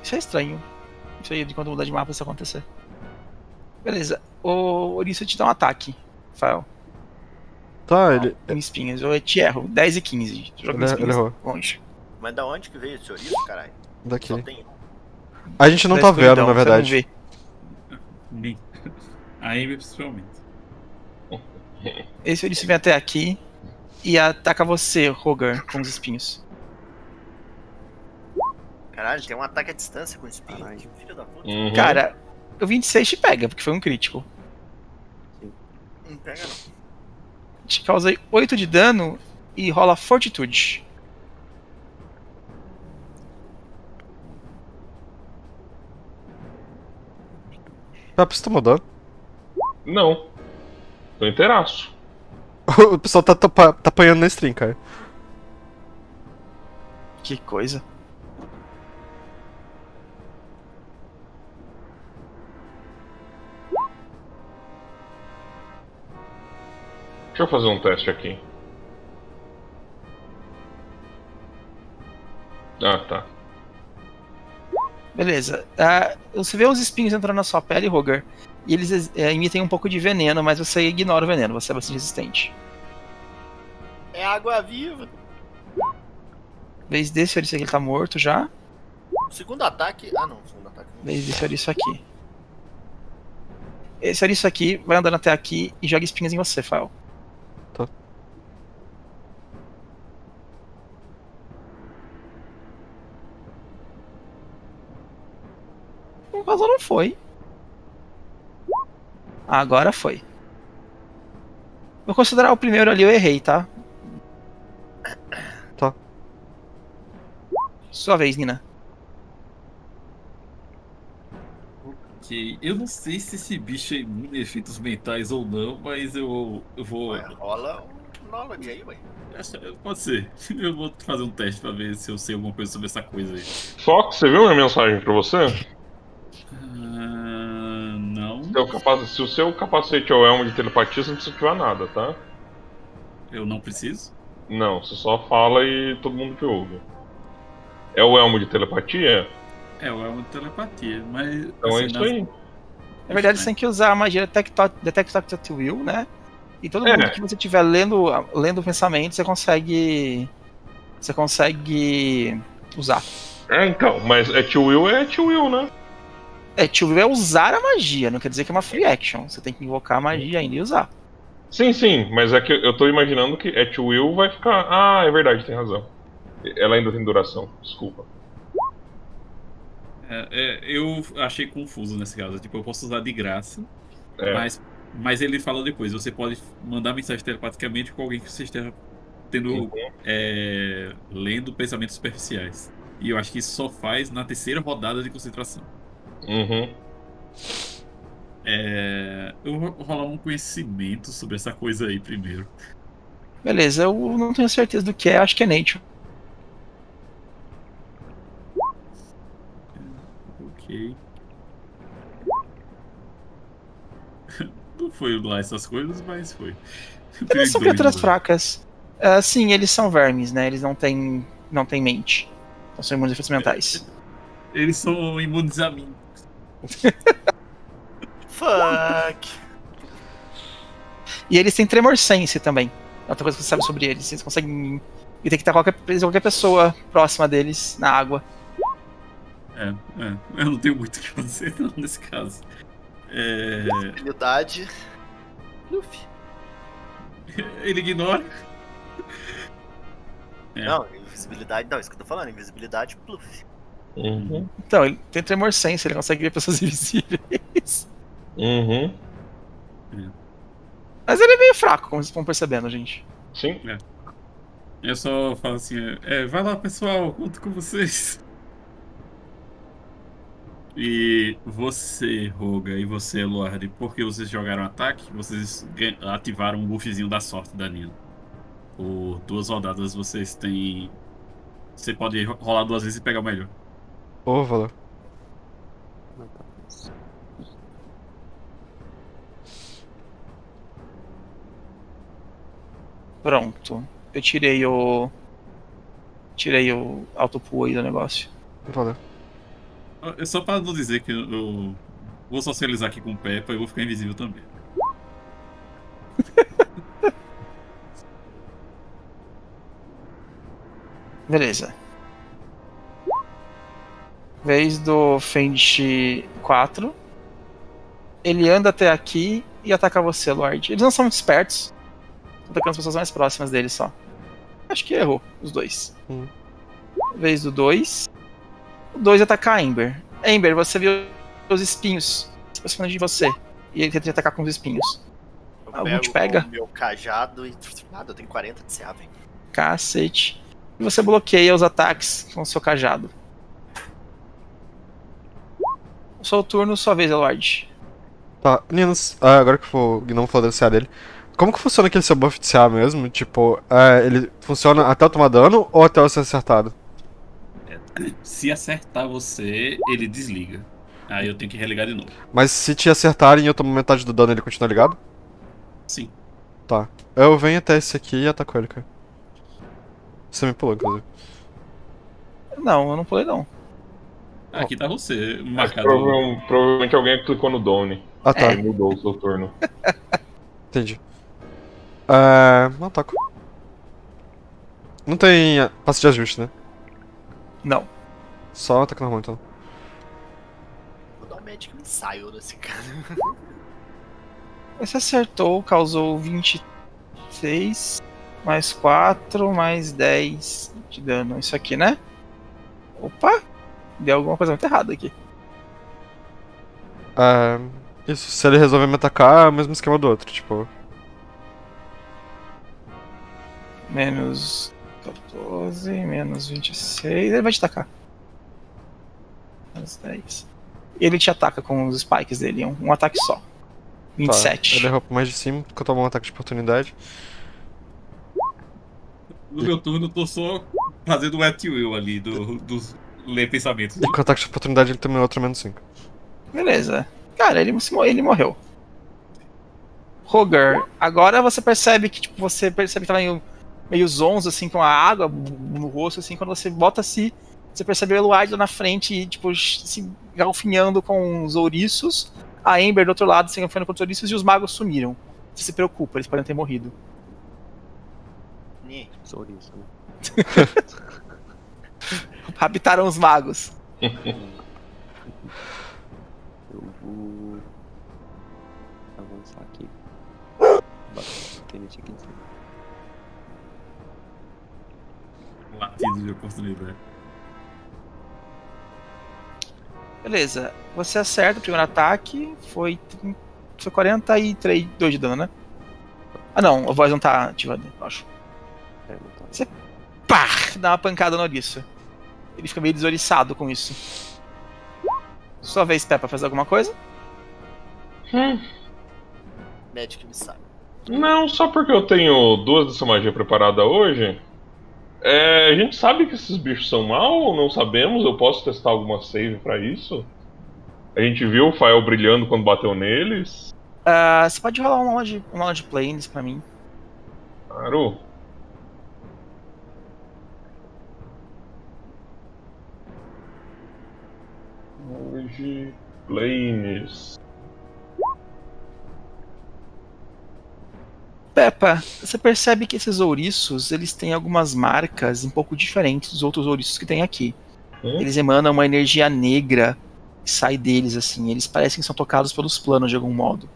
A: Isso é estranho. Isso aí de quando mudar de mapa isso acontecer. Beleza. O Ouriço te dá um ataque, Rafael.
B: Tá, ele,
A: Com espinhas. Eu te erro. 10 e 15. Joga
B: ele,
A: espinhas
B: ele errou.
A: longe.
F: Mas da onde que veio esse ouriço, caralho?
B: Daqui.
F: Só tem um.
B: A gente não
A: Da
B: tá vendo,
A: escuridão,
B: na
A: você não
B: verdade.
A: vê.
C: Nem- A Amy principalmente.
A: Esse ouriço vem até aqui e ataca você, Roger, com os espinhos.
F: Caralho, tem um ataque à distância com espinho.
D: Caralho.
F: Que filho da puta.
G: Uhum.
A: Cara, o 26 te pega, porque foi um crítico.
F: Não pega não.
A: Te causa 8 de dano e rola fortitude.
B: Pepe, você tomou dano?
G: Não. Tô inteiraço. *laughs*
B: O pessoal tá, tá, tá apanhando na stream, cara.
A: Que coisa.
G: Deixa eu fazer um teste aqui. Ah, tá.
A: Beleza. Ah, você vê os espinhos entrando na sua pele, Roger. E eles eh, emitem um pouco de veneno, mas você ignora o veneno, você é bastante resistente.
F: É água viva.
A: Vez desse ouriço aqui, ele tá morto já.
F: O segundo ataque. Ah não, o segundo ataque. não.
A: Vez desse ouriço aqui. Esse ouriço aqui vai andando até aqui e joga espinhas em você, Fael. Vazou não foi. Agora foi. Vou considerar o primeiro ali, eu errei, tá?
B: Tá.
A: Sua vez, Nina.
C: Que eu não sei se esse bicho é imune a efeitos mentais ou não, mas eu, eu vou.
F: Ué, rola um knowledge aí, ué.
C: Pode ser. *laughs* Eu vou fazer um teste pra ver se eu sei alguma coisa sobre essa coisa aí.
G: Fox, você viu minha mensagem pra você?
C: Ah, não.
G: Seu capa- Se o seu capacete é o elmo de telepatia, você não precisa ativar nada, tá?
C: Eu não preciso.
G: Não, você só fala e todo mundo te ouve. É o elmo de telepatia?
C: É, o elmo de telepatia, mas.
G: Então é
C: assim,
G: isso
C: nas-
G: aí.
A: Na verdade, você tem que usar a magia Detect at Will, né? E todo
G: É.
A: mundo que você estiver lendo, lendo o pensamento, você consegue. Você consegue usar.
G: É, então, mas é Tio Will é Tio Will, né?
A: É, will é usar a magia, não quer dizer que é uma free action. Você tem que invocar a magia ainda e usar.
G: Sim, sim, mas é que eu tô imaginando que é Tio Will vai ficar. Ah, é verdade, tem razão. Ela ainda tem duração, desculpa.
C: É, é, eu achei confuso nesse caso. Tipo, eu posso usar de graça,
G: É.
C: mas, mas ele falou depois. Você pode mandar mensagem telepaticamente com alguém que você esteja tendo, é, lendo pensamentos superficiais. E eu acho que isso só faz na terceira rodada de concentração.
G: Uhum.
C: É, eu vou rolar um conhecimento sobre essa coisa aí primeiro.
A: Beleza, eu não tenho certeza do que é, acho que é Nature.
C: Ok. *laughs* Não foi lá essas coisas, mas foi.
A: Eles são criaturas
C: né?
A: fracas. Ah, sim, eles são vermes, né? Eles não têm, não têm mente. Então são imunes a mentais.
C: Eles são imunes a mim.
F: Fuck.
A: E eles têm tremor sense também. É outra coisa que você sabe sobre eles. Eles conseguem. E tem que estar qualquer, qualquer pessoa próxima deles na água.
C: É, é. Eu não tenho muito o que fazer não, nesse caso. É,
F: Habilidade. Luffy.
C: ele ignora. É.
F: Não, invisibilidade. Não, isso que eu tô falando. Invisibilidade Pluff.
G: Uhum.
A: Então, ele tem tremor sense, ele consegue ver pessoas *laughs* invisíveis.
G: Uhum.
A: Mas ele é meio fraco, como vocês estão percebendo, gente.
G: Sim.
C: Eu só falo assim: é, vai lá pessoal, conto com vocês. E você, Roga, e você, Lorde, porque vocês jogaram ataque, vocês ativaram o buffzinho da sorte da Nina. Por duas rodadas vocês têm. Você pode ro- rolar duas vezes e pegar o melhor.
B: Ô, valeu.
A: Pronto. Eu tirei o. Tirei o autopool aí do negócio.
B: Valeu.
C: É só pra não dizer que eu, eu vou socializar aqui com o Peppa e vou ficar invisível também. *laughs*
A: Beleza. Vez do Fend 4. Ele anda até aqui e ataca você, Lorde. Eles não são muito espertos. Estão atacando as pessoas mais próximas dele só. Acho que errou, os dois.
B: Hum.
A: Vez do 2. O 2 ataca a Ember. Ember, você viu os espinhos se aproximando de você. E ele tenta te atacar com os espinhos.
F: Eu
A: Algum
F: pego
A: te pega?
F: o meu cajado e. Nada, eu tenho 40 de CA, velho.
A: Cacete. E você bloqueia os ataques com o seu cajado. O seu turno, sua vez, Lorde.
B: Tá, Linus, ah, agora que o Gnome falou do CA dele. Como que funciona aquele seu buff de CA mesmo? Tipo, é, ele funciona até eu tomar dano ou até eu ser acertado?
C: Se acertar você, ele desliga. Aí eu tenho que religar de novo.
B: Mas se te acertarem e eu tomo metade do dano, ele continua ligado?
C: Sim.
B: Tá. Eu venho até esse aqui e ataco ele, cara. Você me pulou, inclusive.
A: Não, eu não pulei não.
C: Aqui tá você, marcado.
G: prova- provavelmente alguém clicou no Downe
B: Ah, tá.
G: e mudou o seu turno. *laughs*
B: Entendi. É. Não ataco. Não tem passo de ajuste, né?
A: Não.
B: Só ataque normal, então.
F: Vou dar um Magic Missile nesse cara.
A: Você acertou, causou 26, mais 4, mais 10 de dano. Isso aqui, né? Opa! Deu alguma coisa muito errada aqui.
B: É. Isso, se ele resolver me atacar, é o mesmo esquema do outro, tipo.
A: Menos 14, menos 26. Ele vai te atacar. Menos 10. E ele te ataca com os spikes dele, um, um ataque só.
B: Tá.
A: 27.
B: Ele errou mais de cima, porque eu tomo um ataque de oportunidade.
C: No meu turno, eu tô só fazendo o at will ali, do, dos ler pensamentos.
B: E com ataque de oportunidade ele também outro menos 5.
A: Beleza. Cara, ele, ele morreu. Roger, agora você percebe que, tipo, você percebe que tá meio, meio zonzo, assim, com a água no rosto, assim, quando você bota assim, você percebe o Eluard lá na frente, tipo, se galfinhando com os ouriços, A Ember do outro lado se enfrentando contra os ouriços e os magos sumiram. Você se preocupa, eles podem ter morrido.
F: Ni,
D: Sou isso, né? *laughs*
A: Raptaram os magos. *laughs*
D: Eu vou avançar aqui. Bater aqui em cima.
C: Latido de oportunidade.
A: Beleza. Você acerta o primeiro ataque. Foi, foi 43 2 de dano, né? Ah não, a voz não tá ativada, eu acho.
D: É, tá.
A: Você- Pá! Dá uma pancada no ouriço. Ele fica meio desoriçado com isso. Sua vez, Peppa, fazer alguma coisa?
F: Magic me sabe.
G: Não, só porque eu tenho duas dessa magia preparada hoje. É, a gente sabe que esses bichos são mal ou não sabemos? Eu posso testar alguma save pra isso? A gente viu o Fael brilhando quando bateu neles.
A: Ah, você pode rolar um knowledge, um knowledge planes pra mim.
G: Claro. Hoje. Planes.
A: Peppa, você percebe que esses ouriços, eles têm algumas marcas um pouco diferentes dos outros ouriços que tem aqui.
G: Hum?
A: Eles emanam uma energia negra que sai deles, assim. Eles parecem que são tocados pelos planos de algum modo.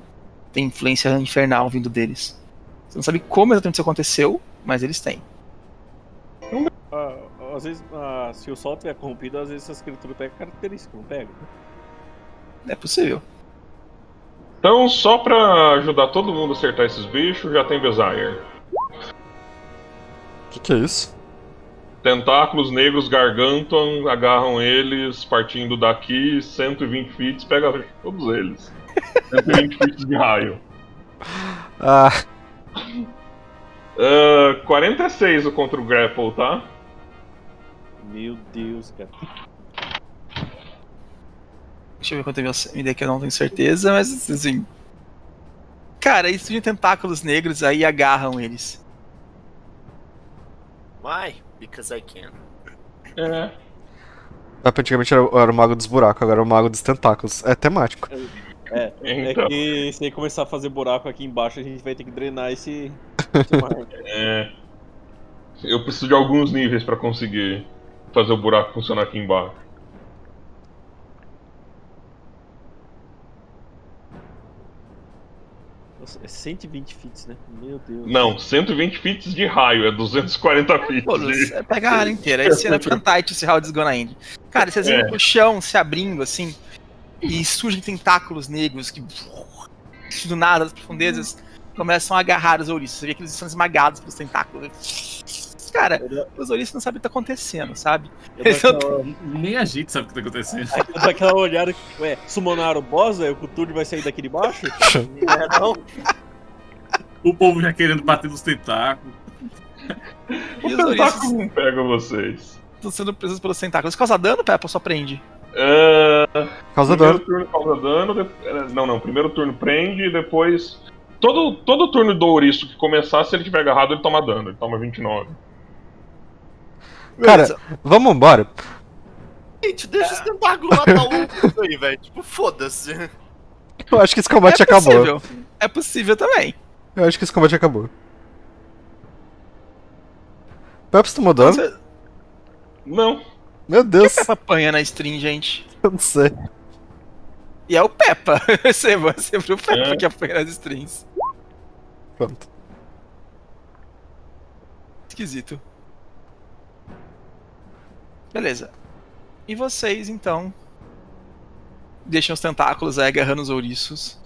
A: Tem influência infernal vindo deles. Você não sabe como exatamente isso aconteceu, mas eles têm.
E: Ah, às vezes, ah, se o sol tiver corrompido, às vezes essas criaturas pegam característica, não pega?
A: É possível.
G: Então, só pra ajudar todo mundo a acertar esses bichos, já tem Desire.
B: O que, que é isso?
G: Tentáculos negros gargantam, agarram eles, partindo daqui, 120 feet, pega todos eles. *laughs* 120 feet de raio.
B: Ah,
G: Ah, 46 contra o Grapple, tá?
E: Meu Deus, cara.
A: Deixa eu ver quanto é minha ideia que eu não tenho certeza, mas assim. Cara, isso de tentáculos negros aí agarram eles.
F: Why? Because I can.
G: É.
B: antigamente era, era o mago dos buracos, agora é o mago dos tentáculos. É temático.
E: É,
G: Então.
E: é que se começar a fazer buraco aqui embaixo, a gente vai ter que drenar esse, esse mar.
G: É. Eu preciso de alguns níveis pra conseguir fazer o buraco funcionar aqui embaixo.
E: Nossa, é 120 fits, né? Meu Deus.
G: Não, 120 feet de raio, é 240 feet.
A: Pô,
G: de-
A: você pega a área inteira. Esse era Fantite, esse round is gonna end. Cara, vocês
G: É.
A: o chão se abrindo assim e surgem tentáculos negros que do nada das profundezas começam a agarrar os ouriços. Você vê que eles são esmagados pelos tentáculos. Cara, os ouriços não sabem o que tá acontecendo, sabe?
E: Dou *laughs* aquela,
C: Nem a gente sabe o que tá acontecendo.
E: eu dou aquela olhada, ué, summonaram o boss, aí o Cthulhu vai sair daqui de baixo? *laughs*
F: É, não?
C: O povo já querendo bater nos tentáculos.
A: E os
G: O tentáculo não pega vocês.
A: estão sendo presos pelos tentáculos. Causa dano, Peppa, só prende?
G: Ah,
B: Causa
G: primeiro
B: dano.
G: turno causa dano, de- eh, não, não, primeiro turno prende e depois. Todo, todo turno do ouriço que começar, se ele tiver agarrado, ele toma dano, ele toma 29.
B: Cara, vamos embora.
F: Gente, deixa os tentáculos matar o aí, velho. Tipo, foda-se.
B: Eu acho que esse combate
A: é
B: acabou.
A: possível. É possível também.
B: Eu acho que esse combate acabou. Peps tomou dano?
A: Você-
G: Não,
B: Meu
A: Por que
B: Deus,
A: o Peppa apanha na stream, gente?
B: eu não sei.
A: E é o Peppa. *laughs* Sempre, é sempre o Peppa
G: É.
A: que apanha nas strings.
B: Pronto.
A: Esquisito. Beleza. E vocês, então, deixam os tentáculos aí agarrando os ouriços,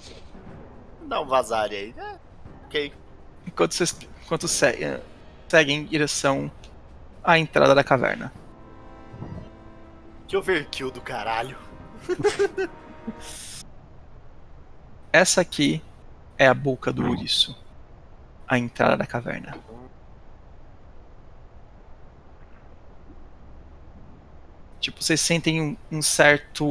F: Dá um vazare aí. É, ok.
A: enquanto vocês enquanto se- eh, seguem em direção à entrada da caverna.
F: Que overkill do caralho. *laughs*
A: Essa aqui é a boca do ouriço. A entrada da caverna. Tipo, vocês sentem um, um certo.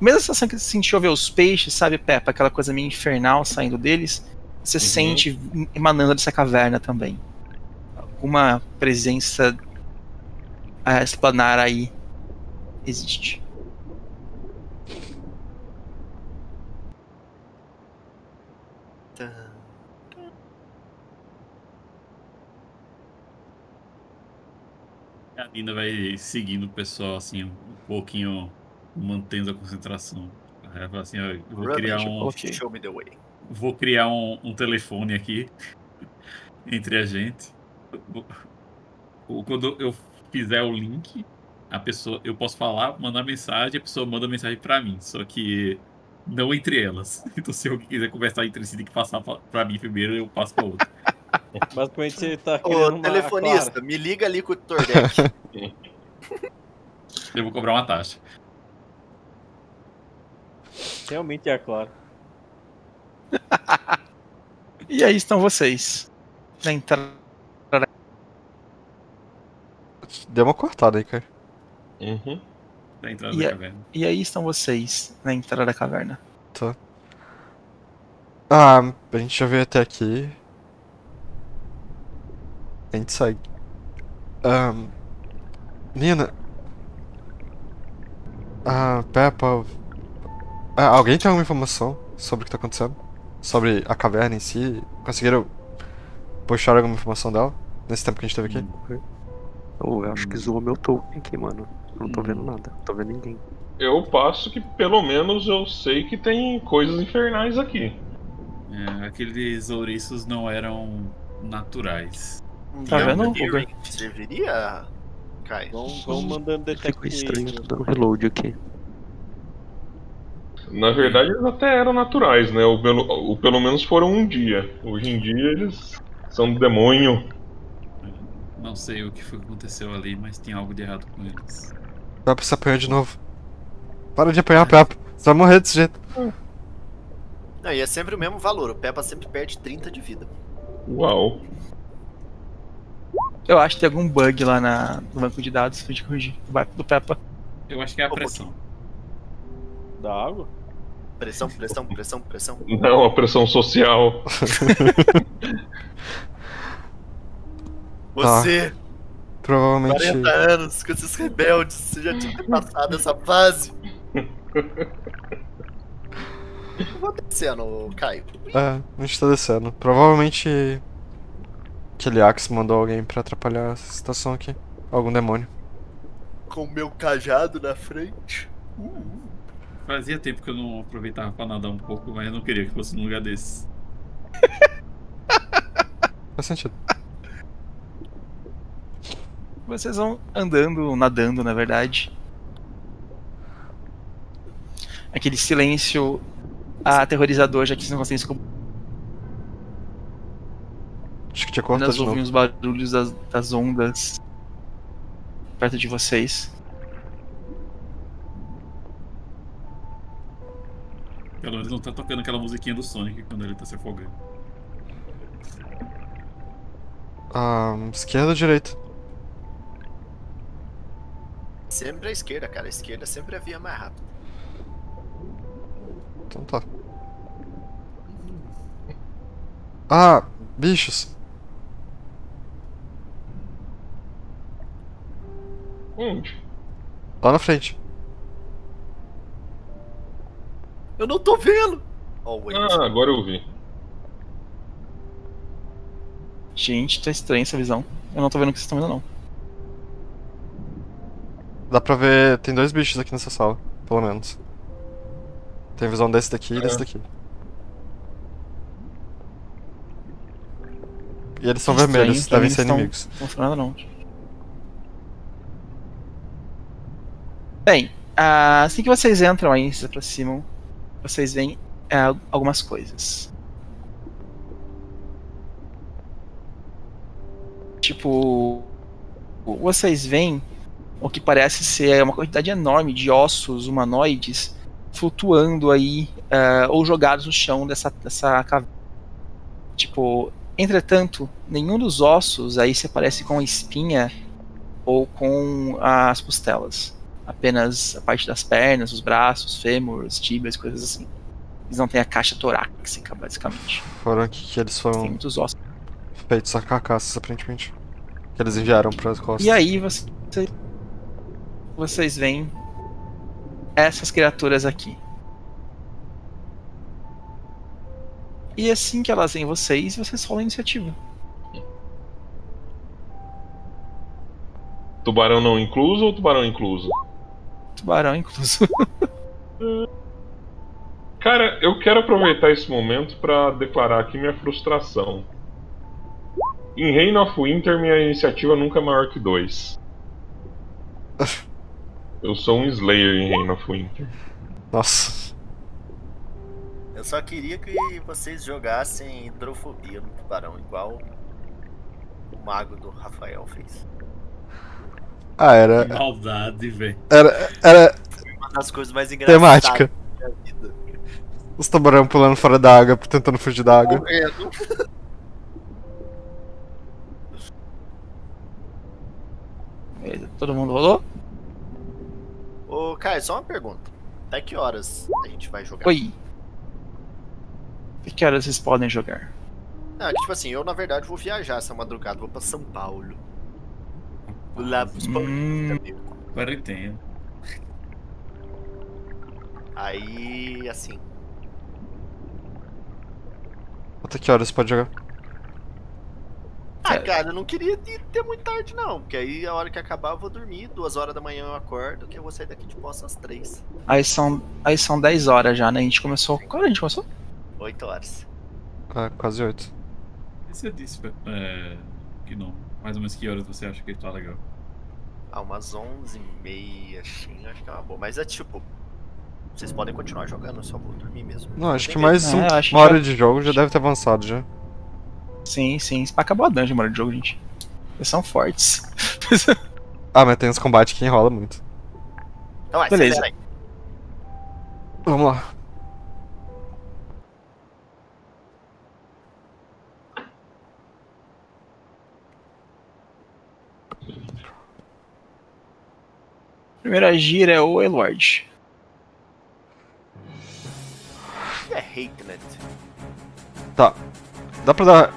A: Mesma sensação que você sentiu ao ver os peixes, sabe, Peppa? Aquela coisa meio infernal saindo deles. Você sente emanando dessa caverna também. Alguma presença a explanar aí existe.
F: Tá.
C: A Nina vai seguindo o pessoal assim, um pouquinho mantendo a concentração. Ela fala assim, ó, vou criar um.
F: Show me the way.
C: Vou criar um, um telefone aqui *laughs* entre a gente. Quando eu fizer o link, a pessoa, eu posso falar, mandar mensagem, a pessoa manda mensagem pra mim. Só que não entre elas. *laughs* Então se alguém quiser conversar entre si, tem que passar pra, pra mim primeiro, eu passo pra outra. *laughs*
E: Basicamente você tá criando
F: Ô,
E: uma
F: telefonista,
E: Clara.
F: me liga ali com o Tordek. *laughs*
C: Eu vou cobrar uma taxa.
E: Realmente é a Clara. *laughs*
A: E aí estão vocês. Na entrada.
B: Deu uma cortada aí, cara.
G: Uhum.
C: Da entrada
A: E
C: da
A: é-
C: caverna.
A: E aí estão vocês na entrada da caverna.
B: Ah, a gente já veio até aqui. A gente segue. Ahn, Nina. Ah, Peppa. Ah, alguém tem alguma informação sobre o que tá acontecendo? Sobre a caverna em si? Conseguiram puxar alguma informação dela? Nesse tempo que a gente esteve aqui?
D: Oh, eu acho que zoou meu token aqui, mano. Eu não tô vendo
C: Hum.
D: nada, não tô vendo ninguém.
G: Eu passo que pelo menos eu sei que tem coisas infernais aqui.
C: É, aqueles ouriços não eram naturais.
A: Tá vendo,
F: Kai?
E: Vamos, vamos mandando
D: Ficou estranho,
E: detective.
D: tô dando reload aqui.
G: Na verdade, eles até eram naturais, né? O pelo, o pelo menos foram um dia. Hoje em dia eles são do demônio.
C: Não sei o que foi que aconteceu ali, mas tem algo de errado com eles.
B: Peppa se apanhar de novo. Para de apanhar, Peppa. Você vai morrer desse jeito.
F: Não, e é sempre o mesmo valor. O Peppa sempre perde 30 de vida.
G: Uau.
A: Eu acho que tem algum bug lá na, no banco de dados pra gente corrigir. Do Peppa.
C: Eu acho que é a pressão.
E: Da água?
F: Pressão, pressão, pressão, pressão. *laughs*
G: Não, a pressão social. *laughs*
F: Você,
B: Provavelmente.
F: 40 anos, com esses rebeldes, você já tinha passado essa fase. *laughs* Eu vou descendo, Caio.
B: É, a gente tá descendo. Provavelmente. Aquele Axe mandou alguém pra atrapalhar essa situação aqui. Algum demônio.
F: Com o meu cajado na frente.
C: Fazia tempo que eu não aproveitava pra nadar um pouco, mas eu não queria que fosse num lugar desse. *laughs*
B: Faz sentido.
A: Vocês vão andando, nadando, na verdade. Aquele silêncio aterrorizador, já que vocês não conseguem escutar.
B: Acho que tinha cortado
A: ouvem
B: novo.
A: os barulhos das, das ondas perto de vocês.
C: Pelo menos não tá tocando aquela musiquinha do Sonic quando ele tá se afogando.
B: Ah, esquerda ou direita?
F: Sempre a esquerda, cara. A esquerda sempre é a via mais rápida.
B: Então tá. Ah, bichos.
G: Onde?
B: Lá na frente.
F: Eu não tô vendo! Oh, wait.
G: Ah, agora eu vi.
A: Gente, tá estranha essa visão. Eu não tô vendo o que vocês estão vendo, não.
B: Dá pra ver. Tem dois bichos aqui nessa sala, pelo menos. Tem visão desse daqui e desse
G: É.
B: daqui. E eles são
A: Estranho,
B: vermelhos,
A: pra
B: devem ser
A: eles
B: inimigos.
A: Não funcionou nada, não. Bem, ah, assim que vocês entram aí, se aproximam, vocês veem ah, algumas coisas. Tipo, vocês veem o que parece ser uma quantidade enorme de ossos humanoides flutuando aí ah, ou jogados no chão dessa, dessa caverna. Tipo, entretanto, nenhum dos ossos aí se aparece com a espinha ou com as costelas. Apenas a parte das pernas, os braços, fêmurs, tíbias, coisas assim. Eles não têm a caixa torácica, basicamente.
B: Foram aqui que eles
A: Tem
B: foram
A: muitos ossos.
B: feitos a carcaças, aparentemente. Que eles enviaram pras costas.
A: E aí você, vocês veem essas criaturas aqui. E assim que elas veem vocês, vocês rolam a iniciativa.
G: Tubarão não incluso ou tubarão incluso?
A: Tubarão, incluso. *laughs*
G: Cara, eu quero aproveitar esse momento pra declarar aqui minha frustração. Em Reign of Winter, minha iniciativa nunca é maior que 2. *laughs* Eu sou um Slayer em Reign of Winter.
B: Nossa.
F: Eu só queria que vocês jogassem hidrofobia no tubarão, igual o mago do Rafael fez.
B: Ah, era.
C: Que maldade, velho.
B: Era. Era
F: Uma das coisas mais engraçadas
B: temática.
F: da minha vida.
B: Os tubarão pulando fora da água, tentando fugir da água.
F: Morrendo.
A: Beleza, Todo mundo rolou?
F: Ô, Caio, só uma pergunta. Até que horas a gente vai jogar?
A: Oi. Que horas vocês podem jogar?
F: Ah, que, tipo assim, eu na verdade vou viajar essa madrugada, vou pra São Paulo. Lá pros
A: Hum.
F: Amigo.
C: Quarentena.
F: Aí, assim,
B: Até que horas você pode jogar?
F: Ah, cara, eu não queria ir ter muito tarde, não. Porque aí a hora que acabar eu vou dormir, duas horas da manhã eu acordo, que eu vou sair daqui de posse às três.
A: Aí são, aí são 10 horas já, né? A gente começou. Quando a gente começou?
F: Oito horas.
B: Ah, quase oito.
C: E você disse é, que não. Mais ou menos que horas você acha que tá legal?
F: Ah, umas onze e meia, assim, acho que é uma boa. Mas é tipo, vocês podem continuar jogando, só vou dormir mesmo.
B: Não, acho
F: tem
B: que mais
A: É,
B: um-
A: acho que
B: uma hora
A: já-
B: de jogo já deve ter avançado já.
A: Sim, sim. Acabou a dungeon, mano, de jogo, gente. Eles são fortes. *laughs*
B: Ah, mas tem uns combates que enrola muito.
F: Então vai,
A: Beleza.
B: Vamos lá.
A: Primeira gira é o Elord.
F: É Hatenet.
B: Tá. Dá pra dar.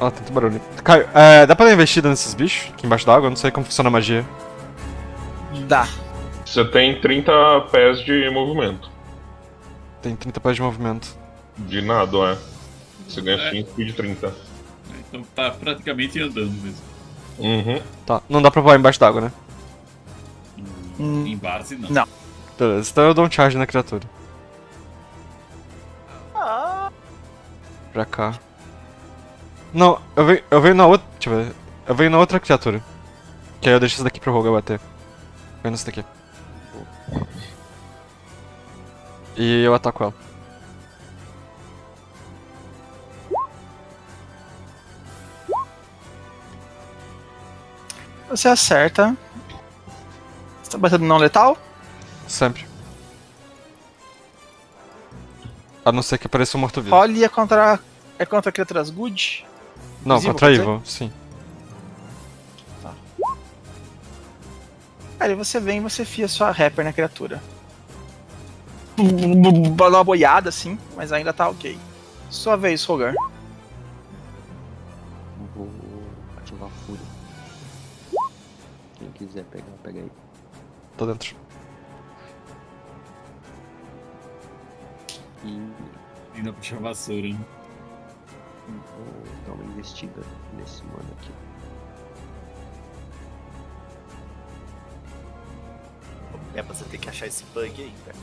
B: Ah, tem tubarão ali. Caio, é, dá pra dar investida nesses bichos aqui embaixo d'água? Eu não sei como funciona a magia.
A: Dá.
G: Você tem 30 pés de movimento.
B: Tem 30 pés de movimento.
G: De nado, é. Você ganha
C: É.
G: 5 speed 30.
C: Então tá praticamente andando mesmo.
G: Uhum.
B: Tá. Não dá pra voar embaixo d'água, né?
A: Hum,
C: Em base, não.
A: não.
B: Beleza, então eu dou um charge na criatura.
F: Ah,
B: Pra cá. Não, eu venho, eu venho na outra. Deixa eu ver. Eu venho na outra criatura. Que aí eu deixo essa daqui pro Roga bater. Vem nessa daqui. E eu ataco ela.
A: Você acerta. Você tá batendo não letal?
B: Sempre. A não ser que apareça um morto-vivo.
A: Olha é contra. É contra criaturas good?
B: Não,
A: Invisível,
B: contra? Evil, sim.
A: Aí você vem e você fia sua rapper na criatura. Dá uma boiada assim, mas ainda tá ok. Sua vez, Rogar.
D: Quiser pegar, pega aí.
B: Tô dentro.
D: E
C: Ainda puxa a vassoura, né?
D: vou dar uma investida nesse mano aqui.
F: é pra você ter que achar esse bug aí, velho.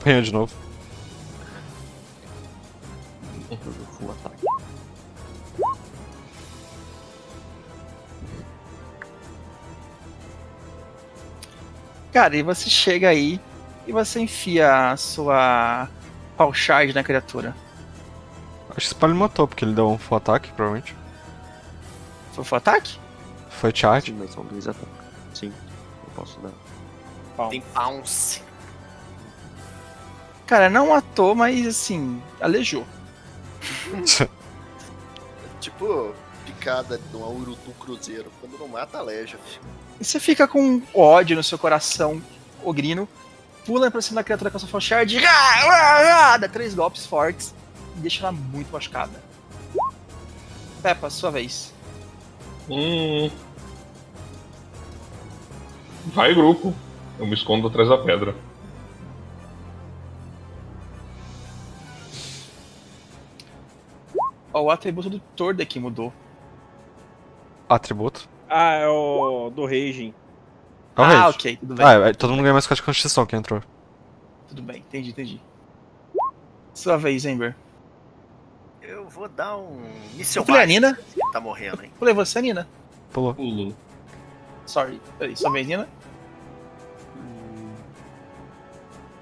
B: Apanhou de novo.
D: Eu dou full ataque.
A: Cara, e você chega aí e você enfia a sua pau charge na criatura.
B: Acho que esse palho matou, porque ele deu um full ataque, provavelmente.
A: Foi full ataque?
B: Foi charge.
D: Sim, mas são dois ataques. Sim, eu posso dar.
F: Tem bounce.
A: Cara, não matou, mas assim, aleijou. *laughs*
F: Tipo, picada de uma urutu cruzeiro. Quando não mata, aleja, filho.
A: E você fica com ódio no seu coração, ogrino, pula pra cima da criatura com a sua full ah, ah, ah, dá três golpes fortes e deixa ela muito machucada. Peppa, sua vez.
G: Hum. Vai, grupo. Eu me escondo atrás da pedra.
A: O atributo do Tordek mudou.
B: Atributo?
E: Ah, é o do Raging.
B: É o
A: ah,
B: rage.
A: ok, tudo bem.
B: Ah, é, todo mundo ganha mais 4 de constituição que entrou.
A: Tudo bem, entendi, entendi. Sua vez, Ember.
F: Eu vou dar um
A: Eu
F: míssil
A: pulei a Nina.
F: Tá morrendo, hein?
A: Pulei você, Nina.
B: Pulou.
C: Pulou.
A: Sorry. Peraí, sua vez, Nina.
C: Hum,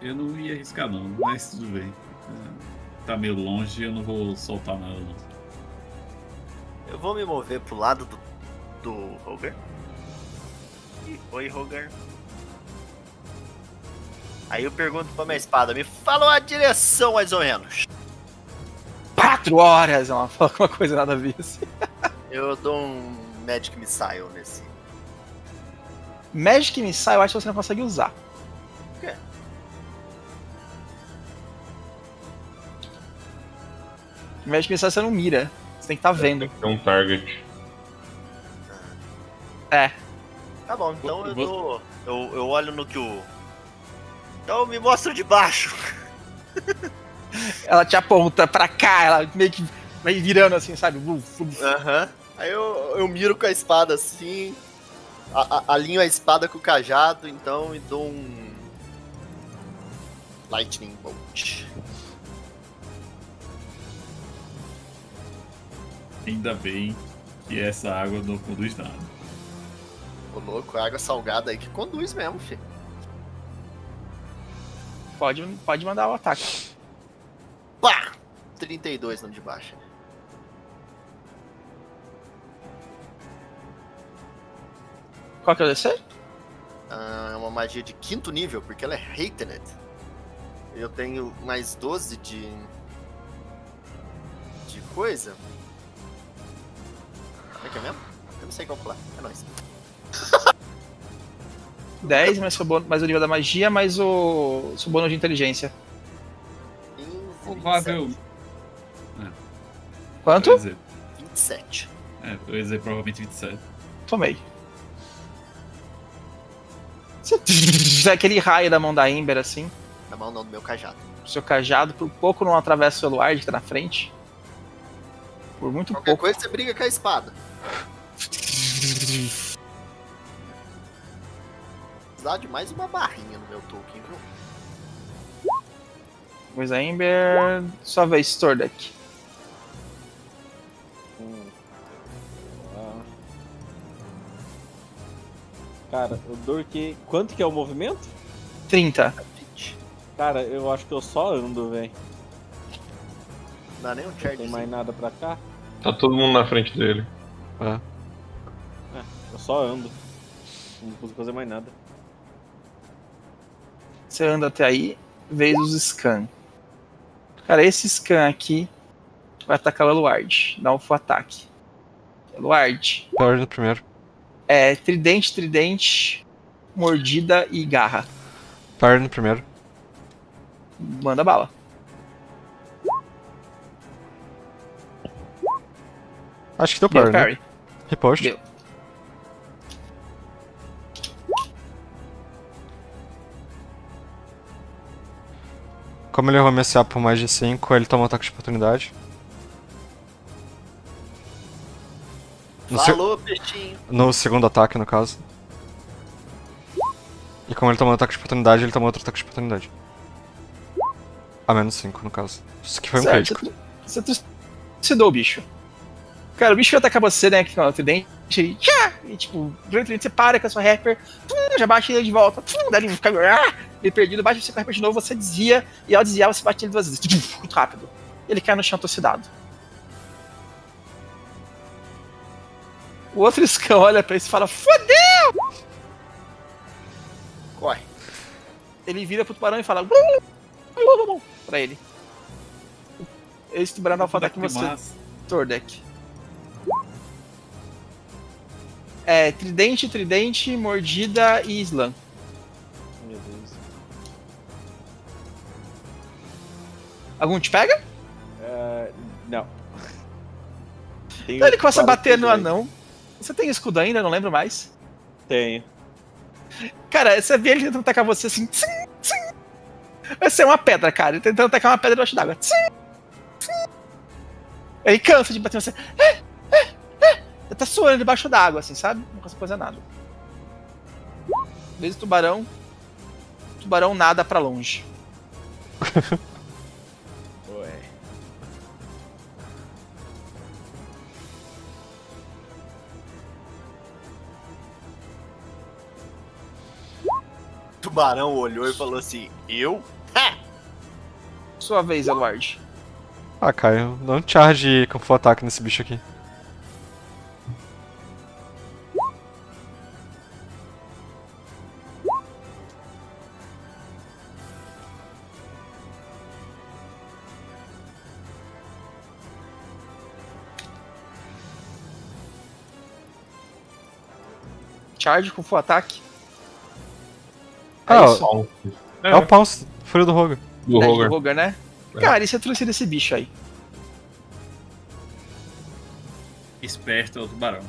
C: Eu não ia arriscar não, mas tudo bem. É, Tá meio longe, eu não vou soltar nada não.
F: Eu vou me mover pro lado do, do Roger. Ih, Oi, Roger. Aí eu pergunto pra minha espada, me fala a direção mais ou menos.
A: Quatro horas! Ela fala alguma coisa nada a ver. assim.
F: Eu dou um Magic Missile nesse.
A: Magic Missile eu acho que você não consegue usar.
F: Por quê?
A: Magic Missile você não mira. Você tem que estar vendo.
G: É um target.
A: É.
F: Tá bom, então eu
C: Vou-
F: dou. Eu, eu olho no que o. Então eu me mostro de baixo.
A: Ela te aponta pra cá, ela meio que vai virando assim, sabe?
F: Aham. Aí eu, eu miro com a espada assim. a- a- alinho a espada com o cajado, então e dou um. Lightning Bolt.
C: Ainda bem que essa água não conduz nada.
F: Ô louco, água salgada aí que conduz mesmo, filho.
A: Pode, pode mandar o ataque.
F: Pá! 32 no de baixo.
A: Qual que é o DC?
F: Ah, é uma magia de quinto nível, porque ela é Hated. Eu tenho mais 12 de. de coisa. Como é que é mesmo? Eu não sei calcular. É nóis.
A: 10, mais, seu bônus- mais o nível da magia, mais o seu bônus de inteligência.
F: 15,
C: Provável.
F: 27.
A: Quanto?
C: Eu ia dizer,
F: 27.
C: é, eu ia dizer provavelmente 27.
A: Tomei. Você- Aquele raio da mão da Ember, assim.
F: Na mão não do meu cajado.
A: Seu cajado, por pouco não atravessa o Eluard que tá na frente. Por muito
F: Qualquer
A: pouco.
F: coisa você briga com a espada. *laughs* Precisar de mais uma barrinha no meu token, viu?
A: Pois a Ember. Sua vez, Tordek.
E: Hum. Ah. Cara, o Dork. Quanto que é o movimento?
A: 30.
E: Cara, eu acho que eu só ando, velho.
F: Não dá nem um
E: Não
F: charge.
E: tem mais nada pra cá.
G: Tá todo mundo na frente dele.
E: Eu só ando. Não consigo fazer mais nada.
A: Você anda até aí, vez os scan. Cara, esse scan aqui vai atacar o Eluard. Dá um full ataque. Eluard.
B: No primeiro.
A: É tridente, tridente, mordida e garra.
B: No primeiro.
A: Manda bala.
B: Acho que deu power, né?
A: parry.
B: Repost.
A: Deu.
B: Como ele errou MSA por mais de 5, ele toma um ataque de oportunidade. No, se-
F: Falou, peixinho.
B: no segundo ataque, no caso. E como ele tomou um ataque de oportunidade, ele tomou outro ataque de oportunidade. A menos 5, no caso. Isso que foi um
A: Certo,
B: crítico.
A: Você trucidou o bicho. Cara, o bicho vai atacar você, né? Com o tridente. Ele! E tipo, durante tridente você para com a sua rapper, tum, já bate ele de volta, tum, daí ele fica ah, ele perdido, bate você com a rapper de novo, você desvia, e ao desviar você bate ele duas vezes, tum, muito rápido. Ele cai no chão torcidado. O outro Scan olha pra isso e fala, fodeu!
F: Corre.
A: Ele vira pro tubarão e fala, pra ele. Esse tubarão um ataque em você. Tordek. É, tridente, tridente, mordida e slam.
E: Meu Deus.
A: Algum te pega?
E: É, não. *laughs*
A: Então ele começa a bater no anão. Você tem escudo ainda? Não lembro mais.
E: Tenho.
A: Cara, você vê ele tentando atacar você assim. Tsim, tsim. Vai ser uma pedra, cara. Ele tentando atacar uma pedra debaixo d'água. Ele cansa de bater em você. É, tá suando debaixo d'água, assim, sabe? Não consegue fazer nada. Vez o tubarão. O tubarão nada pra longe. *laughs*
E: Ué.
F: O tubarão olhou e falou assim: Eu?
A: Sua vez, Eduardo.
B: Ah, Caio, dá um charge com full ataque nesse bicho aqui.
A: Charge com full ataque.
B: Ah,
A: É
B: ó,
A: isso.
B: é o Pounce, Fúria do Roga.
G: Do
A: 10
G: Roger.
A: do Roger, né?
G: É.
A: Cara, e você trouxe desse bicho aí?
C: Esperto é o tubarão.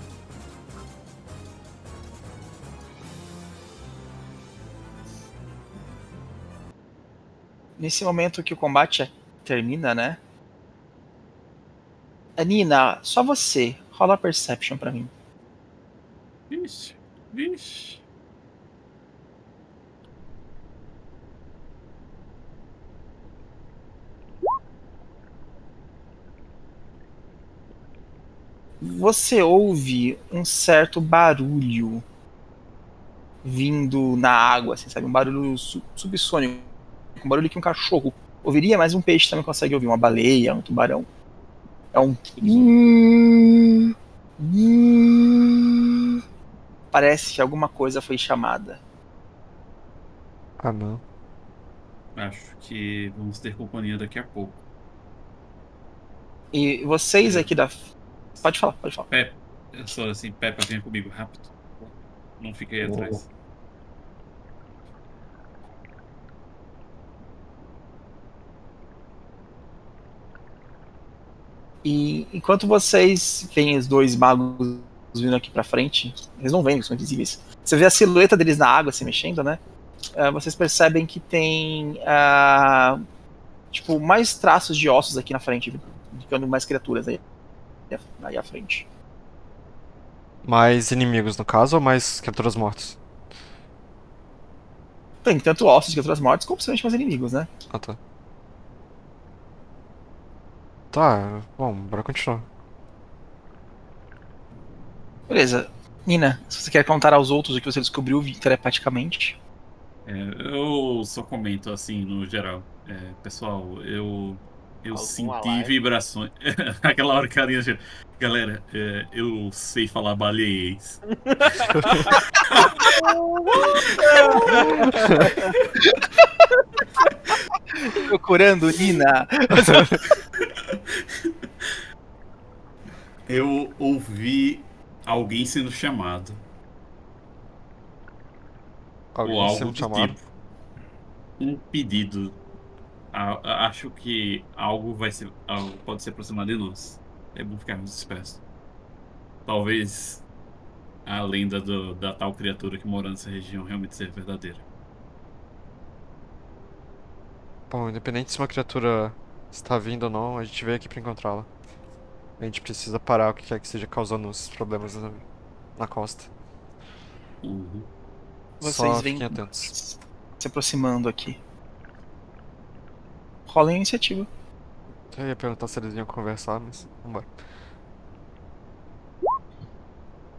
A: Nesse momento que o combate termina, né? Nina, só você. Rola a Perception pra mim.
C: Vixe, vixe.
A: Você ouve um certo barulho vindo na água, assim, sabe? Um barulho su- subsônico. Um barulho que um cachorro ouviria, mas um peixe também consegue ouvir. Uma baleia, um tubarão. É um. Parece que alguma coisa foi chamada.
B: Ah, não.
C: Acho que vamos ter companhia daqui a pouco.
A: E vocês aqui da. Pode falar, pode falar.
C: Pepe, eu sou assim, Peppa, venha comigo rápido. Não fique aí atrás.
A: E enquanto vocês veem os dois magos vindo aqui pra frente, eles não veem, eles são invisíveis. Você vê a silhueta deles na água se mexendo, né? Ah, vocês percebem que tem ah, tipo mais traços de ossos aqui na frente, indicando mais criaturas aí, aí à frente.
B: Mais inimigos, no caso, ou mais criaturas mortas?
A: Tem tanto ossos de criaturas mortas como possivelmente mais inimigos, né?
B: Ah, tá. Tá, bom, bora continuar.
A: Beleza. Nina, se você quer contar aos outros o que você descobriu telepaticamente.
C: É, eu só comento assim no geral. É, pessoal, eu eu senti
F: alarme?
C: vibrações. *laughs* Aquela hora que a Arinha chega, Galera, é, eu sei falar baleiês. *laughs*
A: Procurando Nina.
C: Eu ouvi alguém sendo chamado.
B: Alguém
C: ou algo
B: sendo
C: do
B: chamado.
C: tipo. Um pedido. A- a- acho que algo vai ser. algo pode se aproximar de nós. É bom ficarmos dispersos. Talvez a lenda do- da tal criatura que mora nessa região realmente seja verdadeira.
B: Bom, independente se uma criatura está vindo ou não, a gente veio aqui pra encontrá-la. A gente precisa parar o que quer que esteja causando os problemas na, na costa.
C: Uhum.
A: Vocês
B: fiquem atentos.
A: se aproximando aqui. Rola a iniciativa.
B: Eu ia perguntar se eles iam conversar, mas vambora.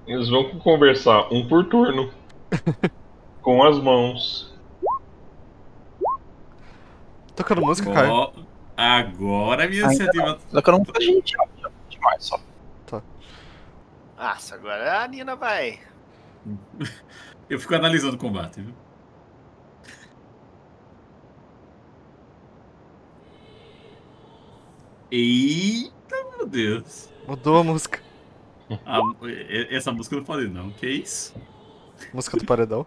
G: Eles vão conversar um por turno. *laughs* com as mãos.
B: Tocando música, Caio.
C: Ó, agora a minha iniciativa.
A: Só que eu não demais só.
F: Nossa, agora a Nina vai.
C: Eu fico analisando o combate, viu? Eita, meu Deus.
B: Mudou a música.
C: A- essa música eu não falei, não. Que isso?
B: Música do paredão.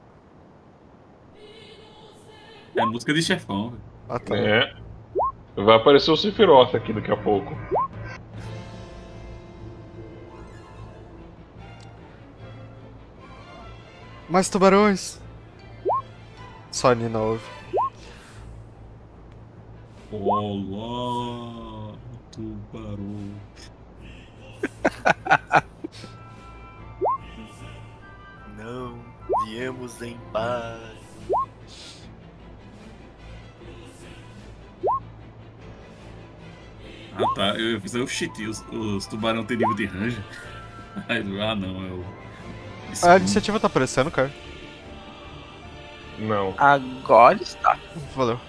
C: É a música de chefão. velho.
B: Ah, tá.
G: É. Vai aparecer o Sephiroth aqui daqui a pouco.
B: Mais tubarões! Só a Nina ouve.
C: Olá, tubarão. *laughs*
F: Não viemos em paz.
C: Ah tá, eu ia fazer o shit, os, os tubarão tem nível de range. *laughs* Ah não, é o.
B: A iniciativa tá aparecendo, cara.
G: Não.
A: Agora está.
B: Valeu.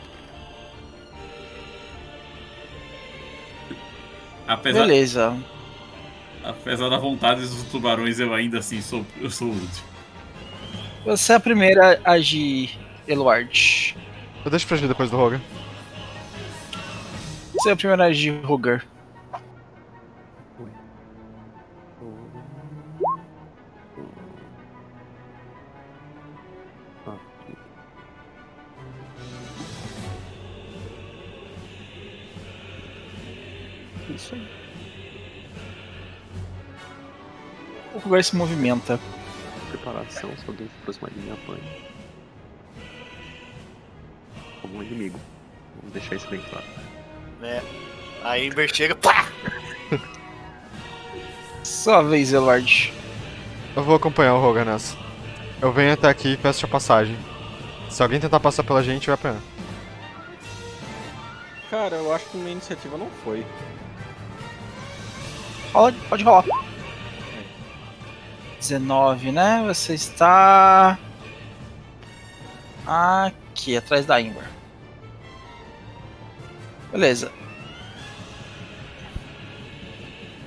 C: Apesar,
A: Beleza.
C: apesar da vontade dos tubarões, eu ainda assim sou, eu sou útil.
A: Você é a primeira a agir, Eluard.
B: Eu deixo pra agir depois do Rogan.
A: Você é a primeira a agir, Ruger.
D: Isso aí.
A: O Ruger se movimenta.
D: Preparação, se alguém se aproximar de mim, apanha. Como um inimigo. Vamos deixar isso bem claro.
F: Né? A Ember chega, pá!
A: Sua vez, Eluard.
B: Eu vou acompanhar o Rogan nessa. Eu venho até aqui e peço a passagem. Se alguém tentar passar pela gente, vai apanhar.
E: Cara, eu acho que minha iniciativa não foi.
A: Rola, pode rolar. 19, né? Você está. Aqui, atrás da Ember. Beleza.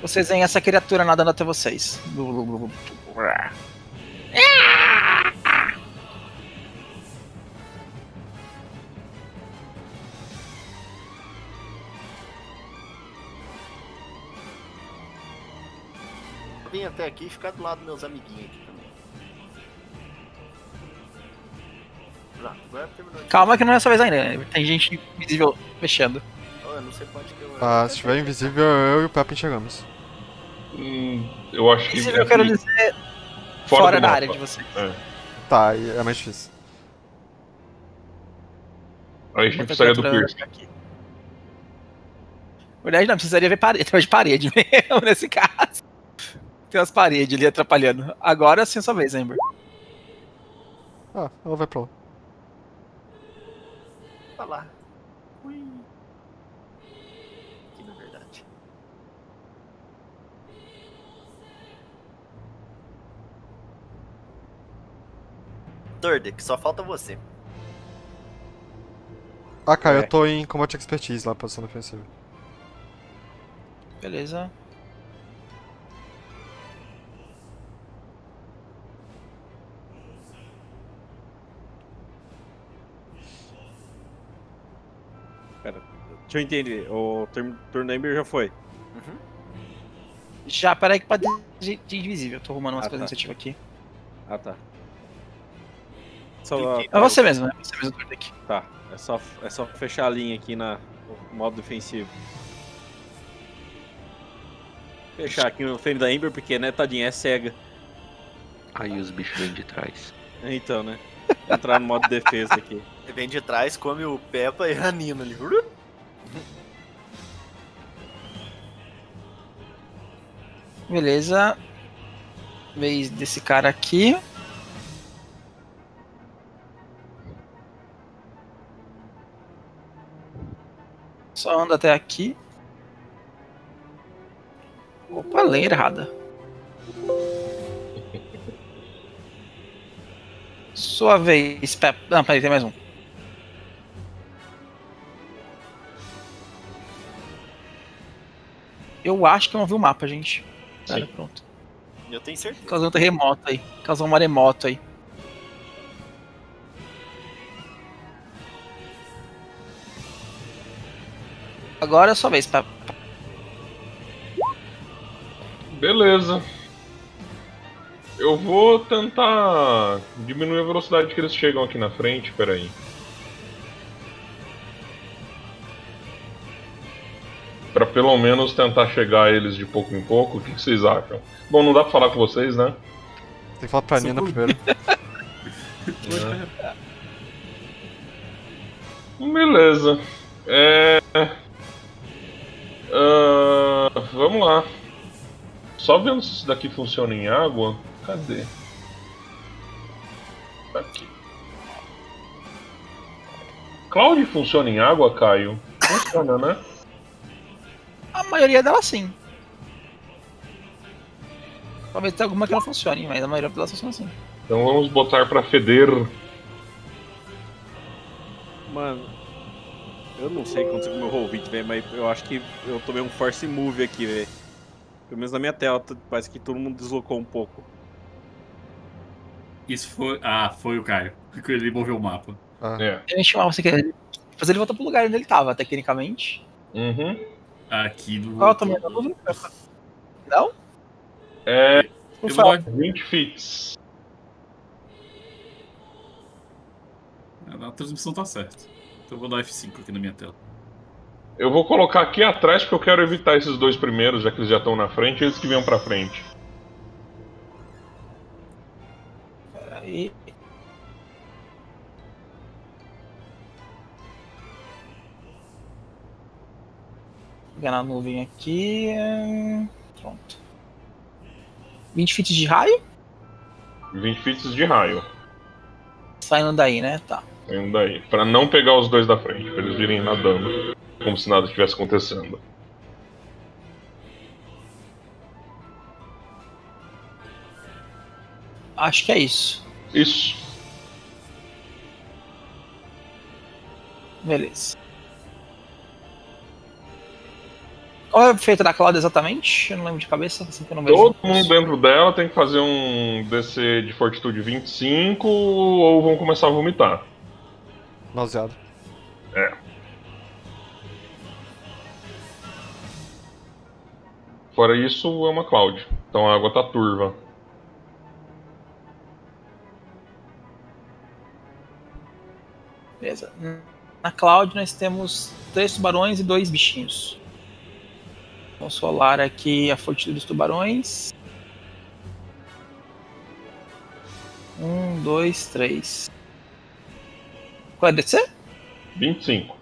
A: Vocês veem essa criatura nadando até vocês.
F: Vem até aqui e ficar do lado dos meus amiguinhos aqui também. Pronto, agora terminou. de-
A: Calma que não é essa vez ainda. né? Tem gente invisível mexendo.
F: Oh, eu não sei pode que eu.
B: Ah, se estiver invisível, eu e o Pepe chegamos.
G: Hum, eu acho que.
A: Invisível eu quero dizer
G: fora,
A: fora da
G: mapa.
A: área de vocês.
G: É.
B: Tá, aí é mais difícil.
G: Aí a gente precisaria do Pierce.
A: aqui. Na verdade, não, precisaria ver parede, *laughs* através de parede mesmo, *laughs* nesse caso. Tem umas paredes ali atrapalhando. Agora sim é sua vez, Amber.
B: Ah, ela vai pra lá.
F: Tá lá. Ui. Aqui na verdade. Tordek, só falta você.
B: Ah, cara,
E: É.
B: eu tô em Combat Expertise lá, posição defensiva.
A: Beleza.
E: Deixa eu entender. O turno turno da Ember já foi.
A: Já, peraí que pode de, de invisível. Eu tô arrumando umas
E: Ah,
A: coisas
E: tá.
A: iniciativa aqui.
E: Ah, tá. Só,
A: É você mesmo, né? Você mesmo, Tordek.
E: Tá. É só, é só fechar a linha aqui na no modo defensivo. Fechar aqui no frame da Ember, porque, né, tadinha, é cega.
D: Aí os bichos vêm de trás.
E: Então, né? Entrar no modo *laughs* defesa aqui.
F: Vem de trás, come o Peppa e a Nina ali.
A: Beleza. Vez desse cara aqui. Só anda até aqui. Opa, lei errada. Sua vez, Pep. Não, peraí, tem mais um. Eu acho que eu não vi o mapa, gente. Pera, pronto.
F: Eu tenho certeza.
A: Causou um terremoto aí. Causou um maremoto aí. Agora é sua vez, Pep.
G: Beleza. Eu vou tentar diminuir a velocidade que eles chegam aqui na frente, peraí. Pra pelo menos tentar chegar a eles de pouco em pouco, o que, que vocês acham? Bom, não dá pra falar com vocês, né?
B: Tem que falar pra Nina primeiro. *laughs*
G: Beleza. É. ah, vamos lá. só vendo se isso daqui funciona em água. Cadê? Aqui. Cloud funciona em água, Caio? Funciona, né?
A: A maioria delas sim. Talvez tenha alguma que não funcione, mas a maioria delas funciona assim.
G: Então vamos botar pra feder.
E: Mano, eu não sei quando com o meu roll 20, velho, mas eu acho que eu tomei um force move aqui, velho. Pelo menos na minha tela, parece que todo mundo deslocou um pouco.
C: Isso foi. Ah, foi o Caio. *laughs* Porque ele moveu o mapa.
G: É.
A: A gente chamava você que fazer ele voltar pro lugar onde ele tava, tecnicamente.
G: Uhum.
C: Aqui no.
A: Qual é o tamanho da? Não?
G: É
C: Eu vou-
G: 20 feet.
C: A transmissão tá certa. Então eu vou dar F5 aqui na minha tela.
G: Eu vou colocar aqui atrás porque eu quero evitar esses dois primeiros, já que eles já estão na frente, eles que venham pra frente.
A: Peraí. Pegar na nuvem aqui. hum, Pronto. 20 feet de raio?
G: 20 feet de raio.
A: Saindo daí, né? Tá.
G: Saindo daí. Pra não pegar os dois da frente, pra eles virem nadando. Como se nada estivesse acontecendo.
A: Acho que é isso.
G: Isso.
A: Beleza. Qual é o efeito da Cláudia exatamente? Eu não lembro de cabeça, assim que eu não vejo.
G: Todo mundo dentro dela tem que fazer um DC de fortitude 25 ou vão começar a vomitar.
B: Nauseado.
G: Fora isso, é uma cloud. Então a água tá turva.
A: Beleza. Na Cloud nós temos três tubarões e dois bichinhos. Vou solar aqui a fortitude dos tubarões. Um, dois, três. Qual é DC?
G: 25.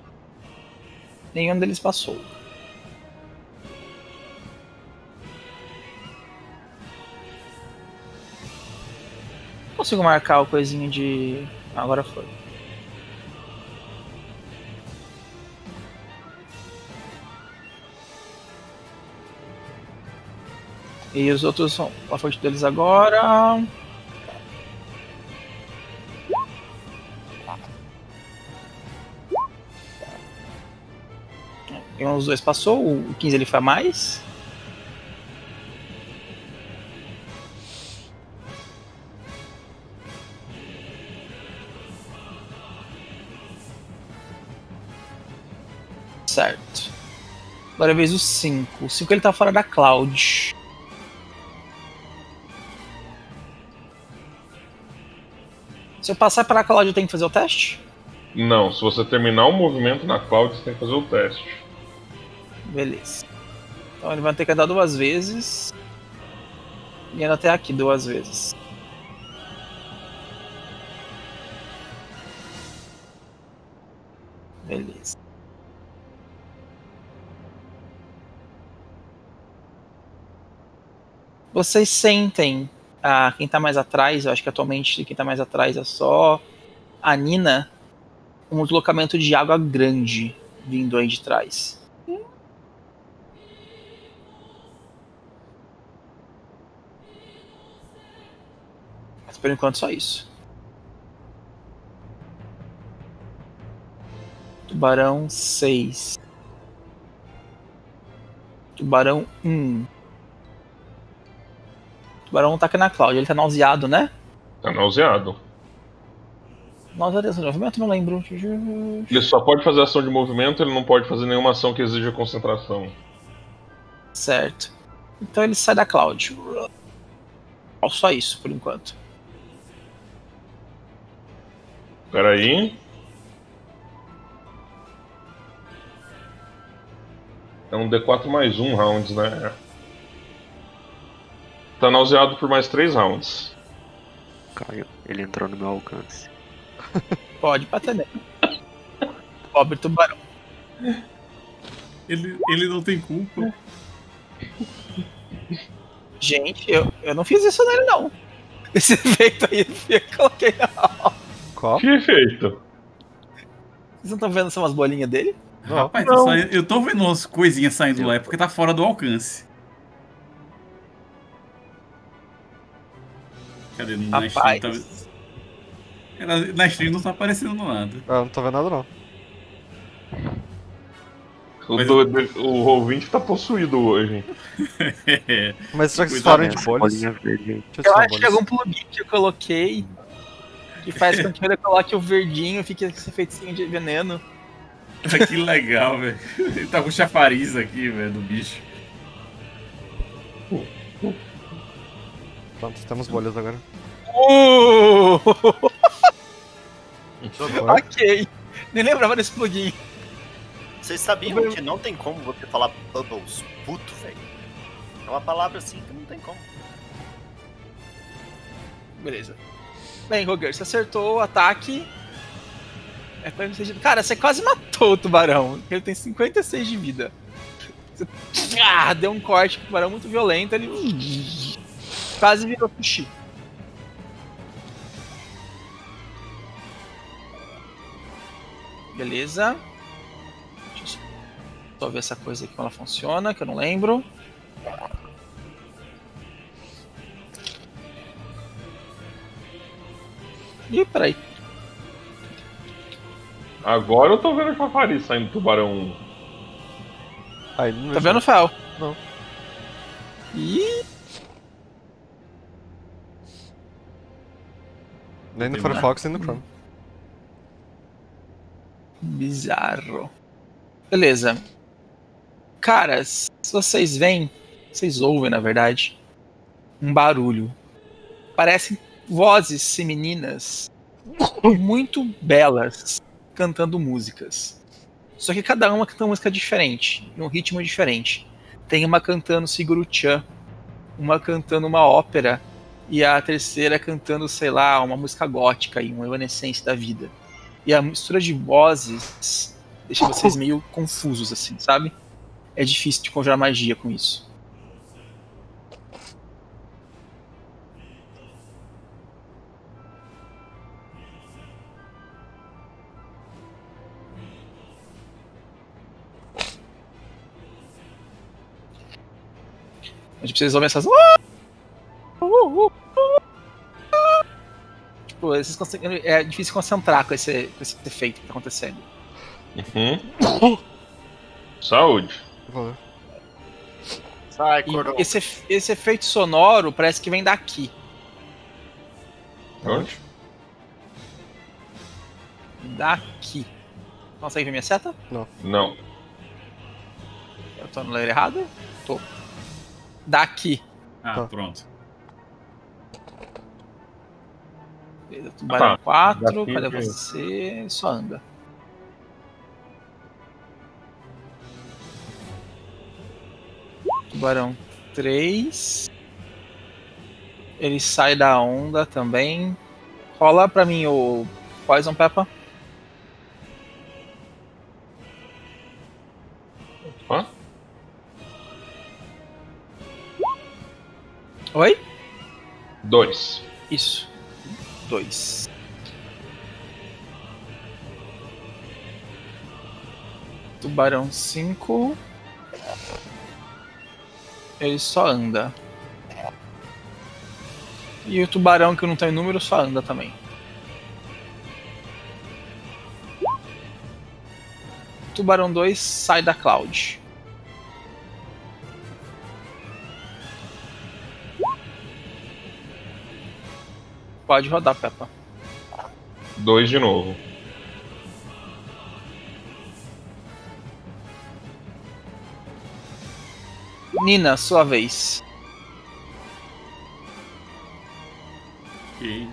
A: Nenhum deles passou. Consigo marcar o coisinho de. Ah, Agora foi. E os outros são a fonte deles agora. E dos dois passou, o 15 ele foi a mais. Certo. Agora é vez do 5. O 5 ele tá fora da cloud. Se eu passar pela cloud eu tenho que fazer o teste?
G: Não, se você terminar o movimento na cloud, você tem que fazer o teste.
A: Beleza. Então ele vai ter que andar duas vezes. E anda até aqui duas vezes. Beleza. Vocês sentem ah, quem tá mais atrás, eu acho que atualmente quem tá mais atrás é só a Nina, um deslocamento de água grande vindo aí de trás. Mas por enquanto só isso. Tubarão 6. Tubarão 1. Tubarão 1 tá aqui na Cláudia, ele tá nauseado, né?
G: Tá nauseado.
A: Nauseado de movimento, não lembro.
G: Ele só pode fazer ação de movimento, ele não pode fazer nenhuma ação que exija concentração.
A: Certo. Então ele sai da Cloud. Só isso, por enquanto.
G: Pera aí. É um D4 mais um rounds, né? Tá nauseado por mais três rounds.
D: Caio, ele entrou no meu alcance. *laughs*
A: Pode bater nele. Pobre tubarão.
C: Ele, ele não tem culpa.
A: Gente, eu, eu não fiz isso nele, não. Esse efeito aí eu coloquei.
B: Qual?
G: Que efeito?
A: Vocês não estão vendo são as bolinhas dele?
C: Rapaz, tá saindo- eu tô vendo umas coisinhas saindo lá, é porque tá fora do alcance. Cadê? Na stream, tá... Ela- Na stream não tá aparecendo nada.
B: Eu não tô vendo nada não.
G: O,
C: Mas-
G: do- o ouvinte tá possuído hoje. *laughs*
B: Mas será que vocês falaram de
D: Essa
B: bolhas? eu
A: Eu acho que é algum plugin que eu coloquei que faz com que ele coloque o verdinho e fique esse efeitinho de veneno.
C: que legal, velho. Ele tá com chafariz aqui, velho, do bicho.
B: Pronto, temos bolhas agora.
A: Uh! *laughs* Ok. Nem lembrava desse plugin.
F: Vocês sabiam que não tem como você falar bubbles puto, velho? É uma palavra assim que não tem como.
A: Beleza. Bem, Roger, você acertou o ataque. É pra. Cara, você quase matou o tubarão. Ele tem 56 de vida. Você *laughs* ah, deu um corte pro tubarão muito violento. Ele quase virou sushi. Beleza. Deixa eu só ver essa coisa aqui como ela funciona, que eu não lembro. Ih, peraí.
G: Agora eu tô vendo a chafariz saindo do tubarão.
B: Aí, não
A: Tá vendo, Fel?
B: Não.
A: Ih,
B: Nem no Firefox, nem no Chrome.
A: bizarro. Beleza. Cara, se vocês veem, vocês ouvem, na verdade, um barulho. Parecem vozes femininas muito belas cantando músicas. Só que cada uma canta uma música diferente, num ritmo diferente. Tem uma cantando Siguru-chan, uma cantando uma ópera e a terceira cantando, sei lá, uma música gótica e uma evanescência da vida. E a mistura de vozes deixa vocês meio confusos, assim, sabe? É difícil de conjurar magia com isso. Mas vocês ouvem essas. Tipo, vocês conseguem- é difícil concentrar com esse, com esse efeito que tá acontecendo.
G: Uhum. Saúde.
F: Sai,
A: E esse, esse efeito sonoro parece que vem daqui.
G: Onde?
A: Daqui. Consegue ver minha seta?
G: Não.
A: Eu tô no layer errado? Tô. Daqui.
C: Ah,
B: Tá.
C: pronto.
A: Beleza, Tubarão
G: Ah,
A: 4,
G: daqui
A: cadê você? Só anda. Tubarão 3. Ele sai da onda também. Rola pra mim o Poison Peppa.
G: Hã?
A: Oi?
G: Dois.
A: Isso. 2. Tubarão 5. Ele só anda. E o tubarão que não tem número só anda também. Tubarão 2 sai da Cloud. Pode rodar, Peppa.
G: Dois de novo.
A: Nina, sua vez.
C: Ok.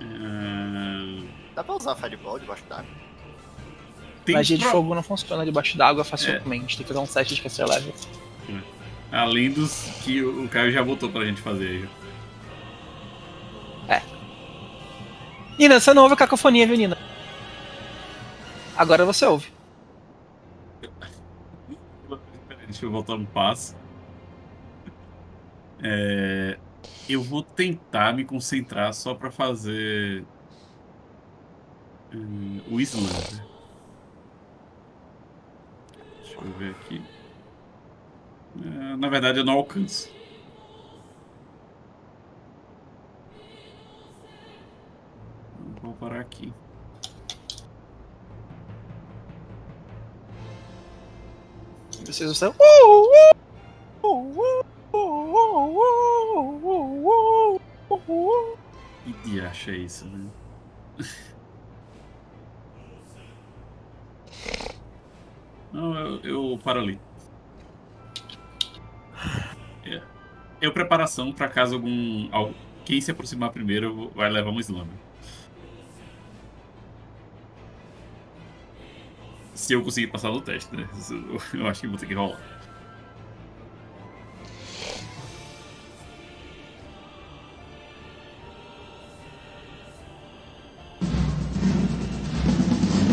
C: Ah,
F: Dá pra usar Fireball debaixo d'água?
C: tem
A: Magia de
C: pro-
A: fogo não funciona debaixo d'água facilmente. Tem que fazer um set de caster level.
C: Além dos que o o Caio já botou pra gente fazer aí.
A: Nina, você não ouve cacofonia, viu, Nina? Agora você ouve.
C: Deixa eu voltar no passo. É, eu vou tentar me concentrar só pra fazer hum, o slam. né? Deixa eu ver aqui. É, na verdade, eu não alcanço. Aqui.
A: Vocês estão.
C: Que diacho é isso, né? *laughs* Não, eu, eu paro ali. É. Eu preparação pra caso algum. al- Quem se aproximar primeiro vai levar um slam. Se eu conseguir passar no teste, né? Eu acho que vou ter que rolar.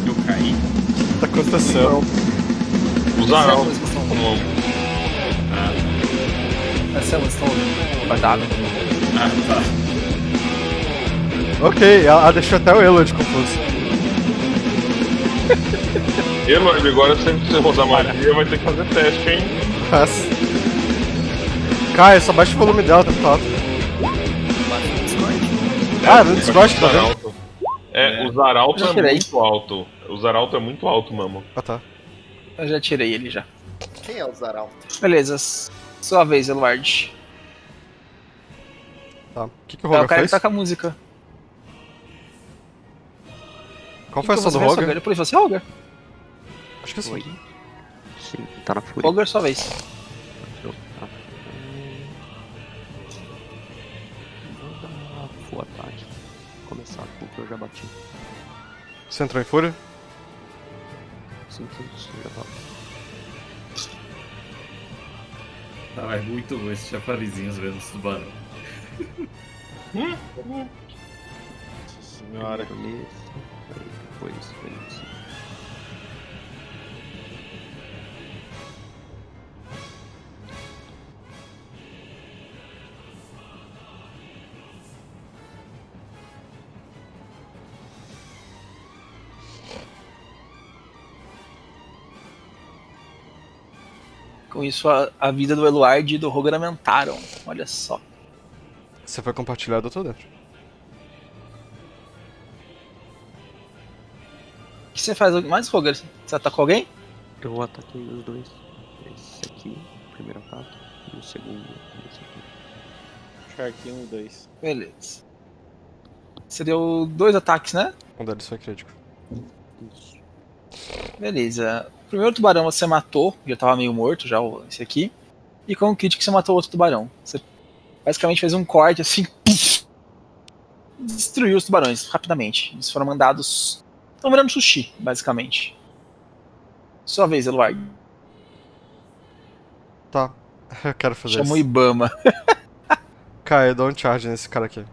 C: Eu caí.
B: O que tá acontecendo?
G: Os arautos.
A: Estão-
G: Como-
C: Ah,
A: Essa é a música que estão
C: ah, tá.
B: Ok, ela, ela deixou até o Elod confuso. *laughs*
G: Eloy, agora sempre que você rodar magia vai ter que fazer teste, hein?
B: Mas... Caio, só baixa o volume dela, tá
F: Discord.
B: Ah, no Discord, tá vendo?
G: Zaralto. É, o Zaralto é muito alto. O Zaralto é muito alto, mamo.
B: Ah, tá.
A: Eu já tirei ele já.
F: Quem é o Zaralto?
A: Beleza, sua vez, Eluard.
B: Tá. O que, que o
A: É o
B: Roger
A: cara
B: fez?
A: que tá com a música.
B: Qual foi a
A: Que
B: ação
A: você
B: do Roger?
A: Ele falou, você, Roger?
B: Acho que sim.
D: Oi. Sim, tá na fúria.
A: Roger, sua vez.
D: Eu- tá. Vou dar full ataque. Começar com o que eu já bati.
B: Você entrou em fúria?
D: Sim, sim, sim, já tá.
C: Tá, é muito bom esses chafarizinhos vendo os tubarão.
E: Senhora.
D: Primeiro nesse, aí depois
A: Com isso, a, a vida do Eluard e do Roger aumentaram. Olha só.
B: Você foi compartilhado, eu tô dentro.
A: O que você faz mais, Roger? Você atacou alguém?
D: Eu ataquei os dois. Esse aqui, o primeiro ataque, e o segundo, esse aqui.
E: Shark 1 e 2.
A: Beleza. Você deu dois ataques, né?
B: Um deles foi crítico.
D: Isso.
A: Beleza. O primeiro tubarão você matou, já tava meio morto já, esse aqui. E com o crítico você matou outro tubarão. Você basicamente fez um corte assim. puf, destruiu os tubarões rapidamente. Eles foram mandados. Estão virando sushi, basicamente. Sua vez, Eluard.
B: Tá. *laughs* Eu quero fazer
A: Chamou o
B: isso.
A: Ibama. *laughs*
B: Caio, dá um charge nesse cara aqui.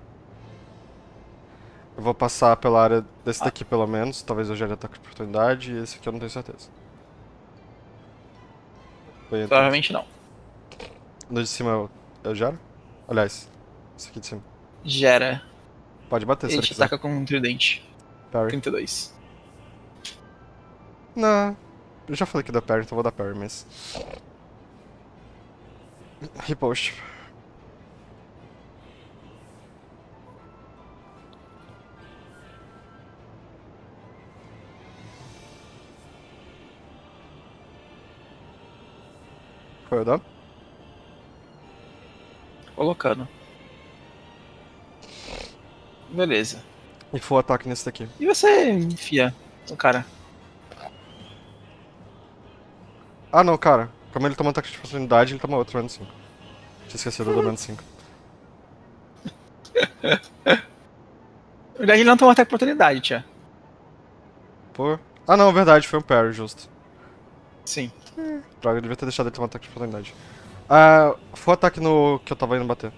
B: Eu vou passar pela área desse daqui, pelo menos. Talvez eu gere ataque de oportunidade. E esse aqui eu não tenho certeza.
A: Provavelmente não.
B: No de cima eu, eu gero? Aliás, esse aqui de cima.
A: Gera.
B: Pode bater se
A: Ele
B: quiser.
A: ataca com um tridente.
B: Parry.
A: 32.
B: Não. Eu já falei que dá parry, então vou dar parry, mas. Repost. Foi o dano?
A: Colocando. Beleza.
B: E full ataque nesse daqui.
A: E você enfia o cara.
B: Ah não, cara. Como ele toma ataque de oportunidade, ele toma outro menos 5. Tinha esquecido do menos 5.
A: Na verdade, ele não um ataque de oportunidade, tia.
B: Pô. Ah não, verdade, foi um parry, justo.
A: Sim.
B: Droga, eu devia ter deixado ele tomar ataque de oportunidade. Ah, full ataque no que eu tava indo bater.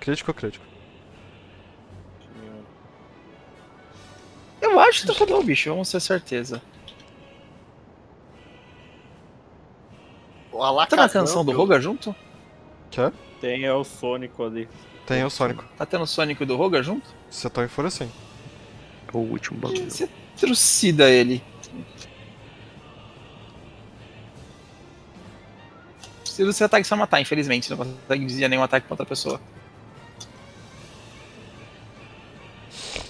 B: Crítico ou crítico?
A: Eu acho que acertou o bicho, vamos ter certeza.
F: O
A: Tá na
F: Alakazam,
A: canção do Roga junto?
B: Quê?
E: Tem é o Sônico ali.
B: Tem o Sônico.
A: Tá tendo o Sonic e o do Roger junto?
B: Você tá em fúria sim.
D: O último bandido.
A: Você trucida ele. Se você ataque só matar, infelizmente. Você não consegue desviar nenhum ataque pra outra pessoa.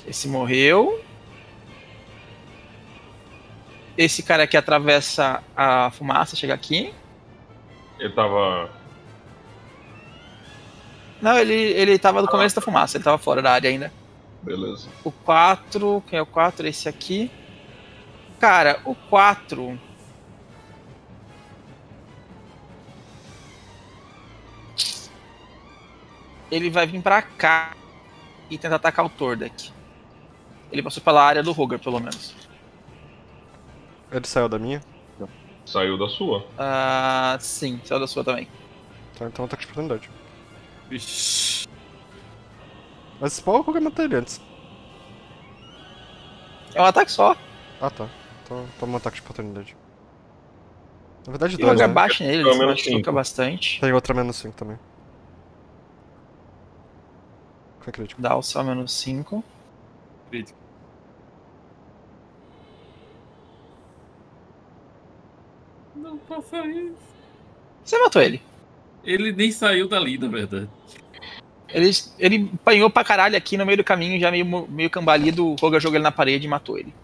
A: Esse morreu. Esse cara aqui atravessa a fumaça, chega aqui.
G: Ele tava.
A: Não, ele, ele tava no começo da fumaça, ele tava fora da área ainda.
G: Beleza.
A: O 4, quem é o 4? Esse aqui. Cara, o 4. Ele vai vir pra cá e tentar atacar o Tordek. Ele passou pela área do Roger, pelo menos.
B: Ele saiu da minha.
G: Saiu da sua.
A: Ah, sim, saiu da sua também.
B: Então, então ataque de oportunidade.
C: Vixe.
B: Mas pau eu qualquer matar ele antes.
A: É um ataque só.
B: Ah tá. Então toma um ataque de oportunidade. Na verdade,
A: o
B: dois,
A: Roger
B: né?
A: baixa nele, ele machuca bastante.
B: Tem outra menos 5 também. Foi crítico.
A: Dá o só menos 5.
C: Crítico. Não faça isso.
A: Você matou ele.
C: Ele nem saiu dali, na verdade.
A: Ele, ele apanhou pra caralho aqui no meio do caminho, já meio, meio cambalido. O Roger jogou ele na parede e matou ele.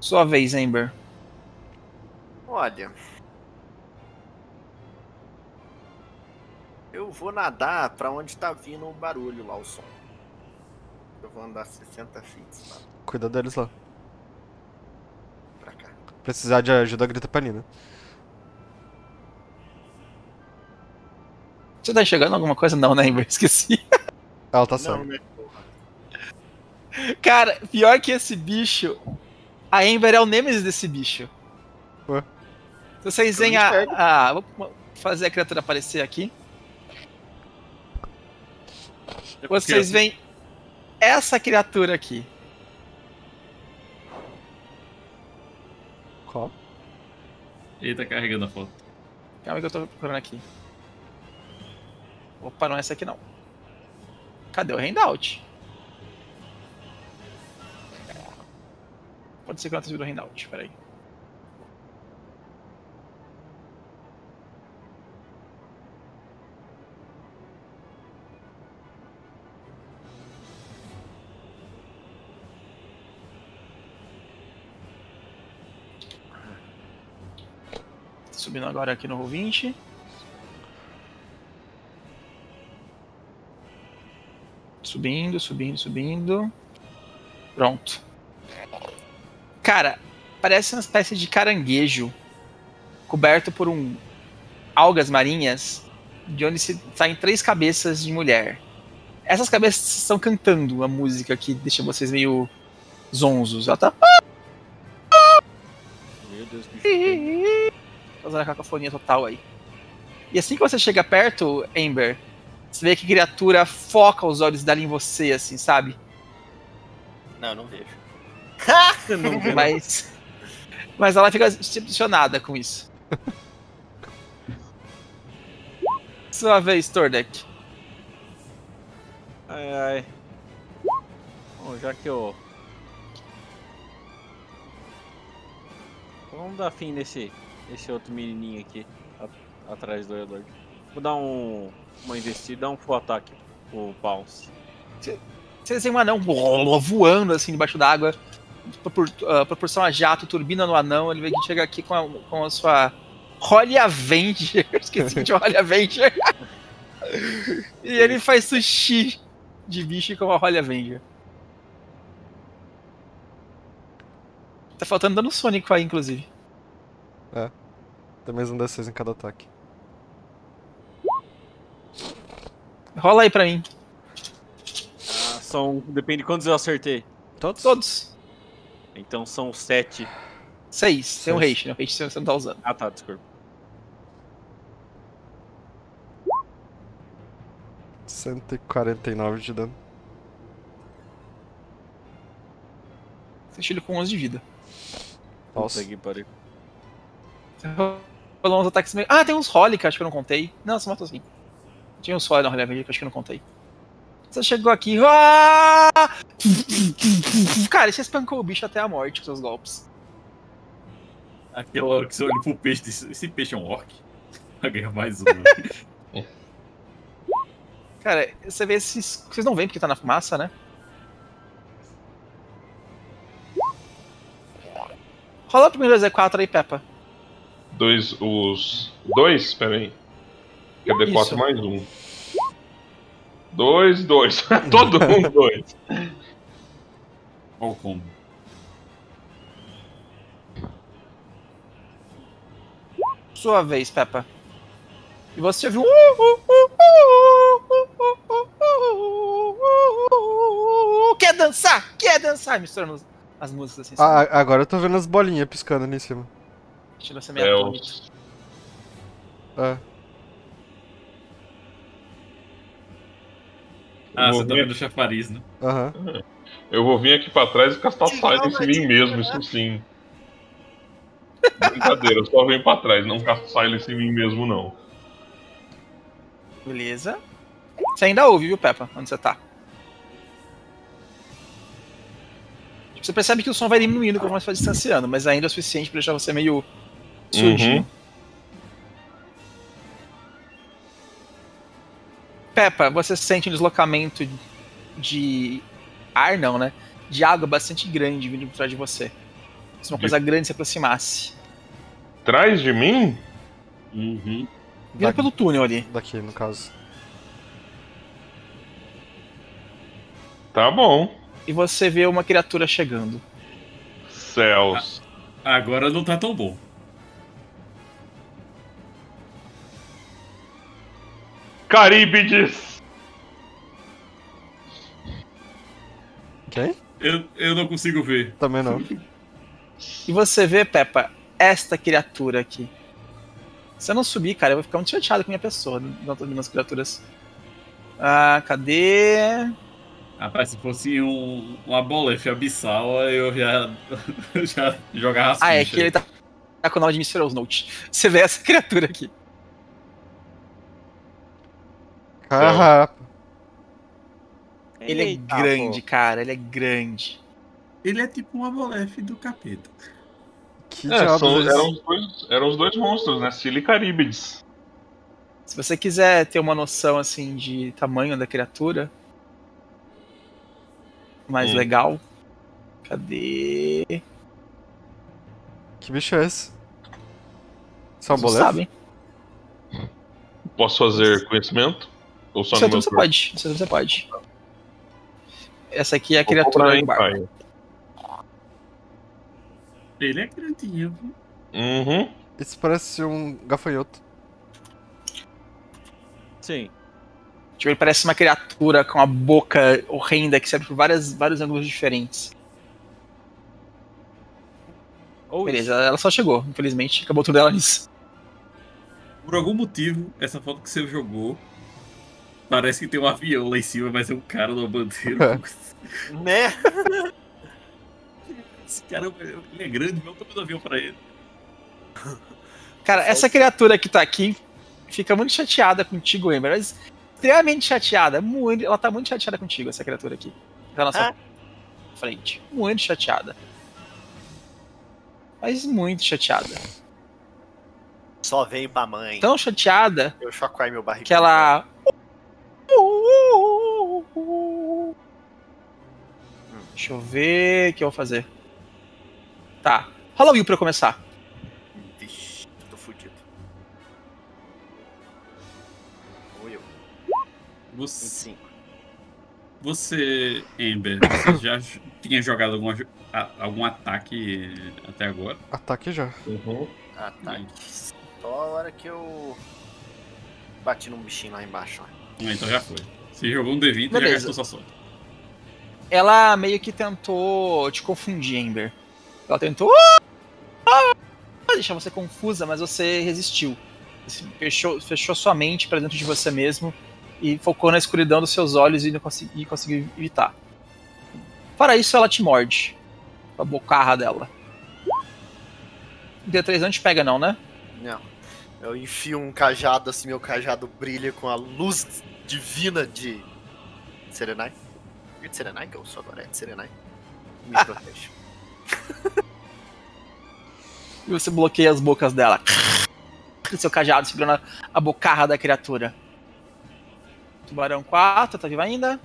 A: Sua vez, Ember.
F: Olha. Eu vou nadar pra onde tá vindo o barulho lá, o som. Eu vou andar 60 feet lá
B: Cuida deles lá.
F: pra cá.
B: Precisar de ajuda, grita pra Nina.
A: Você tá enxergando alguma coisa? Não, né, *laughs* Ember? Esqueci.
B: Ela tá cega.
F: né?
A: Cara, pior que esse bicho, a Ember é o Nemesis desse bicho.
B: Ué?
A: Se vocês veem a, a. Vou fazer a criatura aparecer aqui.
C: É
A: Vocês veem essa criatura aqui.
B: Qual?
C: Ele tá carregando a foto.
A: Calma que eu tô procurando aqui. Opa, não é essa aqui não. Cadê o handout? Pode ser que eu não tenha o handout, peraí. Subindo agora aqui no Roll20. Subindo, subindo, subindo. Pronto. Cara, parece uma espécie de caranguejo coberto por um algas marinhas, de onde se saem três cabeças de mulher. Essas cabeças estão cantando a música que deixa vocês meio zonzos. Ela tá
E: Meu Deus, bicho.
A: Fazendo a cacofonia total aí. E assim que você chega perto, Ember, você vê que a criatura foca os olhos dela em você, assim, sabe?
F: Não, eu não vejo. *laughs*
E: Não não.
A: Mas. Mas ela fica decepcionada com isso. *laughs* Sua vez, Tordek.
E: Ai, ai. Bom, já que eu. Vamos dar fim nesse, nesse outro menininho aqui, a- atrás do Edward. Vou dar um, uma investida, dar um full ataque pro Bounce.
A: Vocês têm um anão voando assim debaixo d'água, propor, ah, proporção a jato, turbina no anão. Ele vem que chega aqui com a, com a sua Holly Avenger. *laughs* Esqueci de Holly Avenger. *laughs* e ele faz sushi de bicho com a Holly Avenger. Tá faltando dano sônico aí, inclusive.
B: Tem mais um D6 em cada ataque.
A: Rola aí pra mim.
E: Ah, são. Depende de quantos eu acertei.
B: Todos?
A: Todos.
E: Então são sete.
A: Seis. Tem um haste, né? O haste você não tá usando.
E: Ah tá, desculpa.
B: 149 de dano.
A: Você ele com 11 de vida.
B: Nossa.
E: Puta que pariu.
A: Rolou uns ataques meio. Ah, tem uns Holly que acho que eu não contei. Não, você matou sim. Tinha uns Holly no Rolly que acho que eu não contei. Você chegou aqui. Ah! Cara, você espancou o bicho até a morte com seus golpes.
C: Aquela hora que você olha pro peixe e esse peixe é um orc? *laughs* Vai ganhar mais um. né?
A: Cara, você vê esses. Vocês não veem porque tá na fumaça, né? Rola o primeiro Z4 aí, Peppa.
G: Dois, os. Dois? Pera aí. Que é D4
A: Isso.
G: mais um. Dois, dois. *laughs* Todo mundo *laughs* dois.
C: Olha o combo.
A: Sua vez, Peppa. E você viu. Quer dançar? Quer dançar? Misturando as- as músicas assim.
B: Ah,
A: sabe?
B: agora eu tô vendo as bolinhas piscando ali em cima.
A: Meio
G: É, os...
B: É.
C: Ah, você tá vendo o chafariz, né?
B: Aham. *laughs*
G: Eu vou vir aqui pra trás e castar silence em mim
F: sim,
G: mesmo,
F: né?
G: isso sim. Brincadeira, eu só venho pra trás, não casto silence em mim mesmo, não.
A: Beleza. Você ainda ouve, viu, Peppa? Onde você tá? Você percebe que o som vai diminuindo conforme você vai distanciando, mas ainda é o suficiente pra deixar você meio surdinho.
G: Uhum.
A: Peppa, você sente um deslocamento de ar, não, né? De água bastante grande vindo por trás de você. Se uma
G: De-
A: coisa grande se aproximasse.
G: Trás de mim?
C: Uhum.
A: Vindo pelo túnel ali.
B: Daqui, no caso.
G: Tá bom.
A: E você vê uma criatura chegando.
G: Céus.
C: Agora não tá tão bom.
G: Caríbides!
B: Quem?
C: Eu, eu não consigo ver.
B: Também não.
A: E você vê, Peppa, esta criatura aqui. Se eu não subir, cara, eu vou ficar muito chateado com a minha pessoa. Não tô vendo as criaturas. Ah, cadê?
C: Rapaz, se fosse um, uma bolefe abissal, eu já, *laughs* já jogava as
A: Ah, é que ele tá, tá com o nome de Mr. Note. Você vê essa criatura aqui.
B: Carrapa.
A: Ele é
E: Eita,
A: grande,
E: pô.
A: cara. Ele é grande.
C: Ele é tipo uma bolefe do capeta.
B: Que
G: É, são-
B: é
G: eram, os dois, eram os dois monstros, né? Sila e Caríbides.
A: Se você quiser ter uma noção assim de tamanho da criatura mais
G: Hum.
A: legal. Cadê?
B: Que bicho é esse? Isso é um
A: Vocês sabem.
G: Posso fazer conhecimento? Ou só no meu
A: você pode. Você pode. Essa aqui é a
G: Vou
A: criatura do
G: em
A: barco.
C: Ele é grandinho. viu?
G: Uhum.
B: Isso parece um gafanhoto.
E: Sim.
A: Tipo, ele parece uma criatura com a boca horrenda que se abre por várias, vários ângulos diferentes.
E: Ou
A: Beleza, ela só chegou. Infelizmente, acabou tudo dela nisso.
C: Por algum motivo, essa foto que você jogou parece que tem um avião lá em cima, mas é um cara numa bandeira. *laughs*
F: Né?
C: Esse cara ele é grande, o tamanho do avião pra ele.
A: Cara, essa criatura que tá aqui fica muito chateada contigo, Ember. Mas extremamente chateada. Muito, ela tá muito chateada contigo, essa criatura aqui. Tá na sua
F: Ah.
A: frente. Muito chateada. Mas muito chateada.
F: Só vem pra mãe.
A: Tão chateada
F: Eu chocai meu barriga.
A: que ela. Deixa eu ver o que eu vou fazer. Tá. Rola o Will pra eu começar.
F: Vixe, tô fudido. Ou eu.
C: Você,
F: 25.
C: você Ember, *coughs* você já tinha jogado alguma jo- a- algum ataque até agora?
B: Ataque já.
G: Uhum.
F: Ataque. Só a hora que eu bati num bichinho lá embaixo. Ó.
C: Ah, então já foi. Você jogou um D20 e já gastou sua sorte.
A: Ela meio que tentou te confundir, Ember. Ela tentou deixar você confusa, mas você resistiu. Você fechou, fechou sua mente pra dentro de você mesmo e focou na escuridão dos seus olhos e não consegui, e conseguiu evitar. Para isso, ela te morde. A bocarra dela. D3 não te pega, não, né?
F: Não. Eu enfio um cajado assim, meu cajado brilha com a luz divina de Serenai. É de Serenai que eu sou agora, é de Serenai. Me *laughs* protege.
A: E você bloqueia as bocas dela. Com seu cajado segurando a- a bocarra da criatura. Tubarão 4, tá vivo ainda?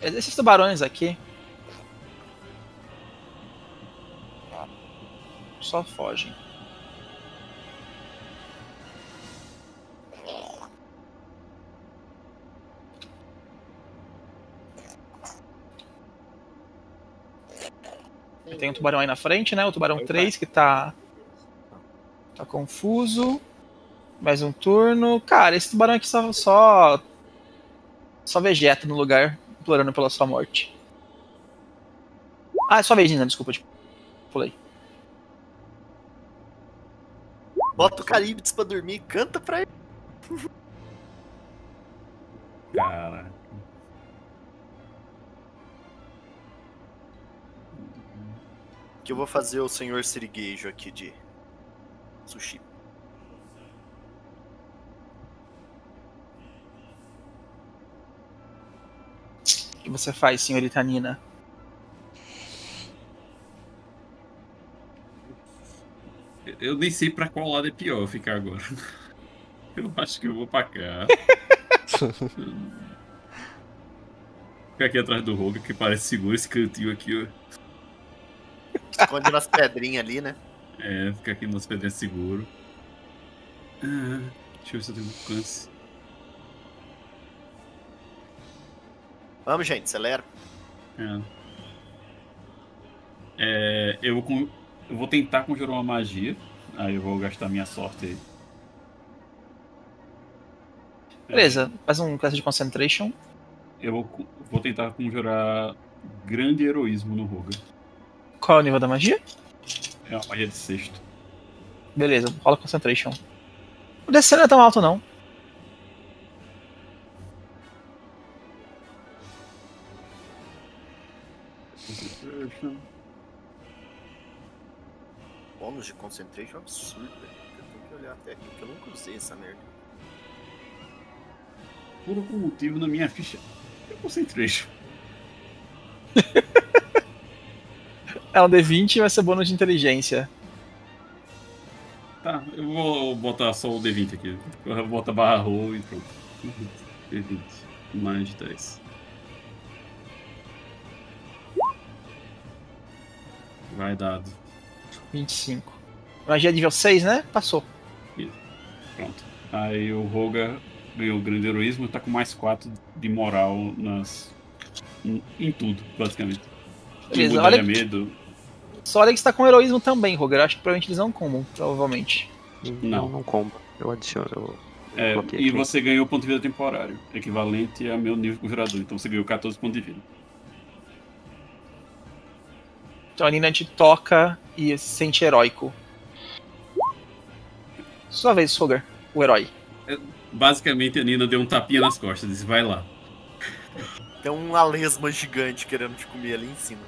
A: Esses tubarões aqui. Só fogem. Tem um tubarão aí na frente, né? O tubarão 3 que tá. Tá confuso. Mais um turno. Cara, esse tubarão aqui só. Só, só vegeta no lugar, implorando pela sua morte. Ah, é sua vez, Nina, desculpa, tipo, pulei.
F: Bota o Caribes pra dormir e canta pra ele.
C: Cara.
F: Que eu vou fazer o senhor siriguejo aqui de sushi.
A: O que você faz, senhorita Nina?
C: Eu nem sei pra qual lado é pior ficar agora. *laughs* Eu acho que eu vou pra cá. Ficar aqui atrás do Rogue, que parece seguro esse cantinho aqui, ó.
F: Esconde nas pedrinhas ali, né?
C: É, ficar aqui nas pedrinhas seguro. Ah, deixa eu ver se eu tenho alcance.
F: Vamos, gente, acelera.
C: É. É, eu, eu vou tentar conjurar uma magia. Aí eu vou gastar minha sorte aí.
A: Beleza, faz um classe de concentration.
C: Eu vou, vou tentar conjurar grande heroísmo no Roga.
A: Qual é o nível da magia?
C: É uma magia de sexto.
A: Beleza, rola concentration. O DC não é tão alto, não.
F: Bônus de concentration é um absurdo, velho. Eu tenho que olhar até aqui, porque eu nunca usei essa merda.
C: Por algum motivo na minha ficha. Eu concentration. *laughs*
A: É um D20 e vai ser bônus de inteligência.
C: Tá, eu vou botar só o D20 aqui. Eu vou botar barra roll e pronto. D20. Mais 10. Vai dado.
A: 25. Magia nível 6, né? Passou.
C: Pronto. Aí o Roga ganhou o grande heroísmo e tá com mais 4 de moral nas. em, tudo, basicamente.
A: Beleza,
C: Mudaria
A: olha-
C: medo.
A: Só olha que está com heroísmo também, Roger. Acho que provavelmente eles não comam, provavelmente.
C: Não.
D: Não, não comba. Eu adiciono. Eu,
C: É, e
D: aqui.
C: você ganhou ponto de vida temporário, equivalente a meu nível conjurador. Então você ganhou 14 pontos de vida.
A: Então a Nina te toca e se sente heróico. Sua vez, Roger, o herói.
C: Basicamente a Nina deu um tapinha nas costas e disse: vai lá.
F: Tem uma lesma gigante querendo te comer ali em cima.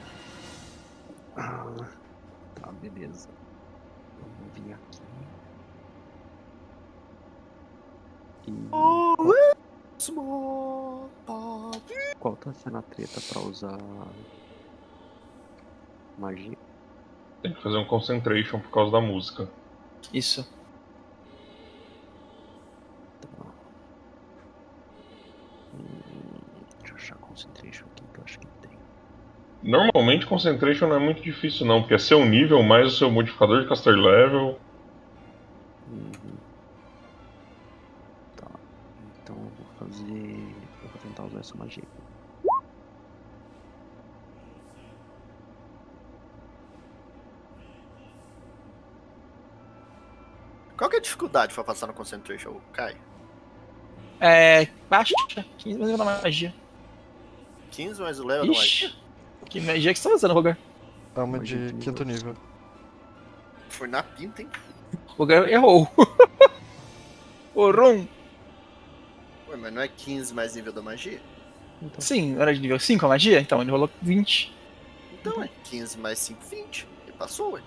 D: Ah, tá, beleza. Vamos vir aqui. E qual tá sendo a treta pra usar magia?
G: Tem que fazer um concentration por causa da música.
A: Isso.
D: Deixa eu achar concentration aqui que eu acho que tem.
G: Normalmente concentration não é muito difícil não, porque é seu nível mais o seu modificador de caster level.
D: Uhum. Tá. Então eu vou fazer. Eu vou tentar usar essa magia.
F: Qual que é a dificuldade pra passar no concentration, Kai?
A: É. Baixa. 15 mais nível da magia.
F: 15 mais o level da magia?
A: Ixi. Que magia que você tá usando, Roger?
B: É uma
D: Magia
B: de quinto
D: nível.
F: Foi na pinta, hein?
A: Roger errou. *laughs* Orum.
F: Ué, mas não é 15 mais nível da magia?
D: Então,
A: Sim, era de nível 5 a magia? Então ele rolou 20.
F: Então é 15 mais 5, 20. E Passou, ué.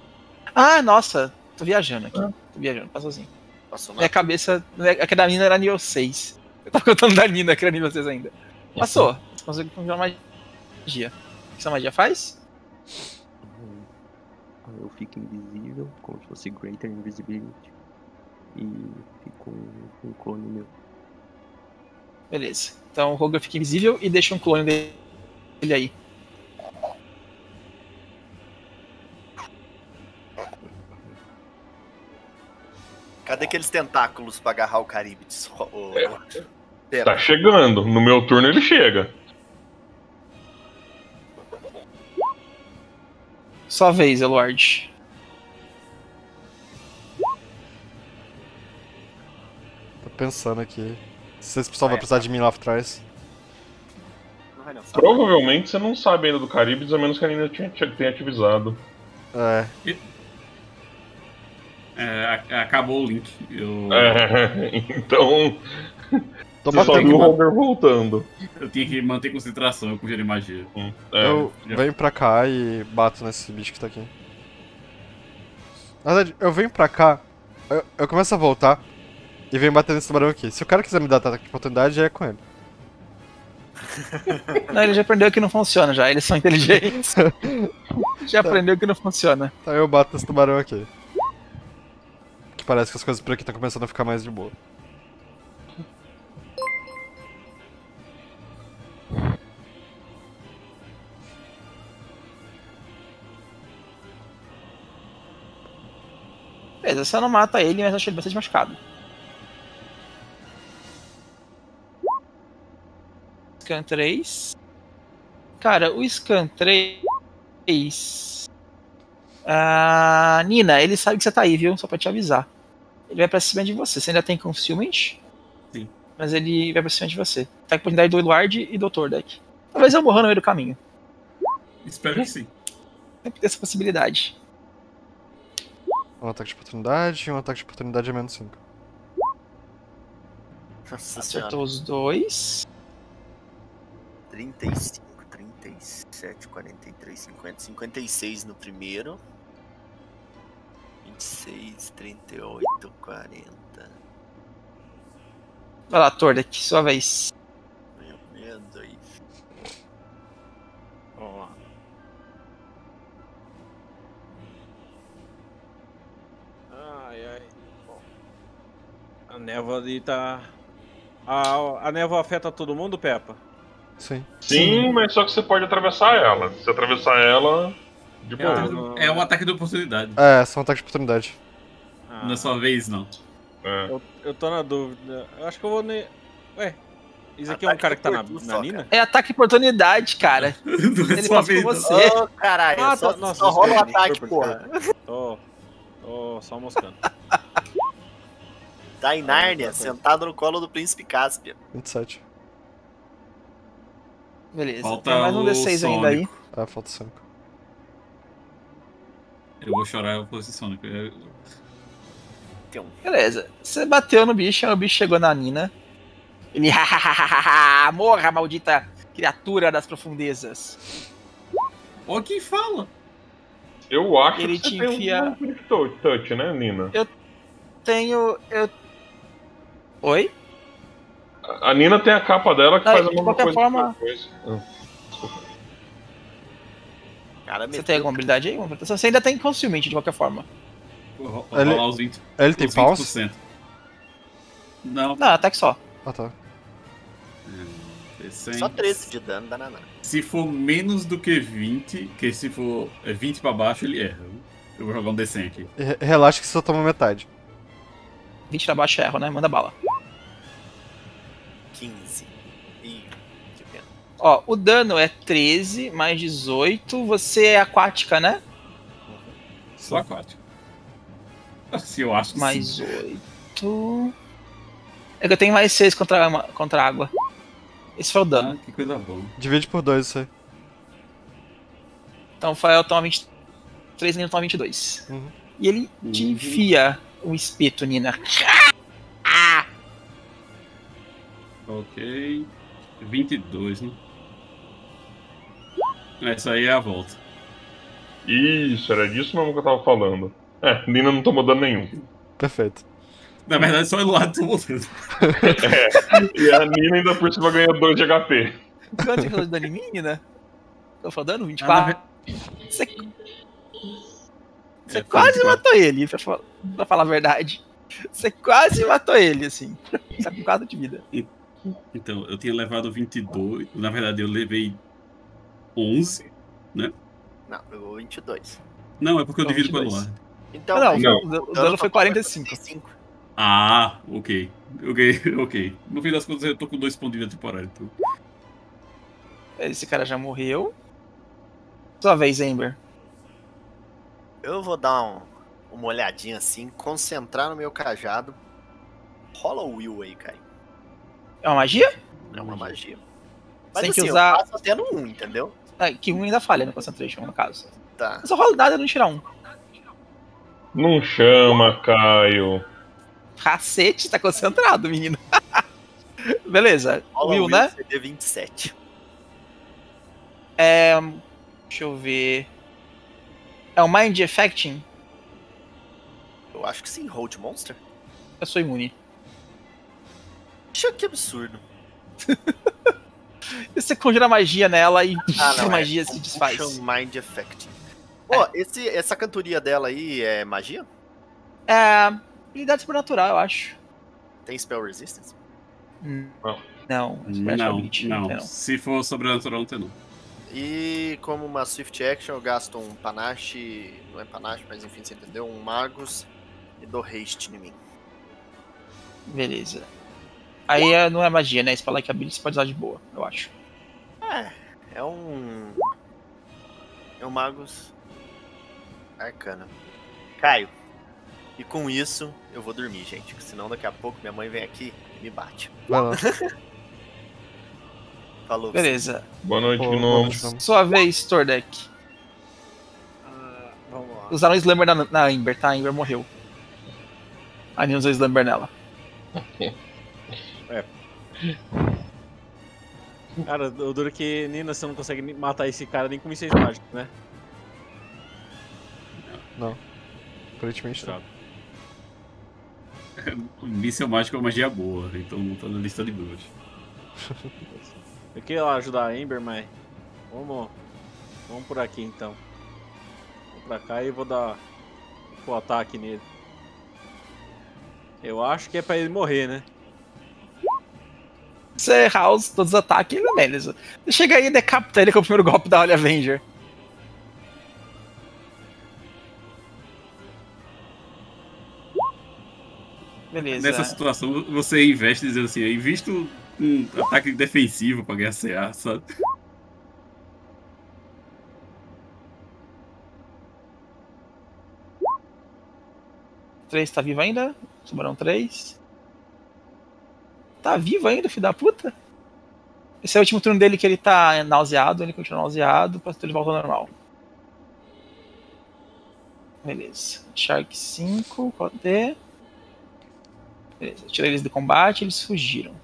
A: Ah, nossa, tô viajando aqui. Tô viajando, passou assim.
F: Passou
A: Minha
F: nada.
A: cabeça. A que da Nina era nível 6. Eu tava contando da Nina, que era nível 6 ainda. Passou. Você consegue conjurar magia. O que essa magia faz?
D: Eu fico invisível, como se fosse Greater Invisibility. E fico um, um clone meu.
A: Beleza. Então o Roger fica invisível e deixa um clone dele aí.
F: Cadê aqueles tentáculos pra agarrar o o- Pera,
G: Tá chegando. No meu turno ele chega.
A: Sua vez, Eluard.
B: Tô pensando aqui. Se esse pessoal vai precisar de mim lá atrás.
F: não vai não. sabe?
G: Provavelmente você não sabe ainda do Caribes, a menos que a Nina tenha te avisado.
B: É.
C: É, acabou o link. Eu,
G: É, *laughs* então *laughs*
B: Tô
G: você só viu o voltando.
C: eu tinha que manter concentração, eu congelei magia.
G: É,
B: Eu
C: já-
B: venho pra cá e bato nesse bicho que tá aqui. Na verdade, eu venho pra cá, eu, eu começo a voltar e venho bater nesse tubarão aqui. Se o cara quiser me dar ataque de oportunidade, é com ele. *laughs*
A: Não, ele já aprendeu que não funciona já. Eles são inteligentes. já aprendeu que não funciona.
B: Então eu bato nesse tubarão aqui. Que parece que as coisas por aqui estão começando a ficar mais de boa.
A: Beleza, você não mata ele, mas acha ele bastante machucado. Scan 3. Cara, o Scan 3. Ah, Nina, ele sabe que você tá aí, viu? Só pra te avisar. Ele vai pra cima de você. Você ainda tem concealment?
C: Sim.
A: Mas ele vai pra cima de você. Tá com a oportunidade do Eluard e do Tordek. Talvez eu morra no meio do caminho.
C: Espero que sim.
A: Sempre tem essa possibilidade.
B: Um ataque de oportunidade e um ataque de oportunidade é menos 5.
F: Nossa senhora.
A: Acertou os dois.
F: 35, 37, 43, 50, 56 no primeiro. 26, 38, 40.
A: Vai lá, Tordek, sua vez.
F: Meu medo aí.
E: Vamos lá. Ai, ai. Bom. A névoa ali tá. A, a névoa afeta todo mundo, Peppa?
B: Sim.
G: Sim, mas só que você pode atravessar ela. Se atravessar ela, de
C: É,
G: boa.
C: um- é um ataque de oportunidade.
B: É, só um ataque de oportunidade.
E: Ah,
C: Não é sua vez, não.
G: É.
E: eu, eu tô na dúvida. Eu acho que eu vou. Ne... Ué, isso aqui é um
F: Ataque
E: cara que tá na, na Nina?
A: É ataque de oportunidade, cara. *laughs*
C: É
A: Ele
C: sua
A: passou
C: vez,
A: por
C: não.
A: você.
F: Ô, caralho,
E: Ah,
F: só,
E: tá- nossa,
F: só rola o
E: desculpa,
F: ataque, porra.
E: Tô. Tô só moscando. *laughs*
F: Tá em Nárnia, sentado no colo do príncipe Caspian.
B: 27.
A: Beleza.
C: Falta
A: Tem mais um
C: o
A: D6 ainda aí.
B: Ah, falta 5.
C: Eu vou chorar a posição. Eu-
A: Beleza. Você bateu no bicho, aí o bicho chegou na Nina. Ele. *laughs* Morra, maldita criatura das profundezas.
C: Ó quem fala.
G: Eu acho
A: Ele
G: que
A: te
G: você tem
A: enfia-
G: um Spirit touch, né, Nina?
A: Tenho. Eu. Oi?
G: A Nina tem a capa dela que
A: Ah,
G: faz a
A: de
G: mesma coisa.
A: forma-
G: depois.
F: Cara,
A: Você
F: meteu-
A: tem alguma habilidade aí? Você ainda tem concealment de qualquer forma.
C: Vou
B: Ele-
C: os 20%.
B: Ele tem pause?
C: 20%. Não.
A: Não, ataque só.
B: Ah, tá.
C: É.
F: Só 13 de dano, dá nada.
C: Se for menos do que 20, que se for é, 20 pra baixo, ele erra. Eu vou jogar um D100 aqui.
B: Re- relaxa que você só toma metade.
A: 20 pra baixo erro, né? Manda bala.
F: 15.
A: Ó, o dano é 13 mais 18. Você é aquática, né?
C: Só aquático. Se eu acho que
A: Mais
C: sim.
A: 8. É que eu tenho mais 6 contra, a- contra a água. Esse foi o dano.
C: Ah, que coisa boa.
B: Divide por 2 isso aí.
A: Então o Fael toma 23 e Nina toma 22.
B: Uhum.
A: E ele te
C: Uhum.
A: enfia um espeto, Nina.
C: Ok. 22, né? Essa aí é a volta.
G: Isso, era disso mesmo que eu tava falando. É, Nina não tomou dano nenhum.
B: Perfeito.
C: Na verdade, só o Eduardo tomou dano. *laughs*
G: E a Nina ainda por cima ganhou 2 de HP.
A: Quanto que eu dano em mim, né? Tô falando?
C: Ah,
A: 24? Você, você
C: É,
A: quase
C: 24.
A: matou ele, pra, pra falar a verdade. Você quase matou ele, assim. Tá com 4 de vida.
C: Então, eu tinha levado 22. Na verdade, eu levei 11.
F: Não, pegou 22.
C: Não, é porque eu
A: Não,
C: divido com o
A: 22.
C: Eduardo.
F: Então,
A: não,
G: não.
A: o dano- o dano foi 45.
C: Ah, ok. Ok, *laughs* ok. No fim das contas, eu tô com dois pontos de vida temporário. Então.
A: Esse cara já morreu. Sua vez, Ember.
F: Eu vou dar um- uma olhadinha assim, concentrar no meu cajado. Rola o Will aí, Kai.
A: É uma magia?
F: É uma magia. Mas
A: Tem que
F: assim,
A: usar-
F: eu faço até no 1, entendeu?
A: Ah, que um ainda falha no Concentration, no caso.
F: Tá.
A: Eu só rolo nada e não tirar um.
G: Não chama, Caio.
A: Cacete, tá concentrado, menino. *laughs* Beleza.
F: Rola
A: Will,
F: o
A: né?
F: CD 27.
A: É. Deixa eu ver. É o Mind Affecting?
F: Eu acho que sim, Hold Monster.
A: Eu sou imune.
F: Que absurdo. *laughs*
A: E *laughs* você conjura magia nela e
F: Ah, *laughs*
A: a
F: não,
A: magia
F: é
A: se desfaz.
F: Mind Effect. Pô, esse, essa cantoria dela aí é magia?
A: É. Habilidade sobrenatural, eu acho.
F: Tem Spell Resistance?
A: Hum,
G: Não.
A: Não,
C: Não, não.
A: tem
C: Se for sobrenatural, não tem não.
F: E como uma Swift Action, eu gasto um Panache. Não é Panache, mas enfim, você entendeu? Um Magus e dou haste em mim.
A: Beleza. Aí é- não é magia, né? Spell Like Ability você pode usar de boa, eu acho.
F: É, é um. É um Magus Arcana. Caio. E com isso, eu vou dormir, gente. porque Senão daqui a pouco minha mãe vem aqui e me bate.
B: Vai lá. *laughs*
F: Falou.
A: Beleza.
G: Boa noite,
B: Boa
G: gnomos.
B: noite,
A: Sua vez, Tordek.
E: Ah, vamos lá.
A: Usaram o Slumber na, na Ember, tá? A Ember morreu. A Nina usou o Slumber nela. *laughs*
E: Cara, o duro é que, Nina, você não consegue matar esse cara nem com mísseis mágicos, né?
B: Aparentemente não. *laughs*
C: Míssel mágico é uma magia boa, então não tá na lista de bruxas.
E: Eu queria lá ajudar a Ember, mas. Vamos. Vamos por aqui então. Vou pra cá e vou dar o ataque nele. Eu acho que é pra ele morrer, né?
A: Você house todos os ataques, ele beleza. Você chega aí e decapita ele com o primeiro golpe da Holy Avenger. Beleza.
C: Nessa situação, você investe dizendo assim, eu invisto um ataque defensivo pra ganhar CA, sabe?
A: Três tá vivo ainda? Sobraram três. Tá vivo ainda, filho da puta? Esse é o último turno dele que ele tá nauseado, ele continua nauseado, pra ele volta ao normal. Beleza. Shark 5, cadê? Beleza, tirei eles do combate, eles fugiram.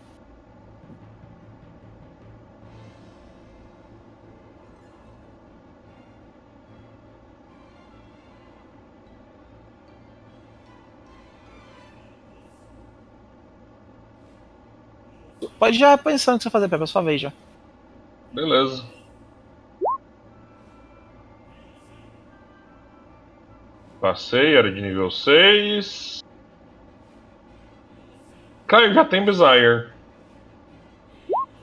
A: Pode já pensando o que você fazer, Pepe, é sua vez já.
G: Beleza. Passei, era de nível 6. Caio já tem Desire.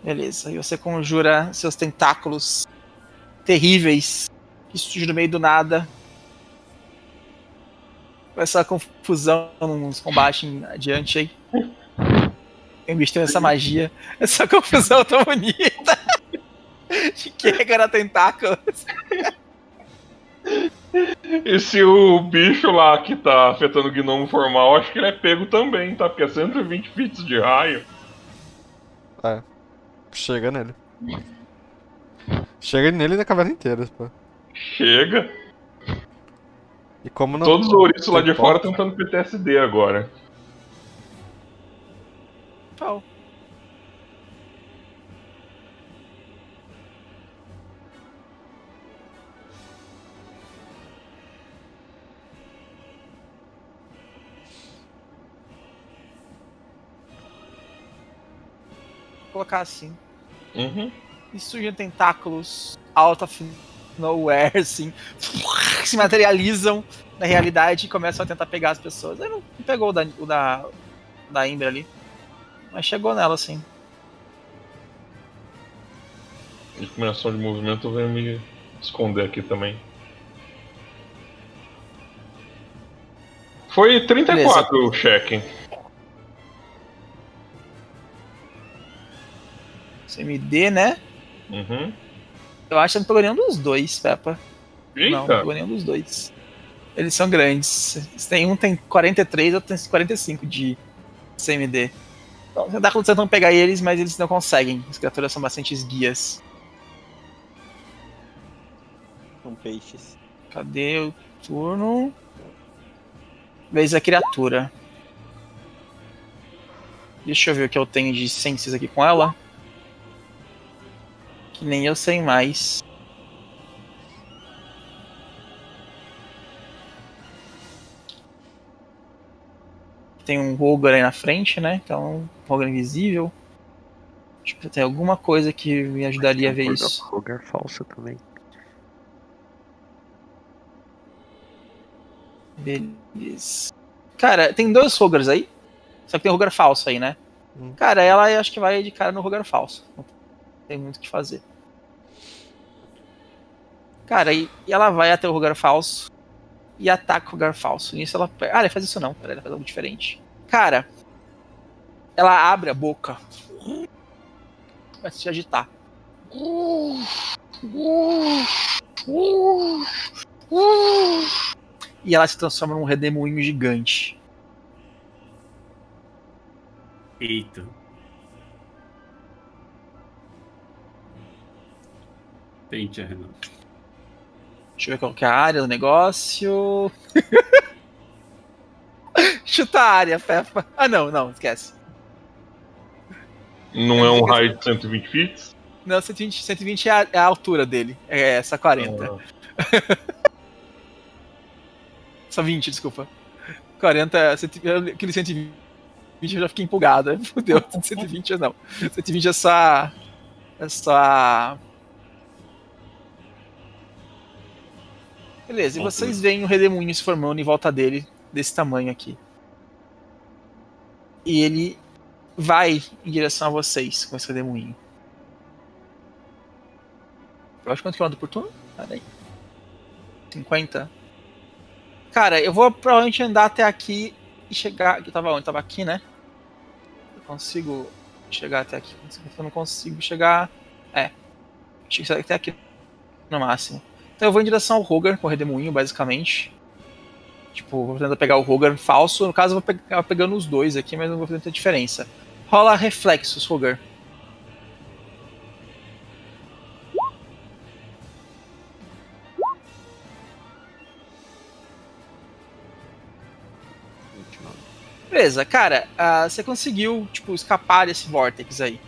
A: Beleza, e você conjura seus tentáculos terríveis que surgem no meio do nada. Com essa confusão nos combates em- adiante aí. Bicho tem essa magia, essa confusão tão bonita. De que era tentáculos.
G: E se o bicho lá que tá afetando o gnomo formal, acho que ele é pego também, tá? Porque é 120 fits de raio.
B: Chega nele. Chega nele e na caverna inteira, pô.
G: Chega.
B: E como não.
G: Todos os ouriços lá de
B: tem
G: fora
B: porta,
G: tentando PTSD agora.
A: Total. colocar assim.
G: Uhum.
A: E surgem tentáculos out of nowhere, assim. *laughs* Se materializam na realidade e começam a tentar pegar as pessoas. Aí não pegou o da, o da, da Imbra ali. Mas chegou nela, assim.
G: De combinação de movimento, eu venho me esconder aqui também. Foi 34 o cheque.
A: CMD, né?
G: Uhum.
A: Eu acho que não pegou nenhum dos dois, Peppa.
G: Eita!
A: Não, não pegou nenhum dos dois. Eles são grandes. Tem um tem 43, outro tem 45 de CMD. Então, dá tentando pegar eles, mas eles não conseguem. As criaturas são bastante esguias.
E: São peixes.
A: Cadê o turno? Vez a criatura. Deixa eu ver o que eu tenho de senses aqui com ela. Que nem eu sei mais. Tem um Rogar aí na frente, né? Então, Rogar invisível. Acho que tem alguma coisa que me ajudaria a ver isso.
D: Rogar falso também.
A: Beleza. Cara, tem dois Rogars aí. Só que tem Rogar falso aí, né?
B: Hum.
A: Cara, ela acho que vai de cara no Rogar falso. Não tem muito o que fazer. Cara, e, e ela vai até o Rogar falso e ataca o Rogar falso. Nisso ela. Ah, ela faz isso não. Ela faz algo diferente. Cara, ela abre a boca. Vai se agitar. E ela se transforma num redemoinho gigante.
C: Eita. Tente, Renan.
A: Deixa eu ver qual que é a área do negócio. *laughs* Chuta a área, Peppa. Ah, não, não, esquece.
G: Não é um raio de 120 feet?
A: Não, 120, 120 é a, é a altura dele. É essa 40. *laughs* Só 20, desculpa. 40, 100, aquele 120 eu já fiquei empolgada. *laughs* Fudeu, 120 não. 120 é só. É só. Beleza, e vocês veem o redemoinho se formando em volta dele, desse tamanho aqui. E ele vai em direção a vocês com esse redemoinho. Eu acho quanto que eu ando por turno? Pera aí. 50? Cara, eu vou provavelmente andar até aqui e chegar. Eu tava onde? Tava aqui, né? Eu consigo chegar até aqui. Eu não consigo chegar. É. Chegar até aqui no máximo. Então eu vou em direção ao Rogar com o redemoinho, basicamente. Tipo, vou tentar pegar o Rogar falso. No caso, eu vou pegar pegando os dois aqui, mas não vou fazer muita diferença. Rola reflexos, Rogar. Beleza, cara, ah, você conseguiu, tipo, escapar desse vortex aí.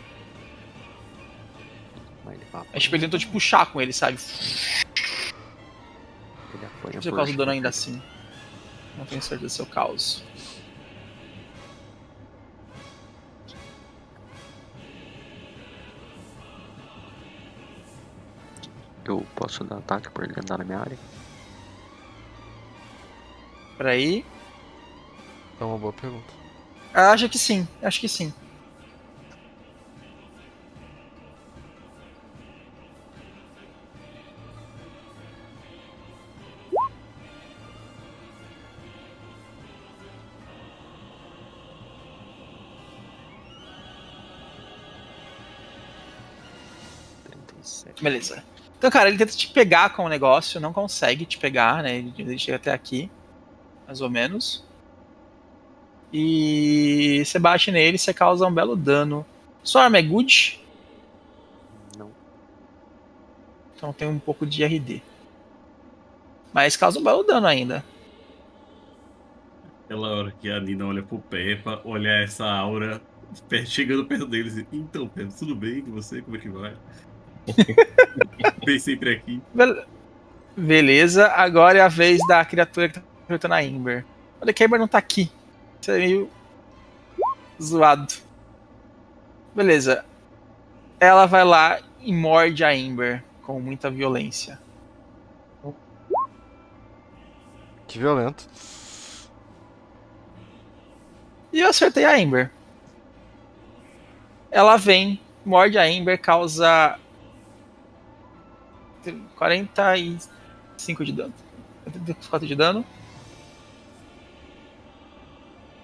D: Mas ele vai
A: Mas, tipo, ele tentou te puxar com ele, sabe?
D: Ele apanha
A: Você causa dano ainda assim. Não tenho certeza do seu caos.
D: Eu posso dar ataque por ele andar na minha área?
A: Peraí.
B: É uma boa pergunta.
A: Acho que sim, acho que sim. Beleza. Então, cara, ele tenta te pegar com o negócio, não consegue te pegar, né? Ele, ele chega até aqui, mais ou menos. E você bate nele, você causa um belo dano. Sua arma é good,
D: Não.
A: então tem um pouco de RD. Mas causa um belo dano ainda.
C: Aquela hora que a Nina olha pro Peppa, olha essa aura *laughs* chegando perto deles e então, Peppa, tudo bem com você? Como é que vai? *laughs* Vem sempre aqui.
A: Bel- Beleza, agora é a vez da criatura que tá enfrentando a Ember. Olha que a Ember não tá aqui. Isso é meio zoado. Beleza. ela vai lá e morde a Ember com muita violência.
B: Que violento.
A: E eu acertei a Ember. Ela vem, morde a Ember, causa 45 de dano. 44 de dano.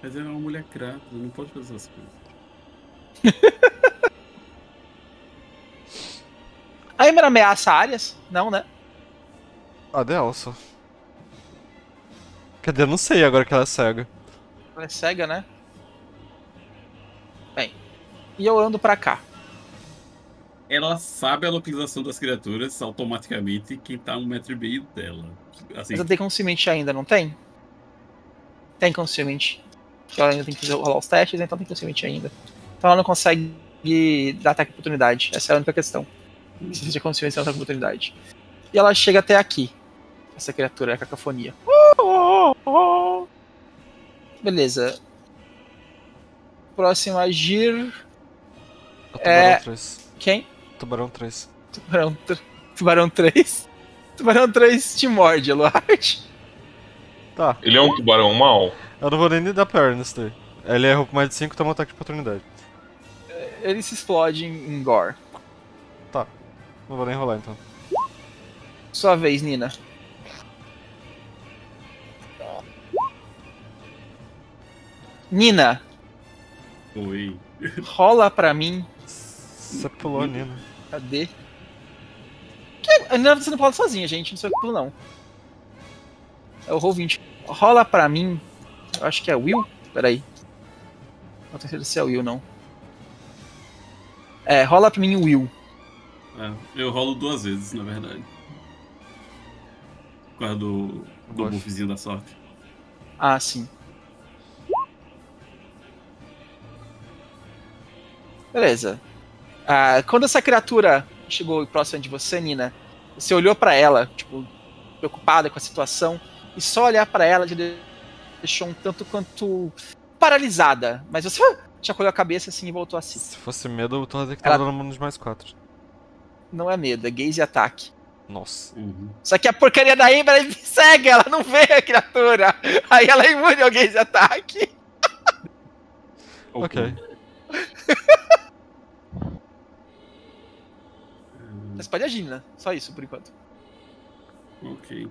C: Mas ela é uma mulher crata, não pode fazer essas coisas. *laughs*
A: A Ember ameaça áreas? Não, né?
B: A Delsa. Cadê? Eu não sei agora que ela é cega.
A: Ela é cega, né? Bem. E eu ando pra cá.
C: Ela sabe a localização das criaturas automaticamente quem tá a um metro e meio dela. Assim,
A: Mas eu tenho consciente ainda, não tem? Tem consciente. Ela ainda tem que fazer- rolar os testes, então tem consciente ainda. Então ela não consegue dar ataque de oportunidade. Essa é a única questão. Se você consciência, ela tá com oportunidade. E ela chega até aqui. Essa criatura, a cacofonia. Beleza. Próximo agir.
B: É Tubarão
A: É.
B: 3.
A: Quem?
B: Tubarão 3.
A: Tubarão, Tubarão 3. Tubarão 3 te morde, Eluard.
B: Tá.
G: Ele é um tubarão mau?
B: Eu não vou nem dar pra nesse daí. Ele errou por mais de 5, toma um ataque de oportunidade.
A: Ele se explode em, em gore.
B: Não vou nem rolar então.
A: Sua vez, Nina. Nina,
C: Oi.
A: rola pra mim.
B: Você pulou Nina.
A: Cadê? Que? A Nina tá sendo sozinha, gente. Não sei o que não. É o Roll20. Rola pra mim. Eu acho que é Will. Peraí. Não tenho certeza se é Will, não. É, rola pra mim o Will.
C: É, eu rolo duas vezes, na verdade. Por causa do, do buffzinho da sorte.
A: Ah, sim. Beleza. Ah, quando essa criatura chegou próxima de você, Nina, você olhou pra ela, tipo, preocupada com a situação, e só olhar pra ela te deixou um tanto quanto paralisada. Mas você chacoalhou a cabeça assim e voltou a si.
B: Se fosse medo, eu tô que
A: Ela-
B: dando um de mais 4.
A: Não é medo, é gaze e ataque.
B: Nossa.
C: Uhum. Só
A: que a porcaria da Ember ela me segue, ela não vê a criatura. Aí ela é imune ao gaze e ataque.
B: Ok. *laughs*
A: Mas pode agir, né? Só isso por enquanto.
C: Ok.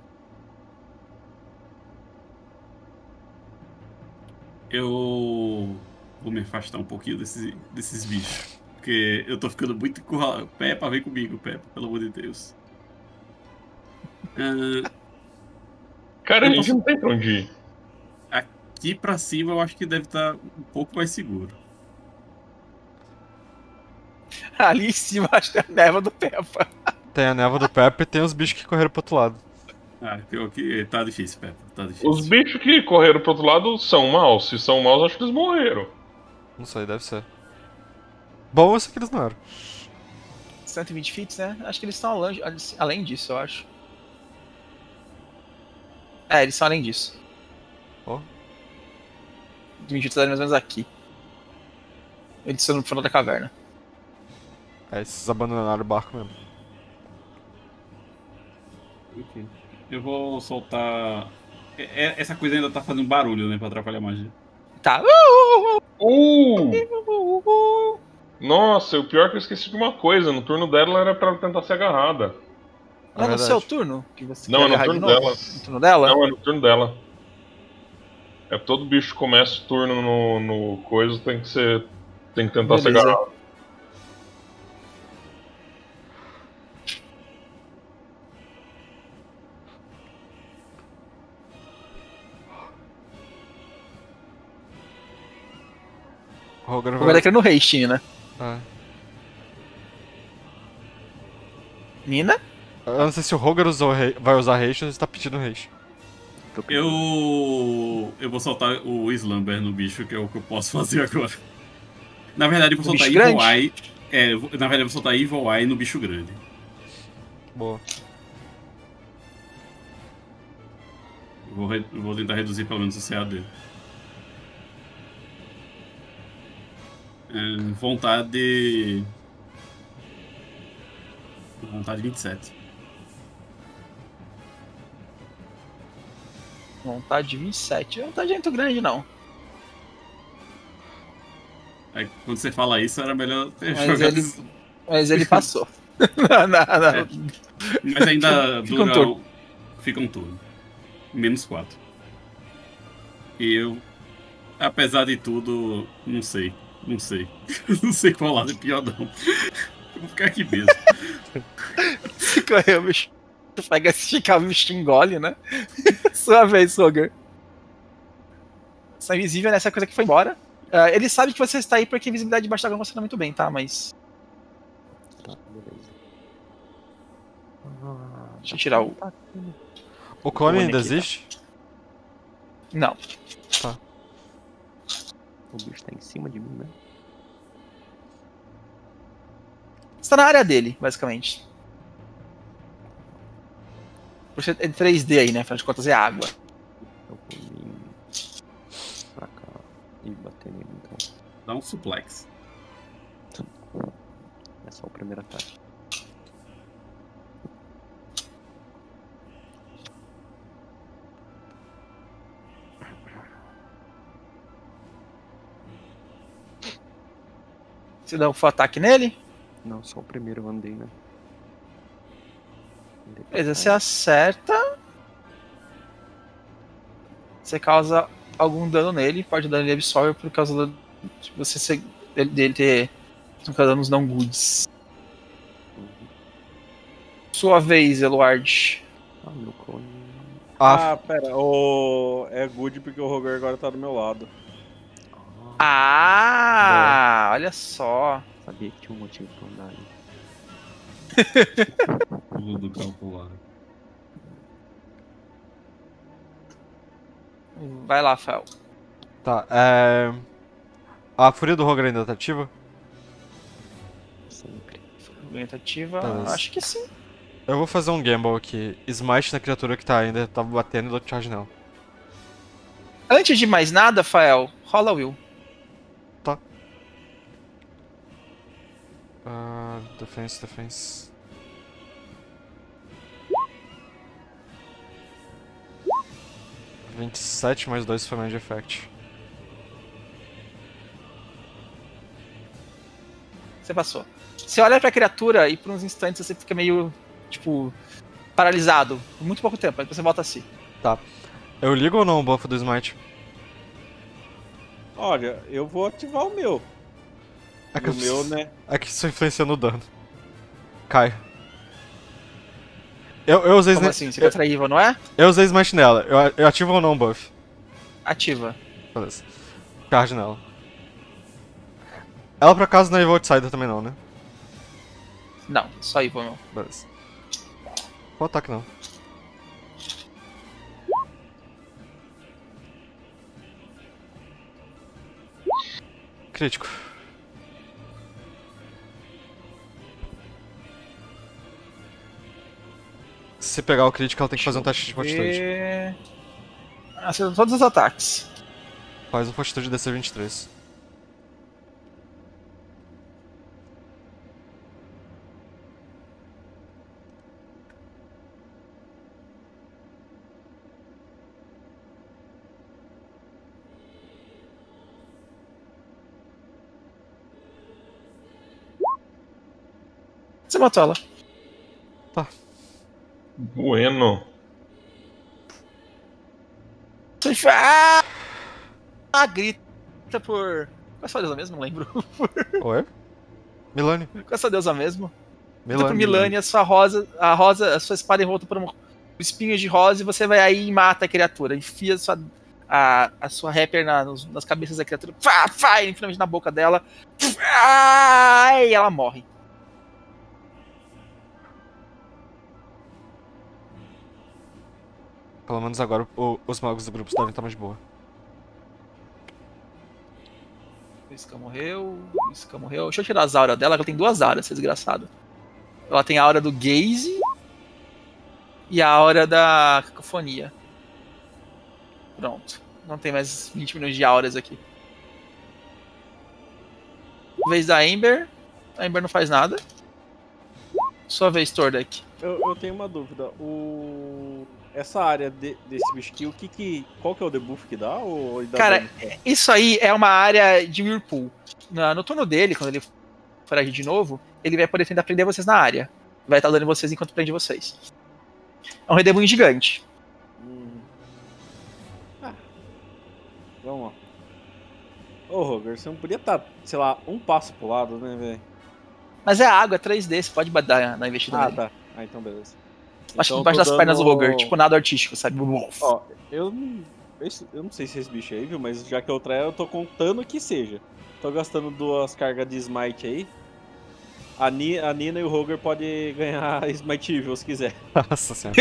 C: Eu vou me afastar um pouquinho desse, desses bichos. Porque eu tô ficando muito encurralado. Peppa, vem comigo, Peppa, pelo amor de Deus. Ah,
G: Cara, a gente
C: posso-
G: não tem pra onde ir.
C: aqui pra cima eu acho que deve estar um pouco mais seguro. *laughs*
A: Ali em cima acho que tem a neva do Peppa.
B: Tem a névoa do Pepe e tem os bichos que correram pro outro lado.
C: Ah, que tá difícil, Peppa. Tá difícil.
G: Os bichos que correram pro outro lado são maus. Se são maus, acho que eles morreram.
B: Não sei, deve ser. Bom, eu sei que eles não eram.
A: 120 feet, né? Acho que eles estão além, além disso, eu acho. É, eles são além disso.
B: Ó.
A: 20 feet mais ou menos aqui. Eles estão no final da caverna.
B: É, esses abandonaram o barco mesmo.
C: Eu vou soltar. É- é- Essa coisa ainda tá fazendo barulho, né? Pra atrapalhar a magia.
A: Tá.
G: Uh! Nossa, o pior é que eu esqueci de uma coisa. No turno dela era pra ela tentar ser agarrada.
A: Não é no
B: verdade.
A: seu turno? Que você
G: Não, é no
A: de
G: turno
A: novo?
G: dela.
A: No turno dela?
G: Não, é no turno dela. É todo bicho que começa o turno no, no coisa tem que ser. Tem que tentar ser
A: Beleza.
G: agarrado.
A: Guardar
B: vai.
A: aqui no haste, né?
B: É.
A: Nina?
B: Eu não sei se o Roger usou vai usar haste ou se tá pedindo
D: com-
C: Eu. Eu vou soltar o Slumber no bicho, que é o que eu posso fazer agora. Na verdade, eu vou soltar Evil? Eye. É, na verdade, eu vou soltar Evil Eye no bicho grande.
B: Boa.
C: Vou, re- vou tentar reduzir pelo menos o CA dele. É, vontade. Vontade 27.
A: Vontade 27. Vontade é muito grande, não.
C: Aí, quando você fala isso, era melhor ter
A: Mas
C: jogado.
A: ele, mas ele passou. *laughs* Não, não, não.
C: É. Mas ainda
A: Fica um
C: dura.
A: turno.
C: Fica um turno. Menos 4. E eu, apesar de tudo, não sei. Não sei. *laughs* não sei qual lado é pior, não. Eu vou ficar aqui mesmo.
A: Se correr, o bicho pega se ficar, o bicho engole, né? *laughs* Sua vez, Roger. Você é invisível nessa coisa que foi embora. Ah, ele sabe que você está aí porque a visibilidade debaixo da água funciona muito bem, tá? Mas.
D: Tá, beleza. Ah,
A: Deixa eu tirar o.
D: tá?
B: O clone
A: Clone
B: ainda
A: aqui, tá.
B: existe?
A: Não.
D: O bicho tá em cima de mim, né?
A: Você tá na área dele, basicamente. Você é 3D aí, né? Afinal de contas é água.
D: Eu vou vir pra cá e bater nele, então.
C: Dá um suplex.
D: É só o primeiro ataque.
A: Você dá um full ataque nele.
D: Não, só o primeiro eu andei, né? Andei
A: Beleza, você acerta. Você causa algum dano nele. Pode dar ele absorve por causa do, de você ser, dele, dele ter no caso, danos não goods.
D: Uhum.
A: Sua vez, Eluard.
D: Ah, meu clone.
B: Ah,
E: Ah, pera. O... É good porque o Roger agora tá do meu lado.
A: Ah, olha só.
D: Sabia que tinha um motivo pra andar ali. *laughs*
C: Tudo calculado.
A: Vai lá, Fel.
B: tá. É... A fúria do Roger ainda tá ativa?
D: Sempre.
A: Tentativa.
B: Beleza.
A: Acho que sim.
B: Eu vou fazer um gamble aqui. Smite na criatura que tá ainda, tá batendo e dou charge nela.
A: Antes de mais nada, Fael, rola Will.
B: Ah, defense, defense. Vinte e sete mais dois foi de effect.
A: Você passou. Você olha pra criatura e por uns instantes você fica meio, tipo, paralisado. Por muito pouco tempo, aí você volta a si.
B: Eu ligo ou não o buff do Smite?
E: Olha, eu vou ativar o meu.
B: É que,
E: O meu, né?
B: é que isso influencia no dano. Cai. Eu, eu usei
A: Como assim? Você
B: eu,
A: Evil, não é?
B: eu usei Smite nela. Eu, eu ativo ou não o buff?
A: Ativa.
B: Beleza. Charge nela. Ela por acaso não é Evil Outsider também não, né?
A: Não, só Evil, não.
B: Beleza. Qual ataque não? Crítico. Se pegar o crítico, ela tem que fazer um teste de fortitude.
A: Acertou todos os ataques.
B: Faz um fortitude DC 23.
A: Você matou ela.
G: Bueno.
A: Você fala, ah! ah! Grita por. Qual é essa deusa mesmo? Não lembro. *laughs*
B: Oi? Milani.
A: Qual é essa deusa mesmo? Grita
B: Milani.
A: por Milani, a sua rosa, a rosa, a sua espada envolta por um espinho de rosa e você vai aí e mata a criatura. Enfia a sua, a, a sua rapper na- nos- nas cabeças da criatura. Fá, fá, e finalmente na boca dela. Fá, e ela morre.
B: Pelo menos agora o- os magos do grupo devem estar mais de boa.
A: Isca morreu, Isca morreu. Deixa eu tirar as auras dela, ela tem duas auras, essa desgraçada. Ela tem a aura do gaze e a aura da cacofonia. Pronto. Não tem mais 20 minutos de auras aqui. Vez da Ember. A Ember não faz nada. Sua vez, Tordek.
E: Eu, eu tenho uma dúvida. O... Essa área de- desse bicho aqui, o que que. Qual que é o debuff que dá? Ou dá
A: Cara,
E: dano?
A: Isso aí é uma área de Whirlpool. Na- No turno dele, quando ele for agir de novo, ele vai poder tentar prender vocês na área. Vai estar dando vocês enquanto prende vocês. É um redemoinho gigante.
E: Hum. Ah. Vamos lá. Ô, Roger, você não podia estar, sei lá, um passo pro lado, né, velho?
A: Mas é água, é 3D, você pode dar na investida
E: Ah,
A: nele.
E: tá. Ah, então beleza.
A: Acho que
E: Então
A: embaixo
E: tô
A: das pernas do
E: dando-
A: Roger, tipo nada artístico, sabe?
E: Ó, eu esse- Eu não sei se esse bicho aí, viu? Mas já que é o Traia, eu tô contando que seja. Tô gastando duas cargas de smite aí. A, Ni- a Nina e o Roger podem *laughs* ganhar *laughs* smite evil se quiser.
B: Nossa senhora.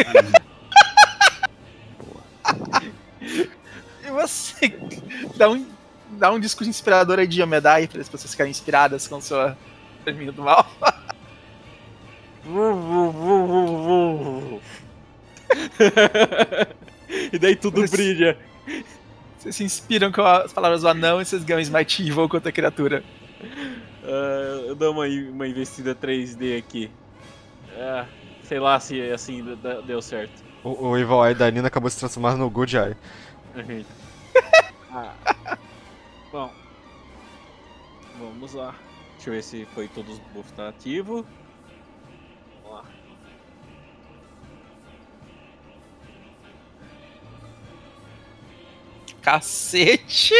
A: E você dá um, dá um discurso inspirador aí de Yomedai para as pessoas ficarem inspiradas com sua termino do mal. *laughs*
E: e daí tudo
A: Mas-
E: brilha.
A: Vocês se inspiram com as palavras do anão e vocês ganham Smite Evil contra a criatura.
E: Ah, eu dou uma, uma investida 3D aqui. Ah, sei lá se assim deu certo.
B: O, o Evil Eye da Nina acabou se transformando no Good Eye. *laughs*
E: Ah. Bom. Vamos lá. Deixa eu ver se foi todos os buffs tá
A: Cacete!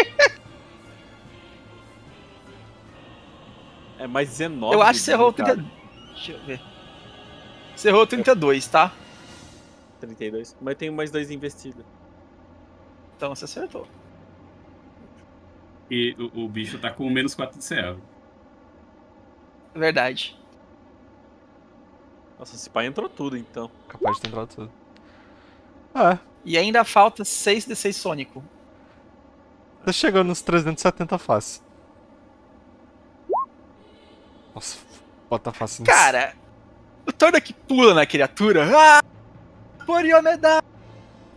E: É mais 19.
A: Eu acho que
E: de
A: você errou
E: dano,
A: 30. Deixa eu ver. Você errou 32, tá?
E: cara. 32. Mas tem mais dois investidos.
A: Então você acertou.
C: E o, o bicho tá com menos 4 de CA.
A: Verdade.
E: Nossa, esse pai entrou tudo então.
B: Capaz de ter entrado tudo. É,
A: E ainda falta 6 D6 Sônico.
B: Tá chegando nos 370 fácil. Nossa, bota fácil nisso.
A: Cara, o Tordek pula na criatura. Ah! Por Yomedai!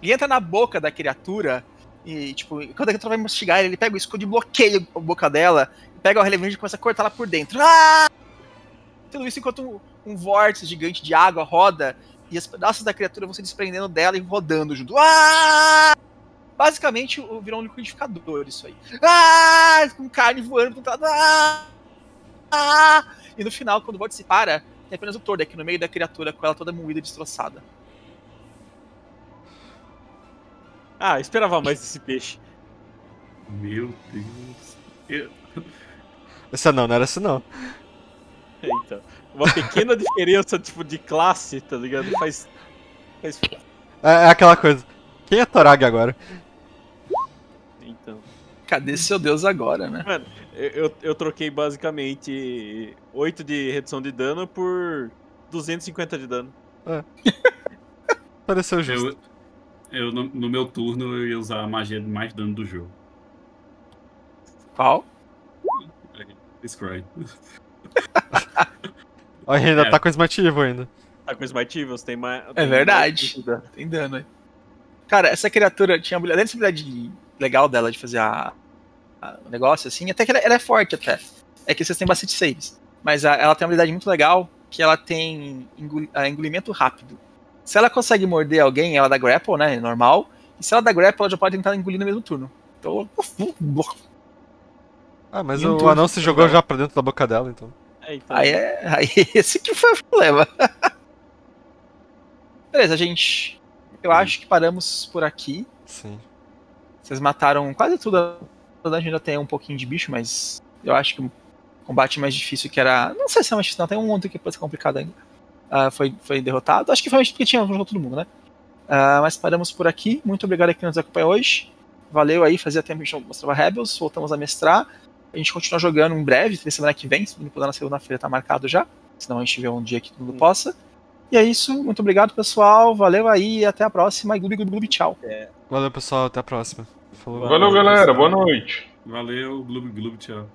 A: E entra na boca da criatura. E, tipo, quando a criatura vai mastigar ele, ele pega o escudo e bloqueia a boca dela. Pega o relevante e começa a cortar ela por dentro. Ah! Tudo isso enquanto um, um vórtice gigante de água roda. E os pedaços da criatura vão se desprendendo dela e rodando junto. Ah! Basicamente, virou um liquidificador isso aí. Ah! Com carne voando pro outro lado. Ah! Ah! E no final, quando o vórtice para, tem apenas o Tordek no meio da criatura com ela toda moída e destroçada.
E: Ah, esperava mais desse peixe.
C: Meu Deus. Eu-
B: Esse não, não era esse não.
E: Então, uma pequena *laughs* diferença tipo de classe, tá ligado? Faz. faz...
B: É, é aquela coisa. Quem é Torag agora?
A: Cadê seu deus agora, né?
E: Eu, eu, eu troquei basicamente 8 de redução de dano por 250 de dano. *laughs*
B: Pareceu justo.
C: Eu, eu no, no meu turno, eu ia usar a magia de mais dano do jogo.
A: Qual?
C: Scry.
B: Ainda
C: É.
B: tá com Evil ainda.
E: Tá com Evils, tem mais.
A: É
E: tem
A: verdade.
E: mais dano.
A: Tem dano aí. Cara, essa criatura tinha além dessa habilidade legal dela de fazer a, a- o negócio assim, até que ela, ela é forte até. É que vocês têm bastante saves. Mas a- ela tem uma habilidade muito legal que ela tem engol- a engolimento rápido. Se ela consegue morder alguém, ela dá grapple, né? Normal. E se ela dá grapple, ela já pode tentar engolir no mesmo turno. Então. *laughs*
B: Ah, mas o
A: turno
B: anão se jogou já pra dentro da boca dela, então.
E: É, então.
A: Aí é. Aí esse que foi o problema. *laughs* Beleza, gente. Eu acho que paramos por aqui.
B: Sim.
A: Vocês mataram quase tudo. A dungeon ainda tem um pouquinho de bicho, mas eu acho que o combate mais difícil que era. Não sei se é mais difícil, não. Tem um outro que pode ser complicado ainda. Ah, foi, foi derrotado. Acho que foi mais porque tinha junto todo mundo, né? Ah, mas paramos por aqui. Muito obrigado a quem nos acompanhou hoje. Valeu aí, fazia tempo que a gente não mostrava Rebels. Voltamos a mestrar. A gente continua jogando em breve, na semana que vem. Se não puder na segunda-feira, tá marcado já. Senão a gente vê um dia que todo mundo possa. E é isso. Muito obrigado, pessoal. Valeu aí. Até a próxima. E gloob, gloob, gloob, tchau.
B: Valeu, pessoal. Até a próxima. Falou.
G: Valeu, galera. Boa noite.
C: Valeu, Gloob Gloob, tchau.